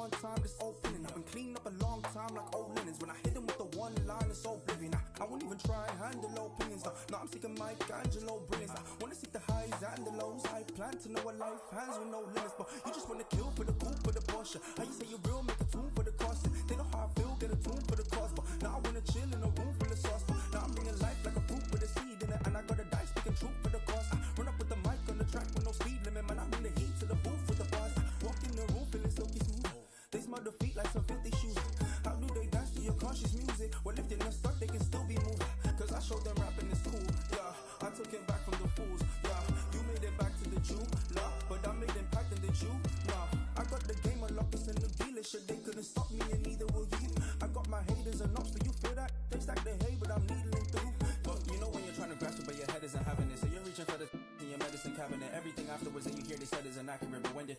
one time, it's opening. I've been clean up a long time like old linens. When I hit them with the one line, it's oblivion. I, I won't even try and handle opinions. No, no I'm seeking Michelangelo brilliance. I wanna seek the highs and the lows. I plan to know a life hands with no limits. But you just wanna kill for the cool, for the Porsche.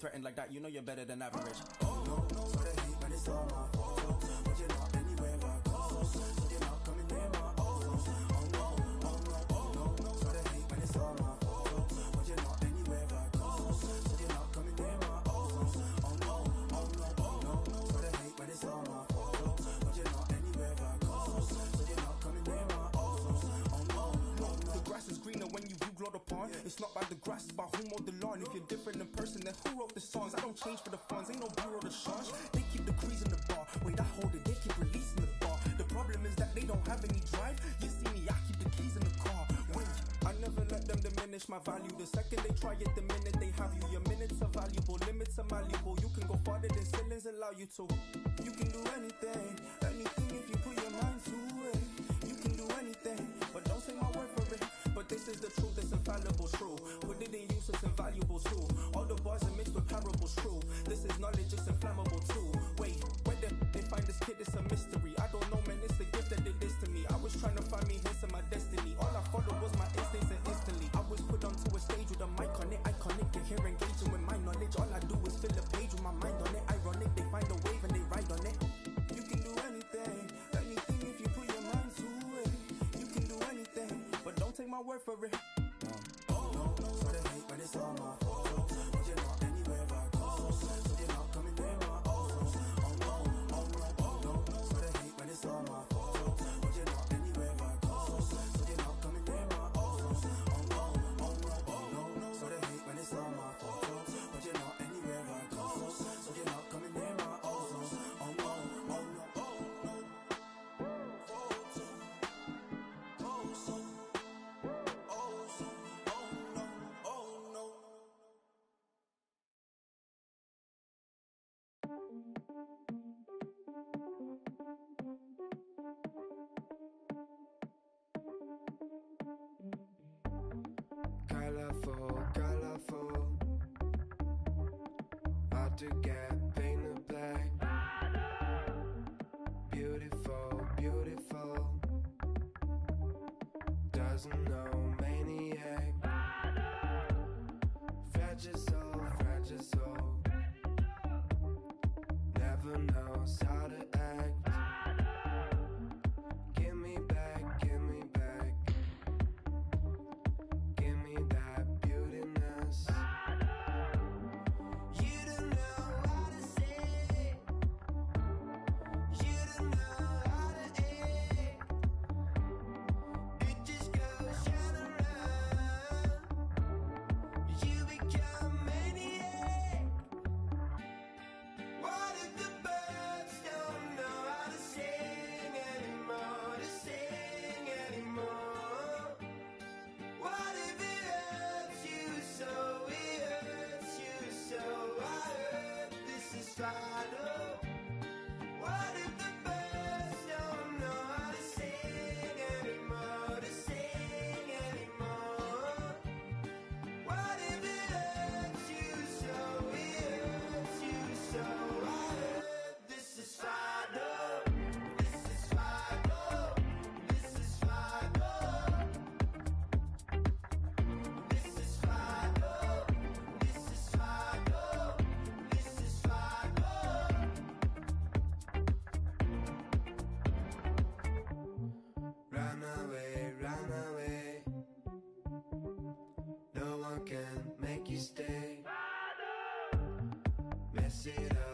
Threatened like that, you know you're better than average. Oh, no, no, so they hate, but it's all my fault. But you're not anywhere. So you're not coming near my it's not. The by the grass, don't change for the funds, ain't no bureau to charge. They keep in the bar. Wait, I hold it, they keep releasing the bar. The problem is that they don't have any drive. You see me, I keep the keys in the car. Wait, I never let them diminish my value. The second they try it, the minute they have you. Your minutes are valuable, limits are malleable. You can go farther than ceilings allow you to. You can do anything, anything if you put your mind to it. This is inflammable too. Wait, where the they find this kid, it's a mystery. I don't know, man, it's a gift that did to me. I was trying to find me hints in my destiny. All I followed was my instincts and instantly. I was put onto a stage with a mic on it, iconic. And here engaging with my knowledge. All I do is fill a page with my mind on it. Ironic, they find a wave and they ride on it. You can do anything, anything if you put your mind to it. You can do anything, but don't take my word for it. Oh, no, no, hate when it's all Colorful, colorful. Hard to can make you stay. Mess it up,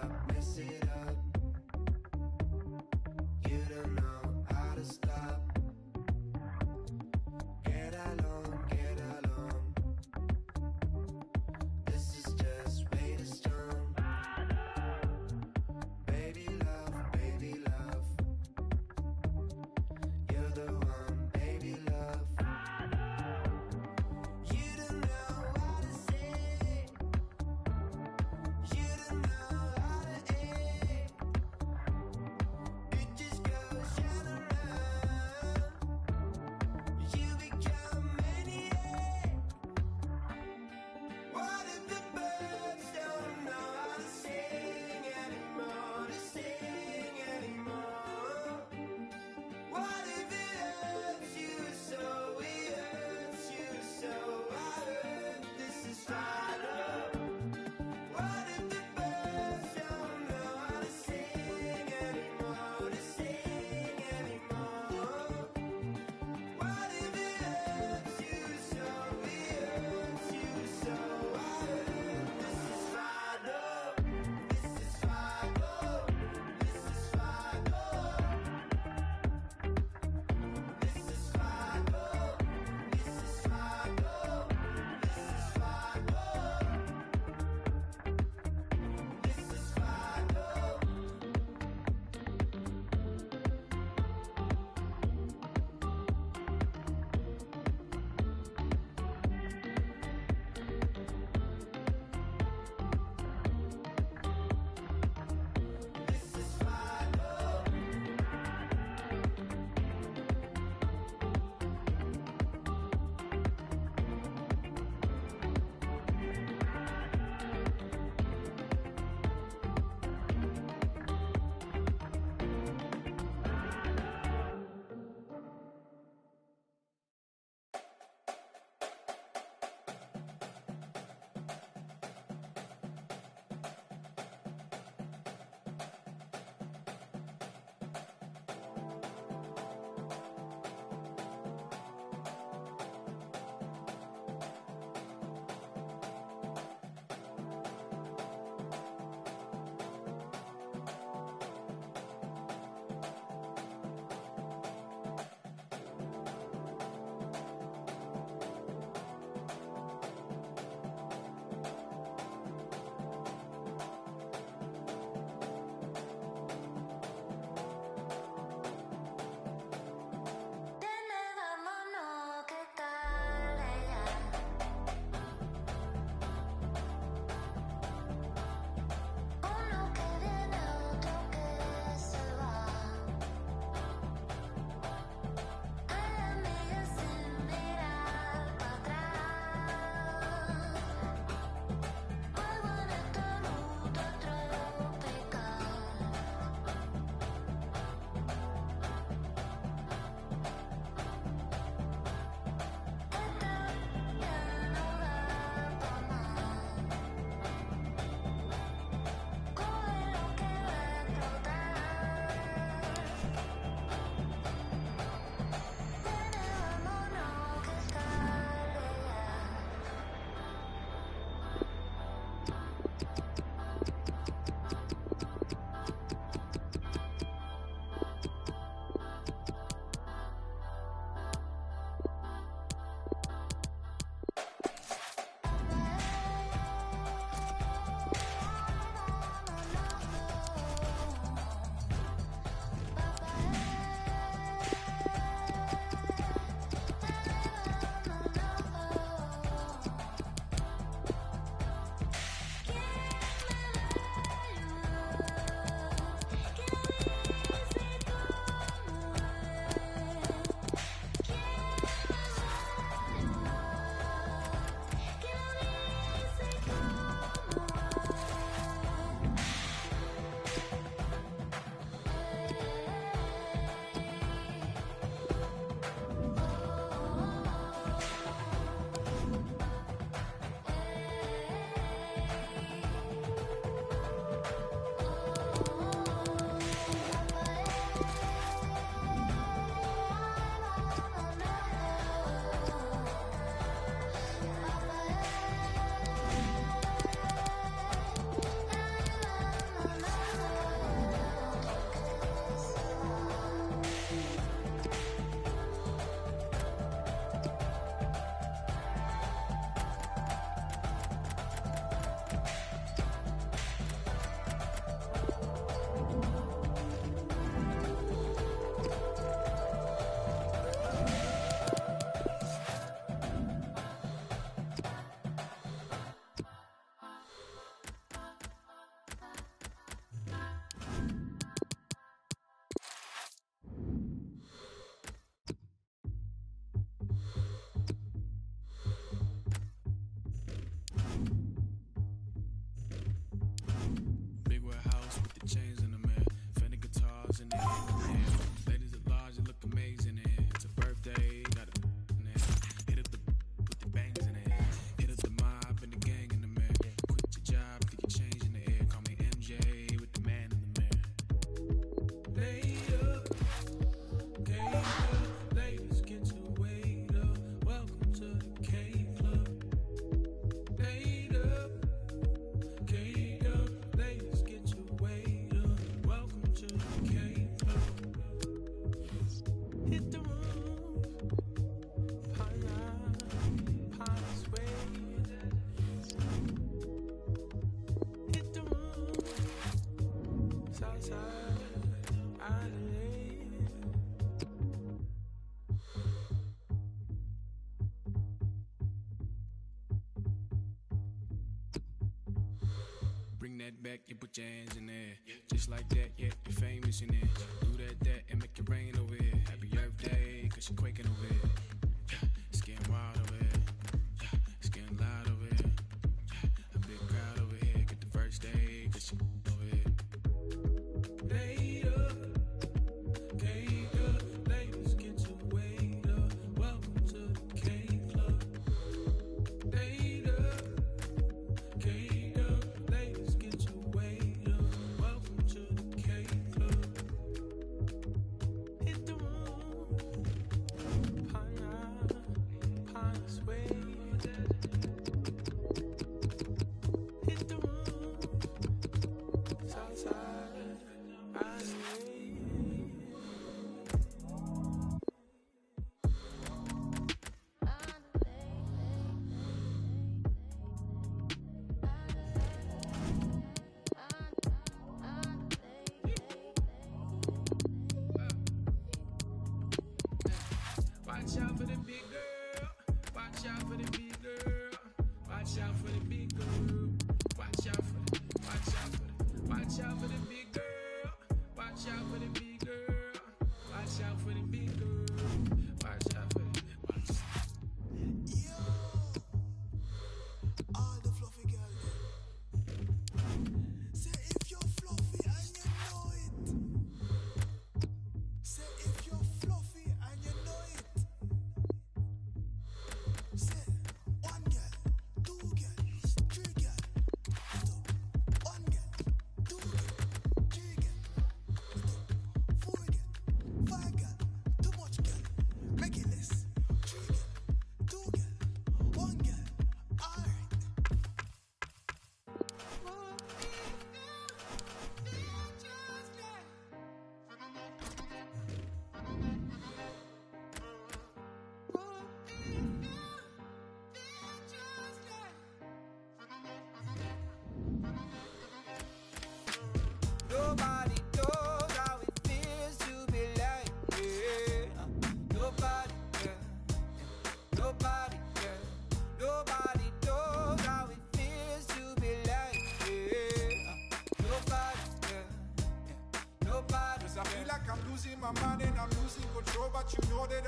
that back, you put your hands in there. Just like that, yeah, you're famous in there. Do that, that, and make it rain over here. Happy Earth Day, cause you're quaking over here.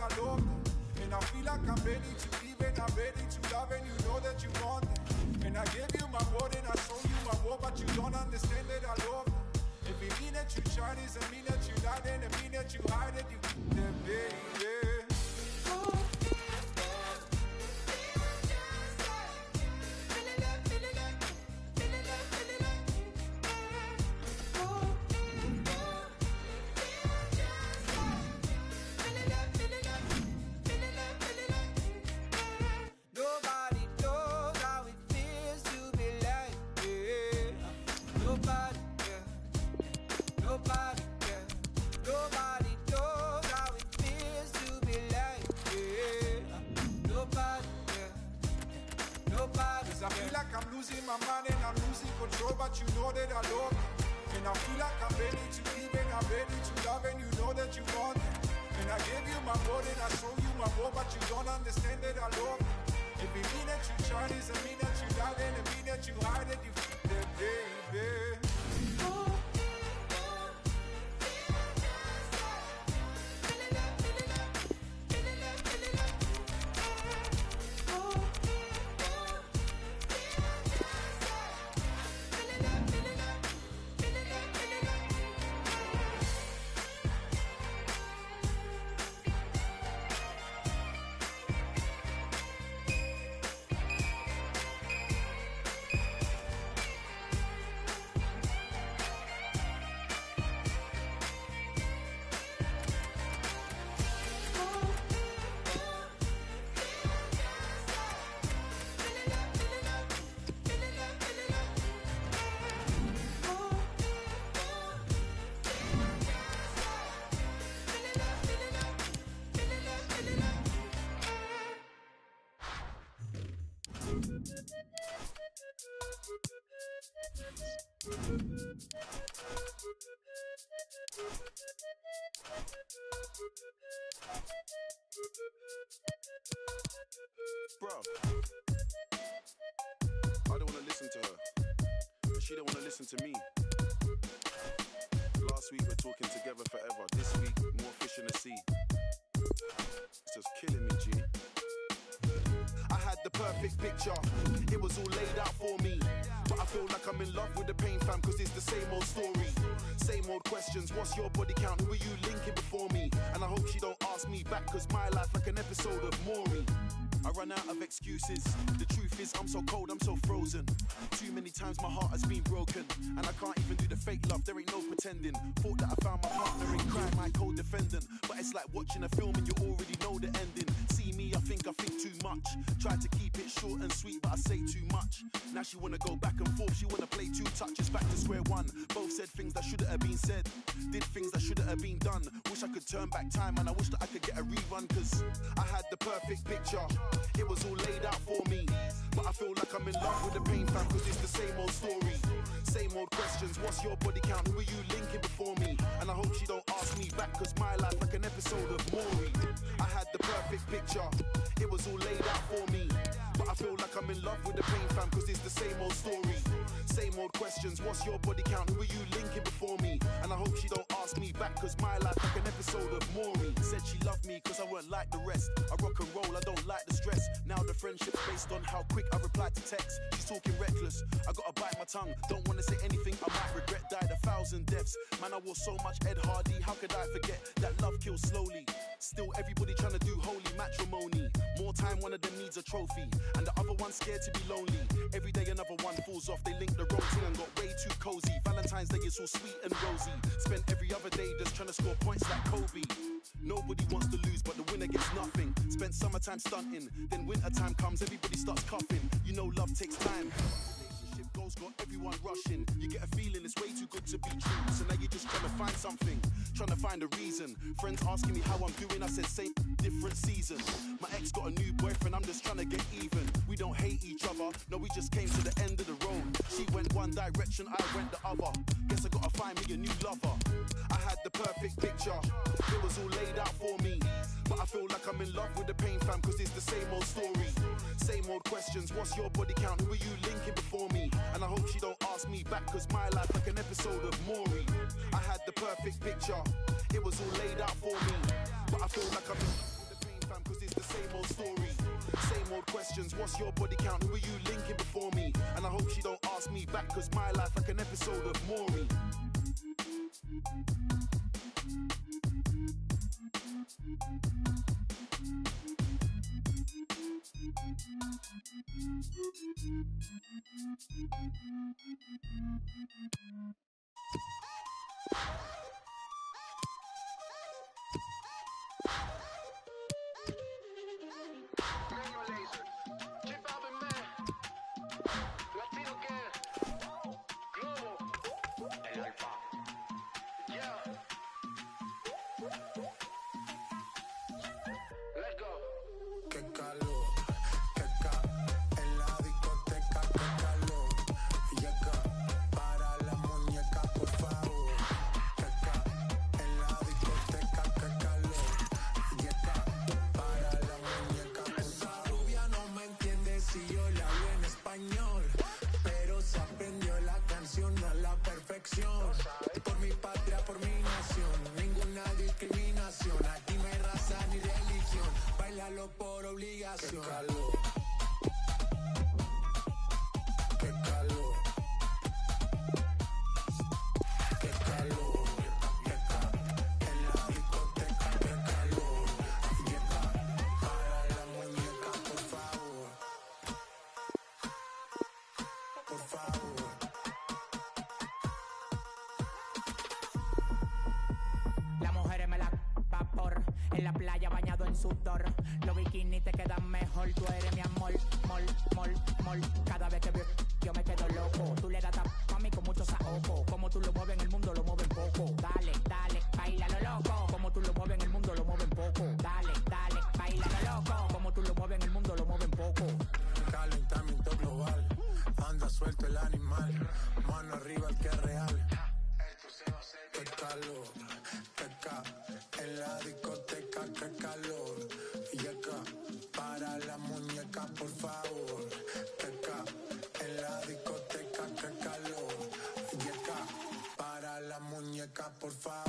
And I feel like I'm ready to leave and I'm ready to love and you listen to me. Last week we're talking together forever. This week, more fish in the sea. It's just killing me, G. I had the perfect picture, it was all laid out for me. But I feel like I'm in love with the pain fam, cause it's the same old story. Same old questions, what's your body count? Who are you linking before me? And I hope she don't ask me back, cause my life like an episode of Maury. I run out of excuses. The truth is, I'm so cold, I'm so frozen. Many times my heart has been broken, and I can't even do the fake love. There ain't no pretending. Thought that I found my partner in crime, my co-defendant. But it's like watching a film and you already know the ending. See me, I think I think too much. Try to keep it short and sweet, but I say too much. Now she wanna go back and forth, she wanna play two touches back to square one. Both said things that shouldn't have been said, did things that shouldn't have been done. Wish I could turn back time and I wish that I could get a rerun, cause I had the perfect picture. It was all laid out for me. But I feel like I'm in love with the pain fam, cause it's the same old story. Same old questions, what's your body count? Who are you linking before me? And I hope she don't ask me back, cause my life like an episode of Maury. I had the perfect picture, it was all laid out for me. But I feel like I'm in love with the pain fam, cause it's the same old story. Same old questions, what's your body count? Who are you linking before me? And I hope she don't ask me back, cause my life like an episode of Maury. Said she loved me cause I weren't like the rest. I rock and roll, I don't like the stress. Now the friendship's based on how quick I reply to text. She's talking reckless, I gotta bite my tongue. Don't wanna say anything I might regret. Died a thousand deaths. Man, I wore so much Ed Hardy, how could I forget that love kills slowly? Still, everybody trying to do holy matrimony. More time, one of them needs a trophy, and the other one's scared to be lonely. Every day, another one falls off. They link the thing and got way too cozy. Valentine's Day is all sweet and rosy. Spent every other day just trying to score points like Kobe. Nobody wants to lose, but the winner gets nothing. Spent summertime stunting, then wintertime comes, everybody starts coughing. You know, love takes time. Got everyone rushing. You get a feeling it's way too good to be true. So now you're just trying to find something, trying to find a reason. Friends asking me how I'm doing, I said same different season. My ex got a new boyfriend, I'm just trying to get even. We don't hate each other, no, we just came to the end of the road. She went one direction, I went the other. Guess I gotta find me a new lover. I had the perfect picture, it was all laid out for me. But I feel like I'm in love with the pain fam, cause it's the same old story. Same old questions, what's your body count? Who are you linking before me? And I hope she don't ask me back, cause my life like an episode of Maury. I had the perfect picture, it was all laid out for me. But I feel like I'm in the pain fam, cause it's the same old story. Same old questions, what's your body count? Who are you linking before me? And I hope she don't ask me back, cause my life like an episode of Maury. Qué Hey! La playa bañado en sudor. Los bikinis te quedan mejor Tú eres mi amor, mol, mol, mol. Cada vez que veo yo me quedo loco. Tú le das a mí con mucho saoco. Como tú lo mueves en el mundo on fire.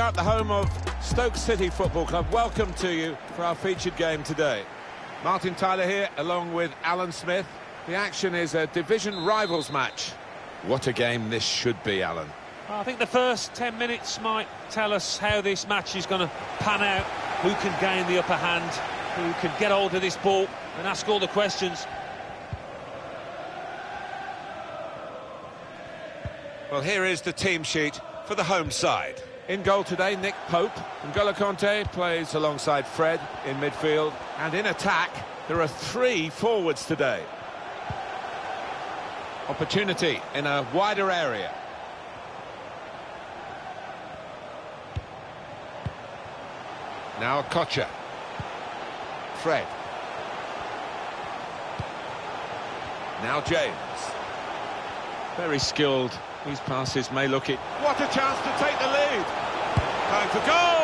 We are at the home of Stoke City Football Club. Welcome to you for our featured game today. Martin Tyler here, along with Alan Smith. The action is a division rivals match. What a game this should be, Alan. I think the first 10 minutes might tell us how this match is going to pan out, who can gain the upper hand, who can get hold of this ball and ask all the questions. Well, here is the team sheet for the home side. In goal today, Nick Pope. N'Golo Kanté plays alongside Fred in midfield. And in attack, there are three forwards today. Opportunity in a wider area. Now Kocha. Fred. Now James. Very skilled. These passes may look it. What a chance to take the lead. Time for goal.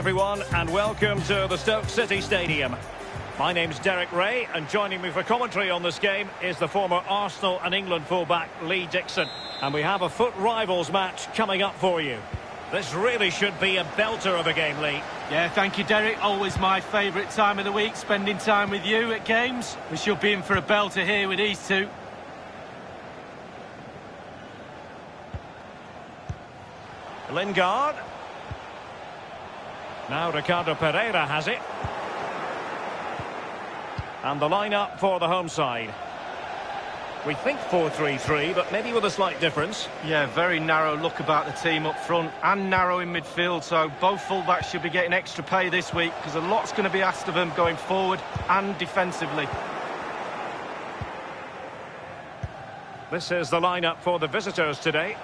Everyone and welcome to the Stoke City Stadium. My name's Derek Ray and joining me for commentary on this game is the former Arsenal and England fullback Lee Dixon. And we have a foot rivals match coming up for you. This really should be a belter of a game, Lee. Yeah, thank you, Derek. Always my favourite time of the week, spending time with you at games. We should be in for a belter here with these two. Lingard. Now Ricardo Pereira has it. And the lineup for the home side. We think 4-3-3, but maybe with a slight difference. Yeah, very narrow look about the team up front and narrow in midfield, so both fullbacks should be getting extra pay this week because a lot's going to be asked of them going forward and defensively. This is the lineup for the visitors today.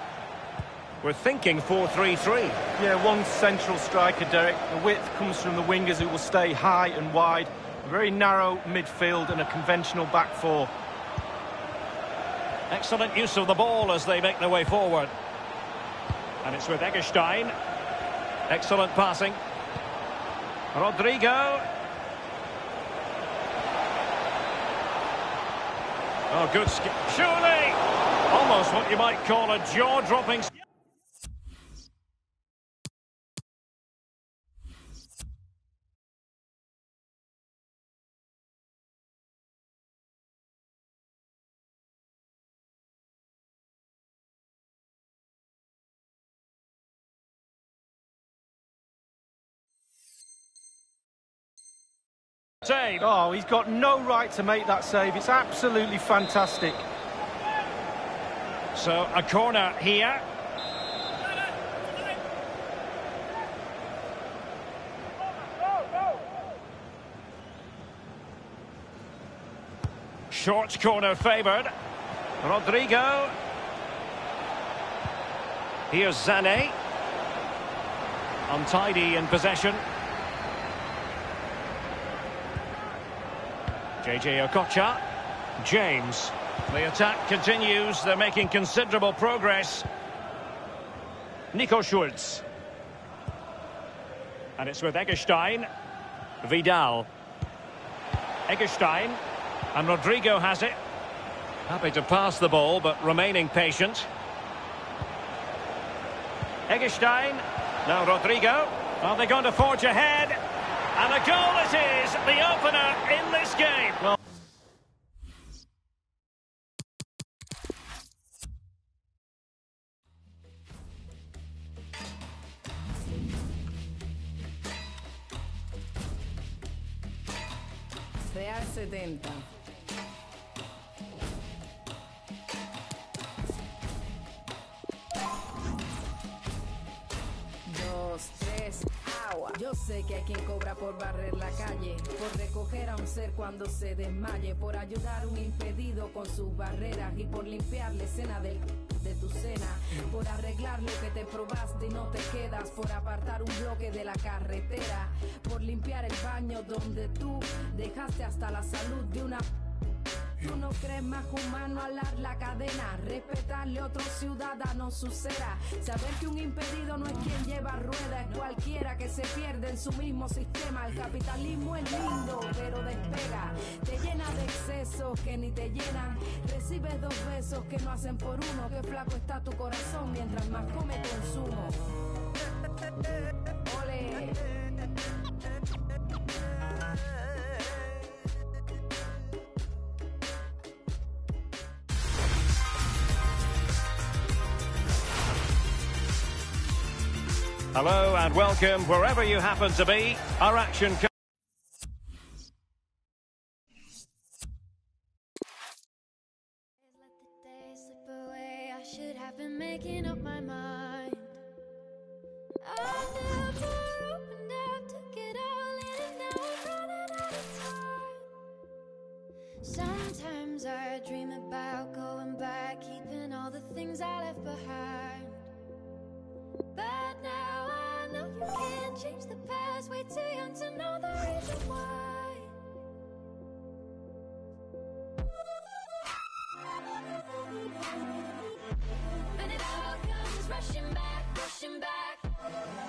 We're thinking 4-3-3. Yeah, one central striker, Derek. The width comes from the wingers who will stay high and wide. A very narrow midfield and a conventional back four. Excellent use of the ball as they make their way forward. And it's with Eggestein. Excellent passing. Rodrigo. Oh, good sk Surely! Almost what you might call a jaw-dropping... Save. Oh, he's got no right to make that save. It's absolutely fantastic. So a corner here. Short corner favoured. Rodrigo. Here's Zane. Untidy in possession. JJ Okocha. James. The attack continues. They're making considerable progress. Nico Schulz. And it's with Eggestein. Vidal. Eggestein. And Rodrigo has it. Happy to pass the ball, but remaining patient. Eggestein. Now Rodrigo. Are they going to forge ahead? And a goal it is, the opener in this game. Well, Real 70. Por ayudar un impedido con sus barreras y por limpiar la escena del de tu cena, por arreglar lo que te probaste y no te quedas, por apartar un bloque de la carretera, por limpiar el baño donde tú dejaste hasta la salud de una Tú no crees más humano alar la cadena, respetarle a otro ciudadano su cera, saber que un impedido no es quien lleva rueda, es cualquiera que se pierde en su mismo sistema. El capitalismo es lindo, pero despega, te llena de excesos que ni te llenan, recibes dos besos que no hacen por uno, que flaco está tu corazón mientras más come consumo. Ole. Hello and welcome wherever you happen to be. Our action. Sometimes I dream about going back, keeping all the things I left behind. But now I know you can't change the past. Way too young to know the reason why. And it all comes rushing back, rushing back.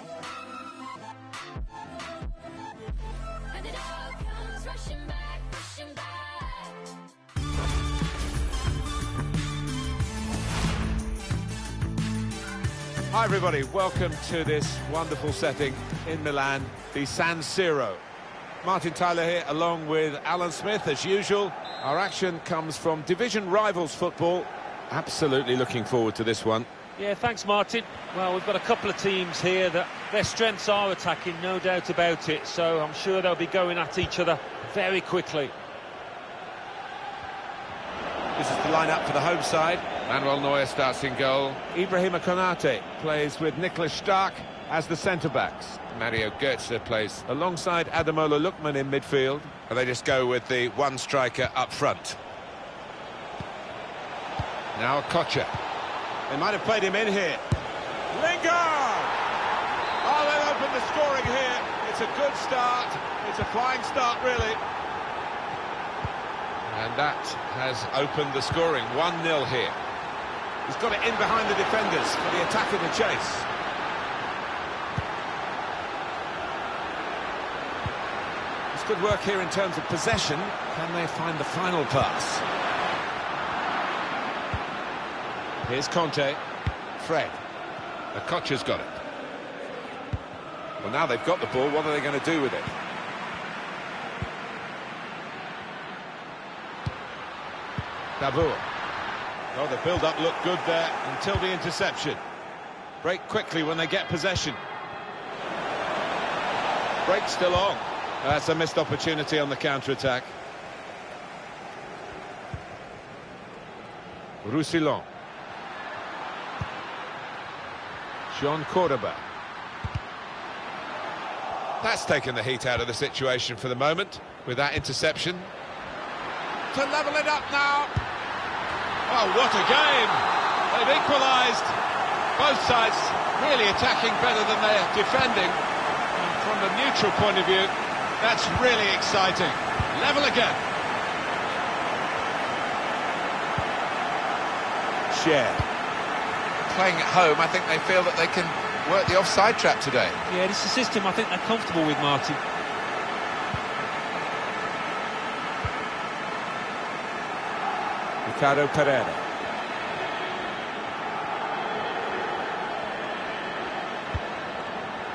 Hi, everybody. Welcome to this wonderful setting in Milan, the San Siro. Martin Tyler here, along with Alan Smith, as usual. Our action comes from division rivals football. Absolutely looking forward to this one. Yeah, thanks, Martin. Well, we've got a couple of teams here that their strengths are attacking, no doubt about it. So I'm sure they'll be going at each other very quickly. This is the lineup for the home side. Manuel Neuer starts in goal. Ibrahima Konate plays with Niklas Stark as the centre-backs. Mario Götze plays alongside Ademola Lookman in midfield. And they just go with the one striker up front. Now Kocha. They might have played him in here. Lingard! Oh, they'll open the scoring here. It's a good start. It's a flying start, really. And that has opened the scoring. 1-0 here. He's got it in behind the defenders for the attack of the chase. It's good work here in terms of possession. Can they find the final pass? Here's Kanté. Fred. The Kocha's got it. Well, now they've got the ball, what are they going to do with it? Dabbur. Oh, the build-up looked good there until the interception. Break quickly when they get possession. Break still on. That's a missed opportunity on the counter-attack. Roussillon. Jean Cordoba. That's taken the heat out of the situation for the moment with that interception. To level it up now. Oh, what a game! They've equalised. Both sides really attacking better than they're defending. And from a neutral point of view, that's really exciting. Level again. Share. Playing at home, I think they feel that they can work the offside trap today. Yeah, it's a system I think they're comfortable with, Martin. Ricardo Pereira.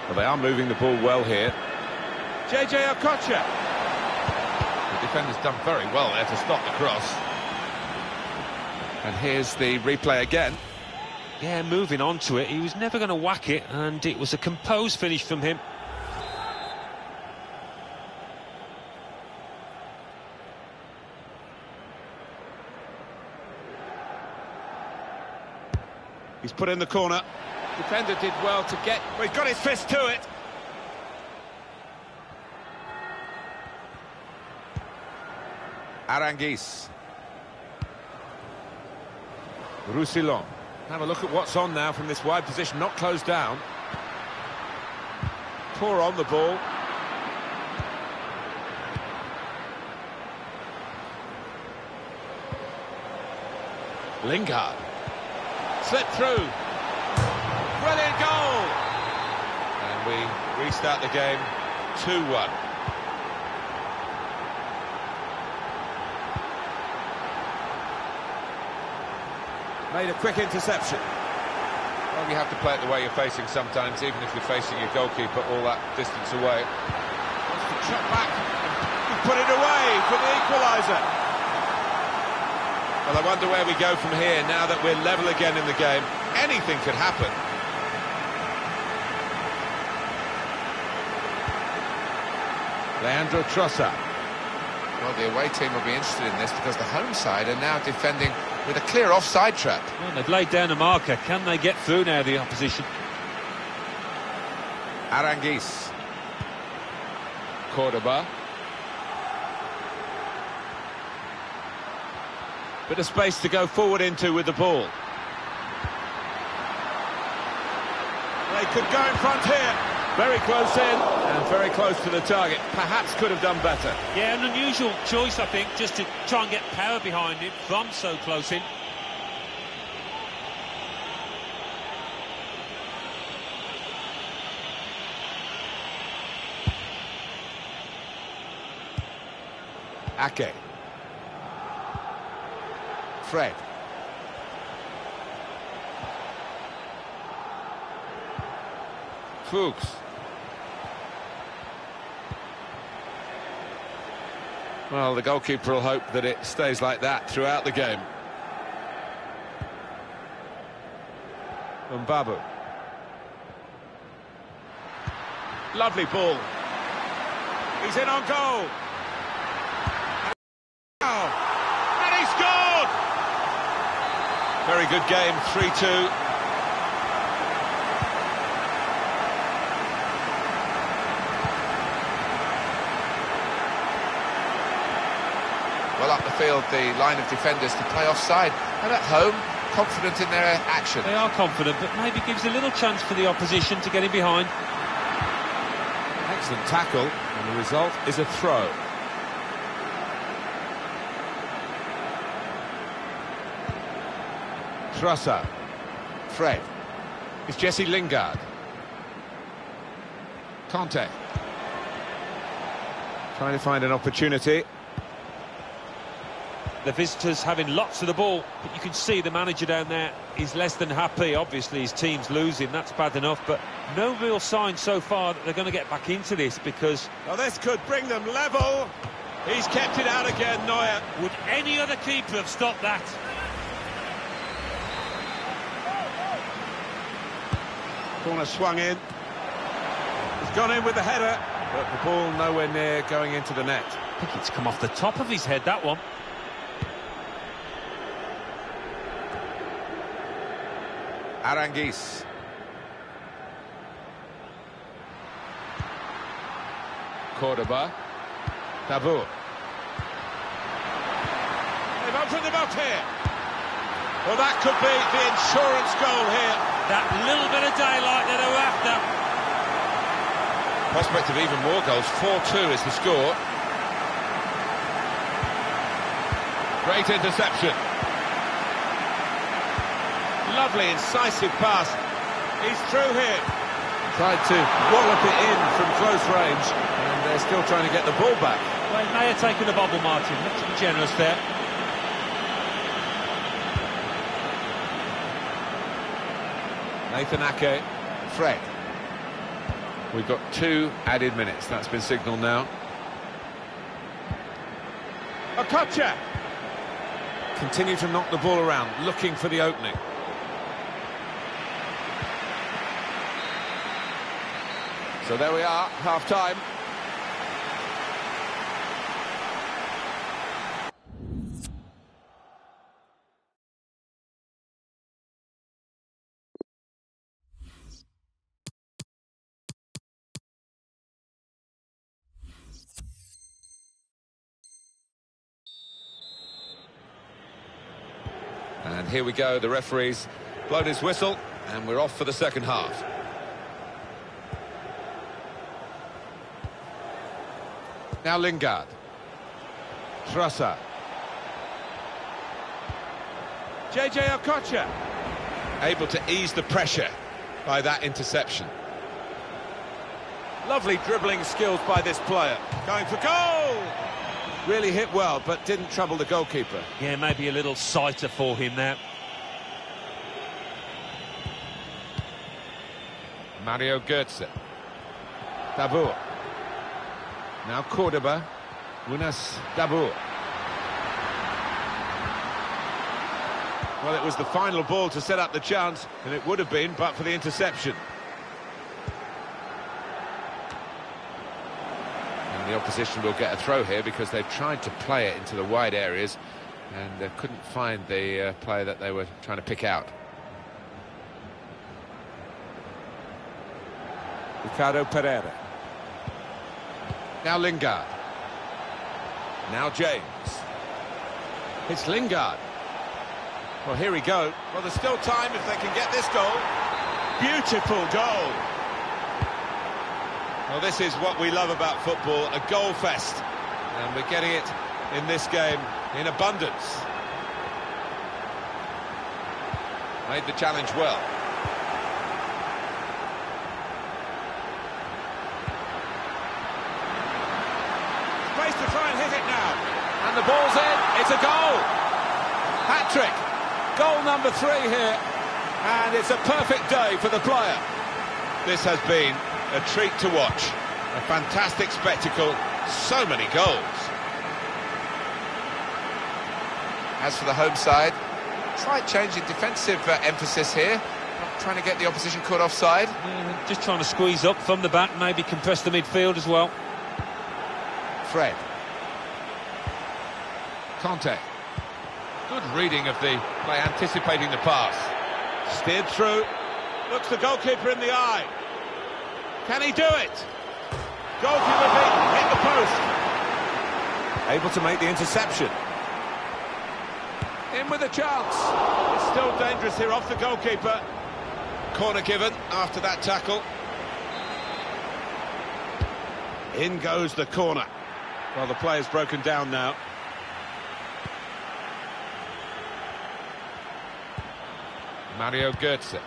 Well, they are moving the ball well here. JJ Okocha. The defender's done very well there to stop the cross. And here's the replay again. Yeah, moving on to it. He was never going to whack it, and it was a composed finish from him. He's put in the corner. Defender did well to get... Well, he's got his fist to it. Aránguiz. Roussillon. Have a look at what's on now from this wide position, not closed down. Poor on the ball. Lingard. Slip through. Brilliant goal! And we restart the game 2-1. Made a quick interception. Well, you have to play it the way you're facing sometimes, even if you're facing your goalkeeper all that distance away. Wants to chop back and put it away for the equaliser. Well, I wonder where we go from here now that we're level again in the game. Anything could happen. Leandro Trossard. Well, the away team will be interested in this because the home side are now defending with a clear offside trap. Well, they've laid down a marker. Can they get through now, the opposition? Aránguiz. Cordoba. Bit of space to go forward into with the ball. They could go in front here. Very close in and very close to the target. Perhaps could have done better. Yeah, an unusual choice, I think, just to try and get power behind it from so close in. Ake. Fred. Fuchs. Well, the goalkeeper will hope that it stays like that throughout the game. Mbabu. Lovely ball. He's in on goal. Now, and he scored! Very good game, 3-2. Well up the field, the line of defenders to play offside. And at home, confident in their action. They are confident, but maybe gives a little chance for the opposition to get in behind. Excellent tackle, and the result is a throw. Trossard. Fred. It's Jesse Lingard. Kanté. Trying to find an opportunity. The visitors having lots of the ball, but you can see the manager down there is less than happy. Obviously, his team's losing, that's bad enough, but no real sign so far that they're going to get back into this because... Now this could bring them level. He's kept it out again, Neuer. Would any other keeper have stopped that? Corner swung in. He's gone in with the header, but the ball nowhere near going into the net. I think it's come off the top of his head, that one. Aránguiz. Cordoba. Dabbur. They've opened them up here. Well, that could be the insurance goal here. That little bit of daylight that they were after. Prospect of even more goals. 4-2 is the score. Great interception. Lovely, incisive pass. He's through here. Tried to wallop it in from close range, and they're still trying to get the ball back. Well, he may have taken the bubble, Martin. Let's be generous there. Nathan Ake. Fred. We've got two added minutes. That's been signalled now. Okocha. Continue to knock the ball around, looking for the opening. So there we are, half here we go, the referee's blown his whistle, and we're off for the second half. Now Lingard. Trossard. JJ Okocha. Able to ease the pressure by that interception. Lovely dribbling skills by this player. Going for goal! Really hit well, but didn't trouble the goalkeeper. Yeah, maybe a little sighter for him there. Mario Götze. Dabbur. Now Cordoba. Munas Dabbur. Well, it was the final ball to set up the chance, and it would have been, but for the interception. And the opposition will get a throw here because they've tried to play it into the wide areas and they couldn't find the uh, player that they were trying to pick out. Ricardo Pereira. Now Lingard. Now James. It's Lingard. Well, here we go. Well, there's still time if they can get this goal. Beautiful goal. Well, this is what we love about football, a goal fest. And we're getting it in this game in abundance. Made the challenge well. Space to try and hit it now. And the ball's in. It's a goal. Hat-trick. Goal number three here. And it's a perfect day for the player. This has been a treat to watch. A fantastic spectacle. So many goals. As for the home side, slight change in defensive uh, emphasis here. Trying to get the opposition caught offside. Yeah, just trying to squeeze up from the back, maybe compress the midfield as well. Fred. Kanté. Good reading of the play, anticipating the pass. Steered through. Looks the goalkeeper in the eye. Can he do it? Goalkeeper beaten, hit the post. Able to make the interception. In with a chance. It's still dangerous here off the goalkeeper. Corner given after that tackle. In goes the corner. Well, the play is broken down now. Mario Götze.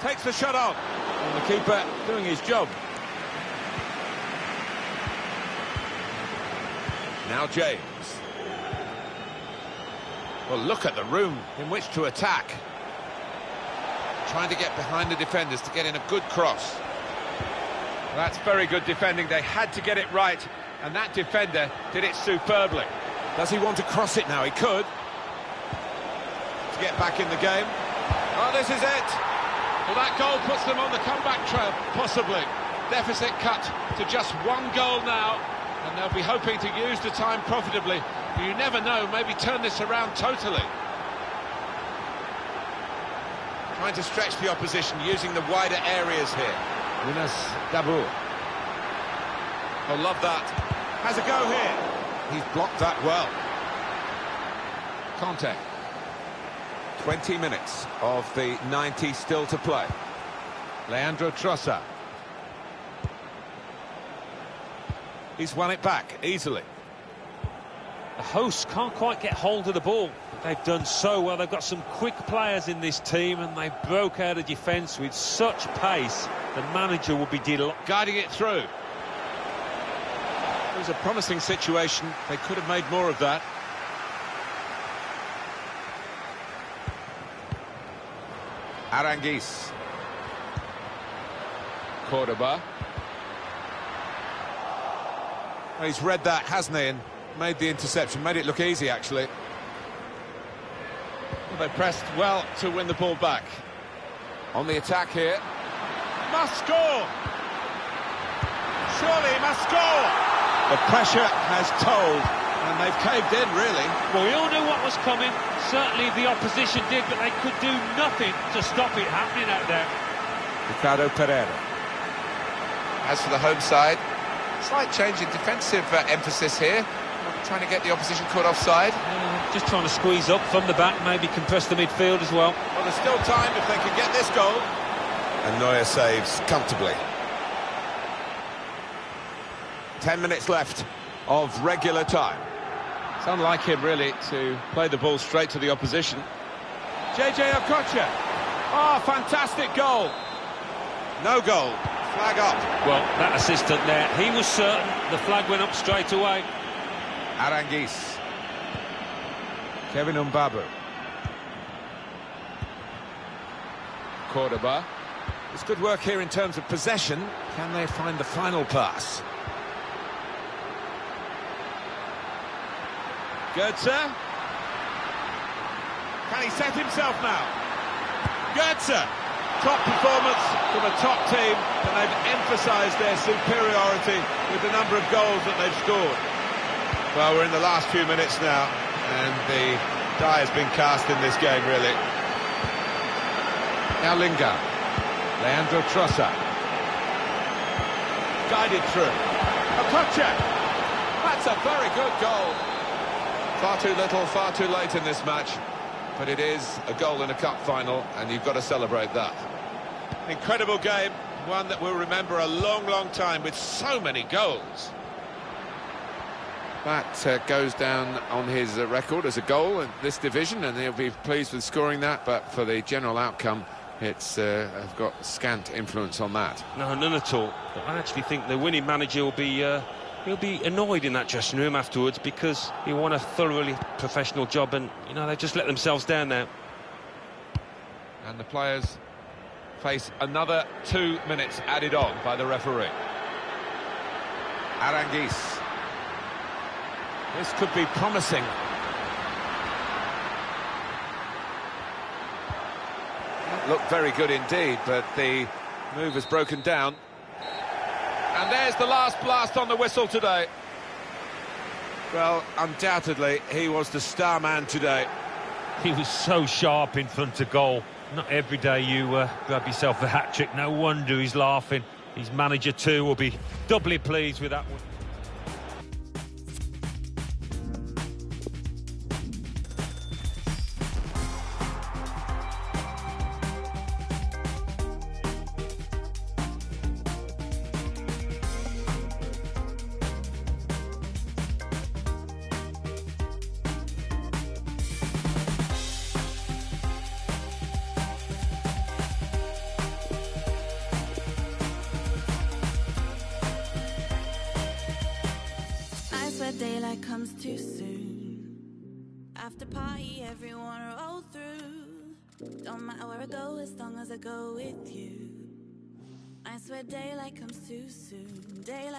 Takes the shot off. And the keeper doing his job. Now James. Well, look at the room in which to attack. Trying to get behind the defenders to get in a good cross. That's very good defending. They had to get it right, and that defender did it superbly. Does he want to cross it now? He could. Get back in the game. Oh, this is it. Well, that goal puts them on the comeback trail, possibly. Deficit cut to just one goal now, and they'll be hoping to use the time profitably. But You never know, maybe turn this around totally. Trying to stretch the opposition, using the wider areas here. Yunus Dabbur. Oh, love that. Has a go here. He's blocked that well. Kanté. 20 minutes of the 90 still to play. Leandro Trossard. He's won it back easily. The hosts can't quite get hold of the ball. They've done so well. They've got some quick players in this team and they broke out of defence with such pace. The manager will be delighted. Guiding it through. It was a promising situation. They could have made more of that. Aránguiz. Cordoba. Well, he's read that, hasn't he, and made the interception. Made it look easy, actually. Well, they pressed well to win the ball back. On the attack here. Must score! Surely must score! The pressure has told, and they've caved in, really. Well, we all knew what was coming. Certainly the opposition did, but they could do nothing to stop it happening out there. Ricardo Pereira. As for the home side, slight change in defensive uh, emphasis here. Trying to get the opposition caught offside. Yeah, just trying to squeeze up from the back, maybe compress the midfield as well. Well, there's still time if they can get this goal. And Neuer saves comfortably. Ten minutes left of regular time. It's unlike him, really, to play the ball straight to the opposition. JJ Okocha. Oh, fantastic goal. No goal. Flag up. Well, that assistant there, he was certain the flag went up straight away. Aránguiz. Kevin Mbabu. Cordoba. It's good work here in terms of possession. Can they find the final pass? Götze. Can he set himself now? Götze. Top performance from a top team, and they've emphasised their superiority with the number of goals that they've scored. Well, we're in the last few minutes now, and the die has been cast in this game, really. Now Lingard. Leandro Trossard. Guided through. Okocha. That's a very good goal. Far too little, far too late in this match. But it is a goal in a cup final, and you've got to celebrate that. Incredible game, one that we'll remember a long, long time with so many goals. That uh, goes down on his uh, record as a goal in this division, and he'll be pleased with scoring that. But for the general outcome, it's uh, have got scant influence on that. No, none at all. But I actually think the winning manager will be uh, he'll be annoyed in that dressing room afterwards because he won a thoroughly professional job, and you know they just let themselves down there. And the players face another two minutes added on by the referee. Aránguiz. This could be promising. looked very good indeed, but the move has broken down. And there's the last blast on the whistle today. Well, undoubtedly, he was the star man today. He was so sharp in front of goal. Not every day you uh, grab yourself a hat trick. No wonder he's laughing. His manager too will be doubly pleased with that one.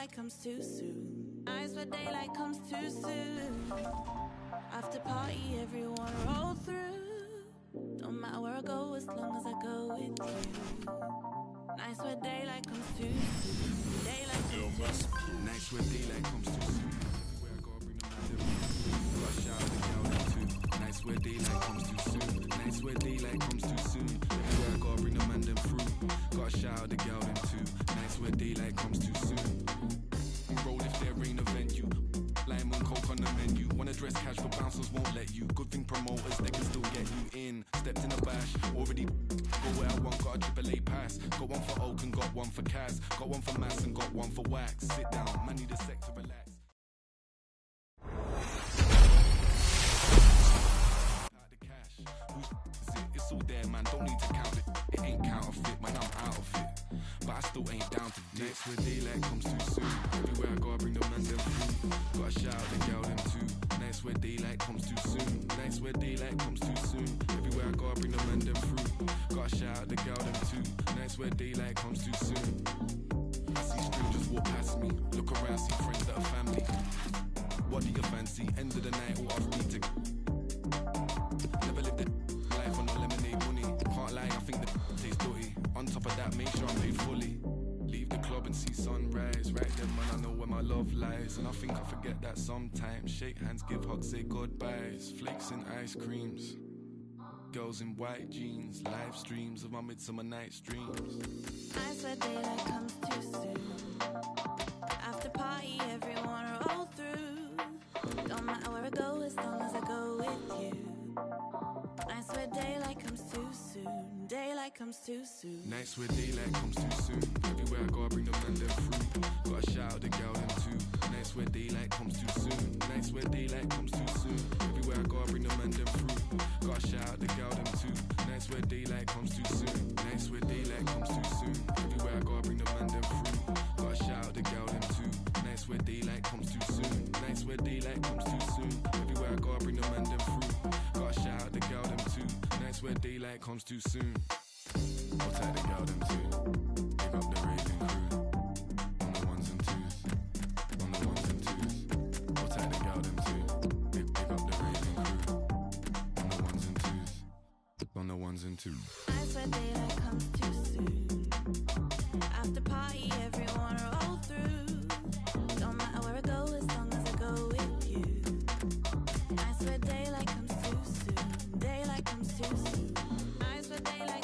Daylight comes too soon. Nights where daylight comes too soon. After party, everyone roll through. Don't matter where I go as long as I go with you. Nights where daylight comes too soon. Daylight comes too soon. Nights where daylight comes too soon. Where I gotta bring the man. Gotta shout the girl them too. Nights where daylight comes too soon. Nights where daylight comes too soon. Everywhere I gotta bring the man them through. Gotta shout the girl them too. Nights where daylight comes too soon. Menu. Wanna casual, bouncers won't let you. Good thing promoters, they can still get you in. Stepped in a bash, already go where I want. Got a triple A pass. Got one for Oak and got one for Kaz. Got one for Mass and got one for Wax. Sit down, man need a sec to relax. Out cash. It's all there, man. Don't need to count it. It ain't counterfeit, man. I'm out of it. But I still ain't down to. Next where daylight comes too soon. Everywhere I gotta bring the man them through. Gotta shout the girl them too. Where daylight comes too soon. Next where daylight comes too soon. Everywhere I gotta bring the man them through. Gotta shout out the girl them too. Next where daylight comes too soon. I see strangers walk past me. Look around, see friends that are family. What do you fancy? End of the night, all off me to Never lived a life on no lemonade money. Can't lie, I think the tastes dirty. On top of that, make sure I'm and see sunrise. Right then, man, I know where my love lies. And I think I forget that sometimes. Shake hands, give hugs, say goodbyes. Flakes and ice creams. Girls in white jeans. Live streams of my midsummer night's dreams. Nights where daylight comes too soon. After party, everyone roll through. Don't matter where I go as long as I go with you. Nights where daylight comes too soon. Daylight comes too soon. Nights where daylight comes too soon. Everywhere I gotta bring the man them through. Gotta shout out the girl them too. Nights where daylight comes too soon. Nights where daylight comes too soon. Everywhere I gotta bring the man them through. Gotta shout out the girl them too. Nights where daylight comes too soon. Daylight comes too soon. I'll take the girl them too. Pick up the raving crew. On the ones and twos. On the ones and twos. I'll take the girl them too. Pick, pick up the raving crew. On the ones and twos. On the ones and twos. Nights where daylight comes too soon. After party, everyone roll through. Don't matter where I go as long as I go with you. Nights where daylight comes too soon. Daylight comes too soon. Nights where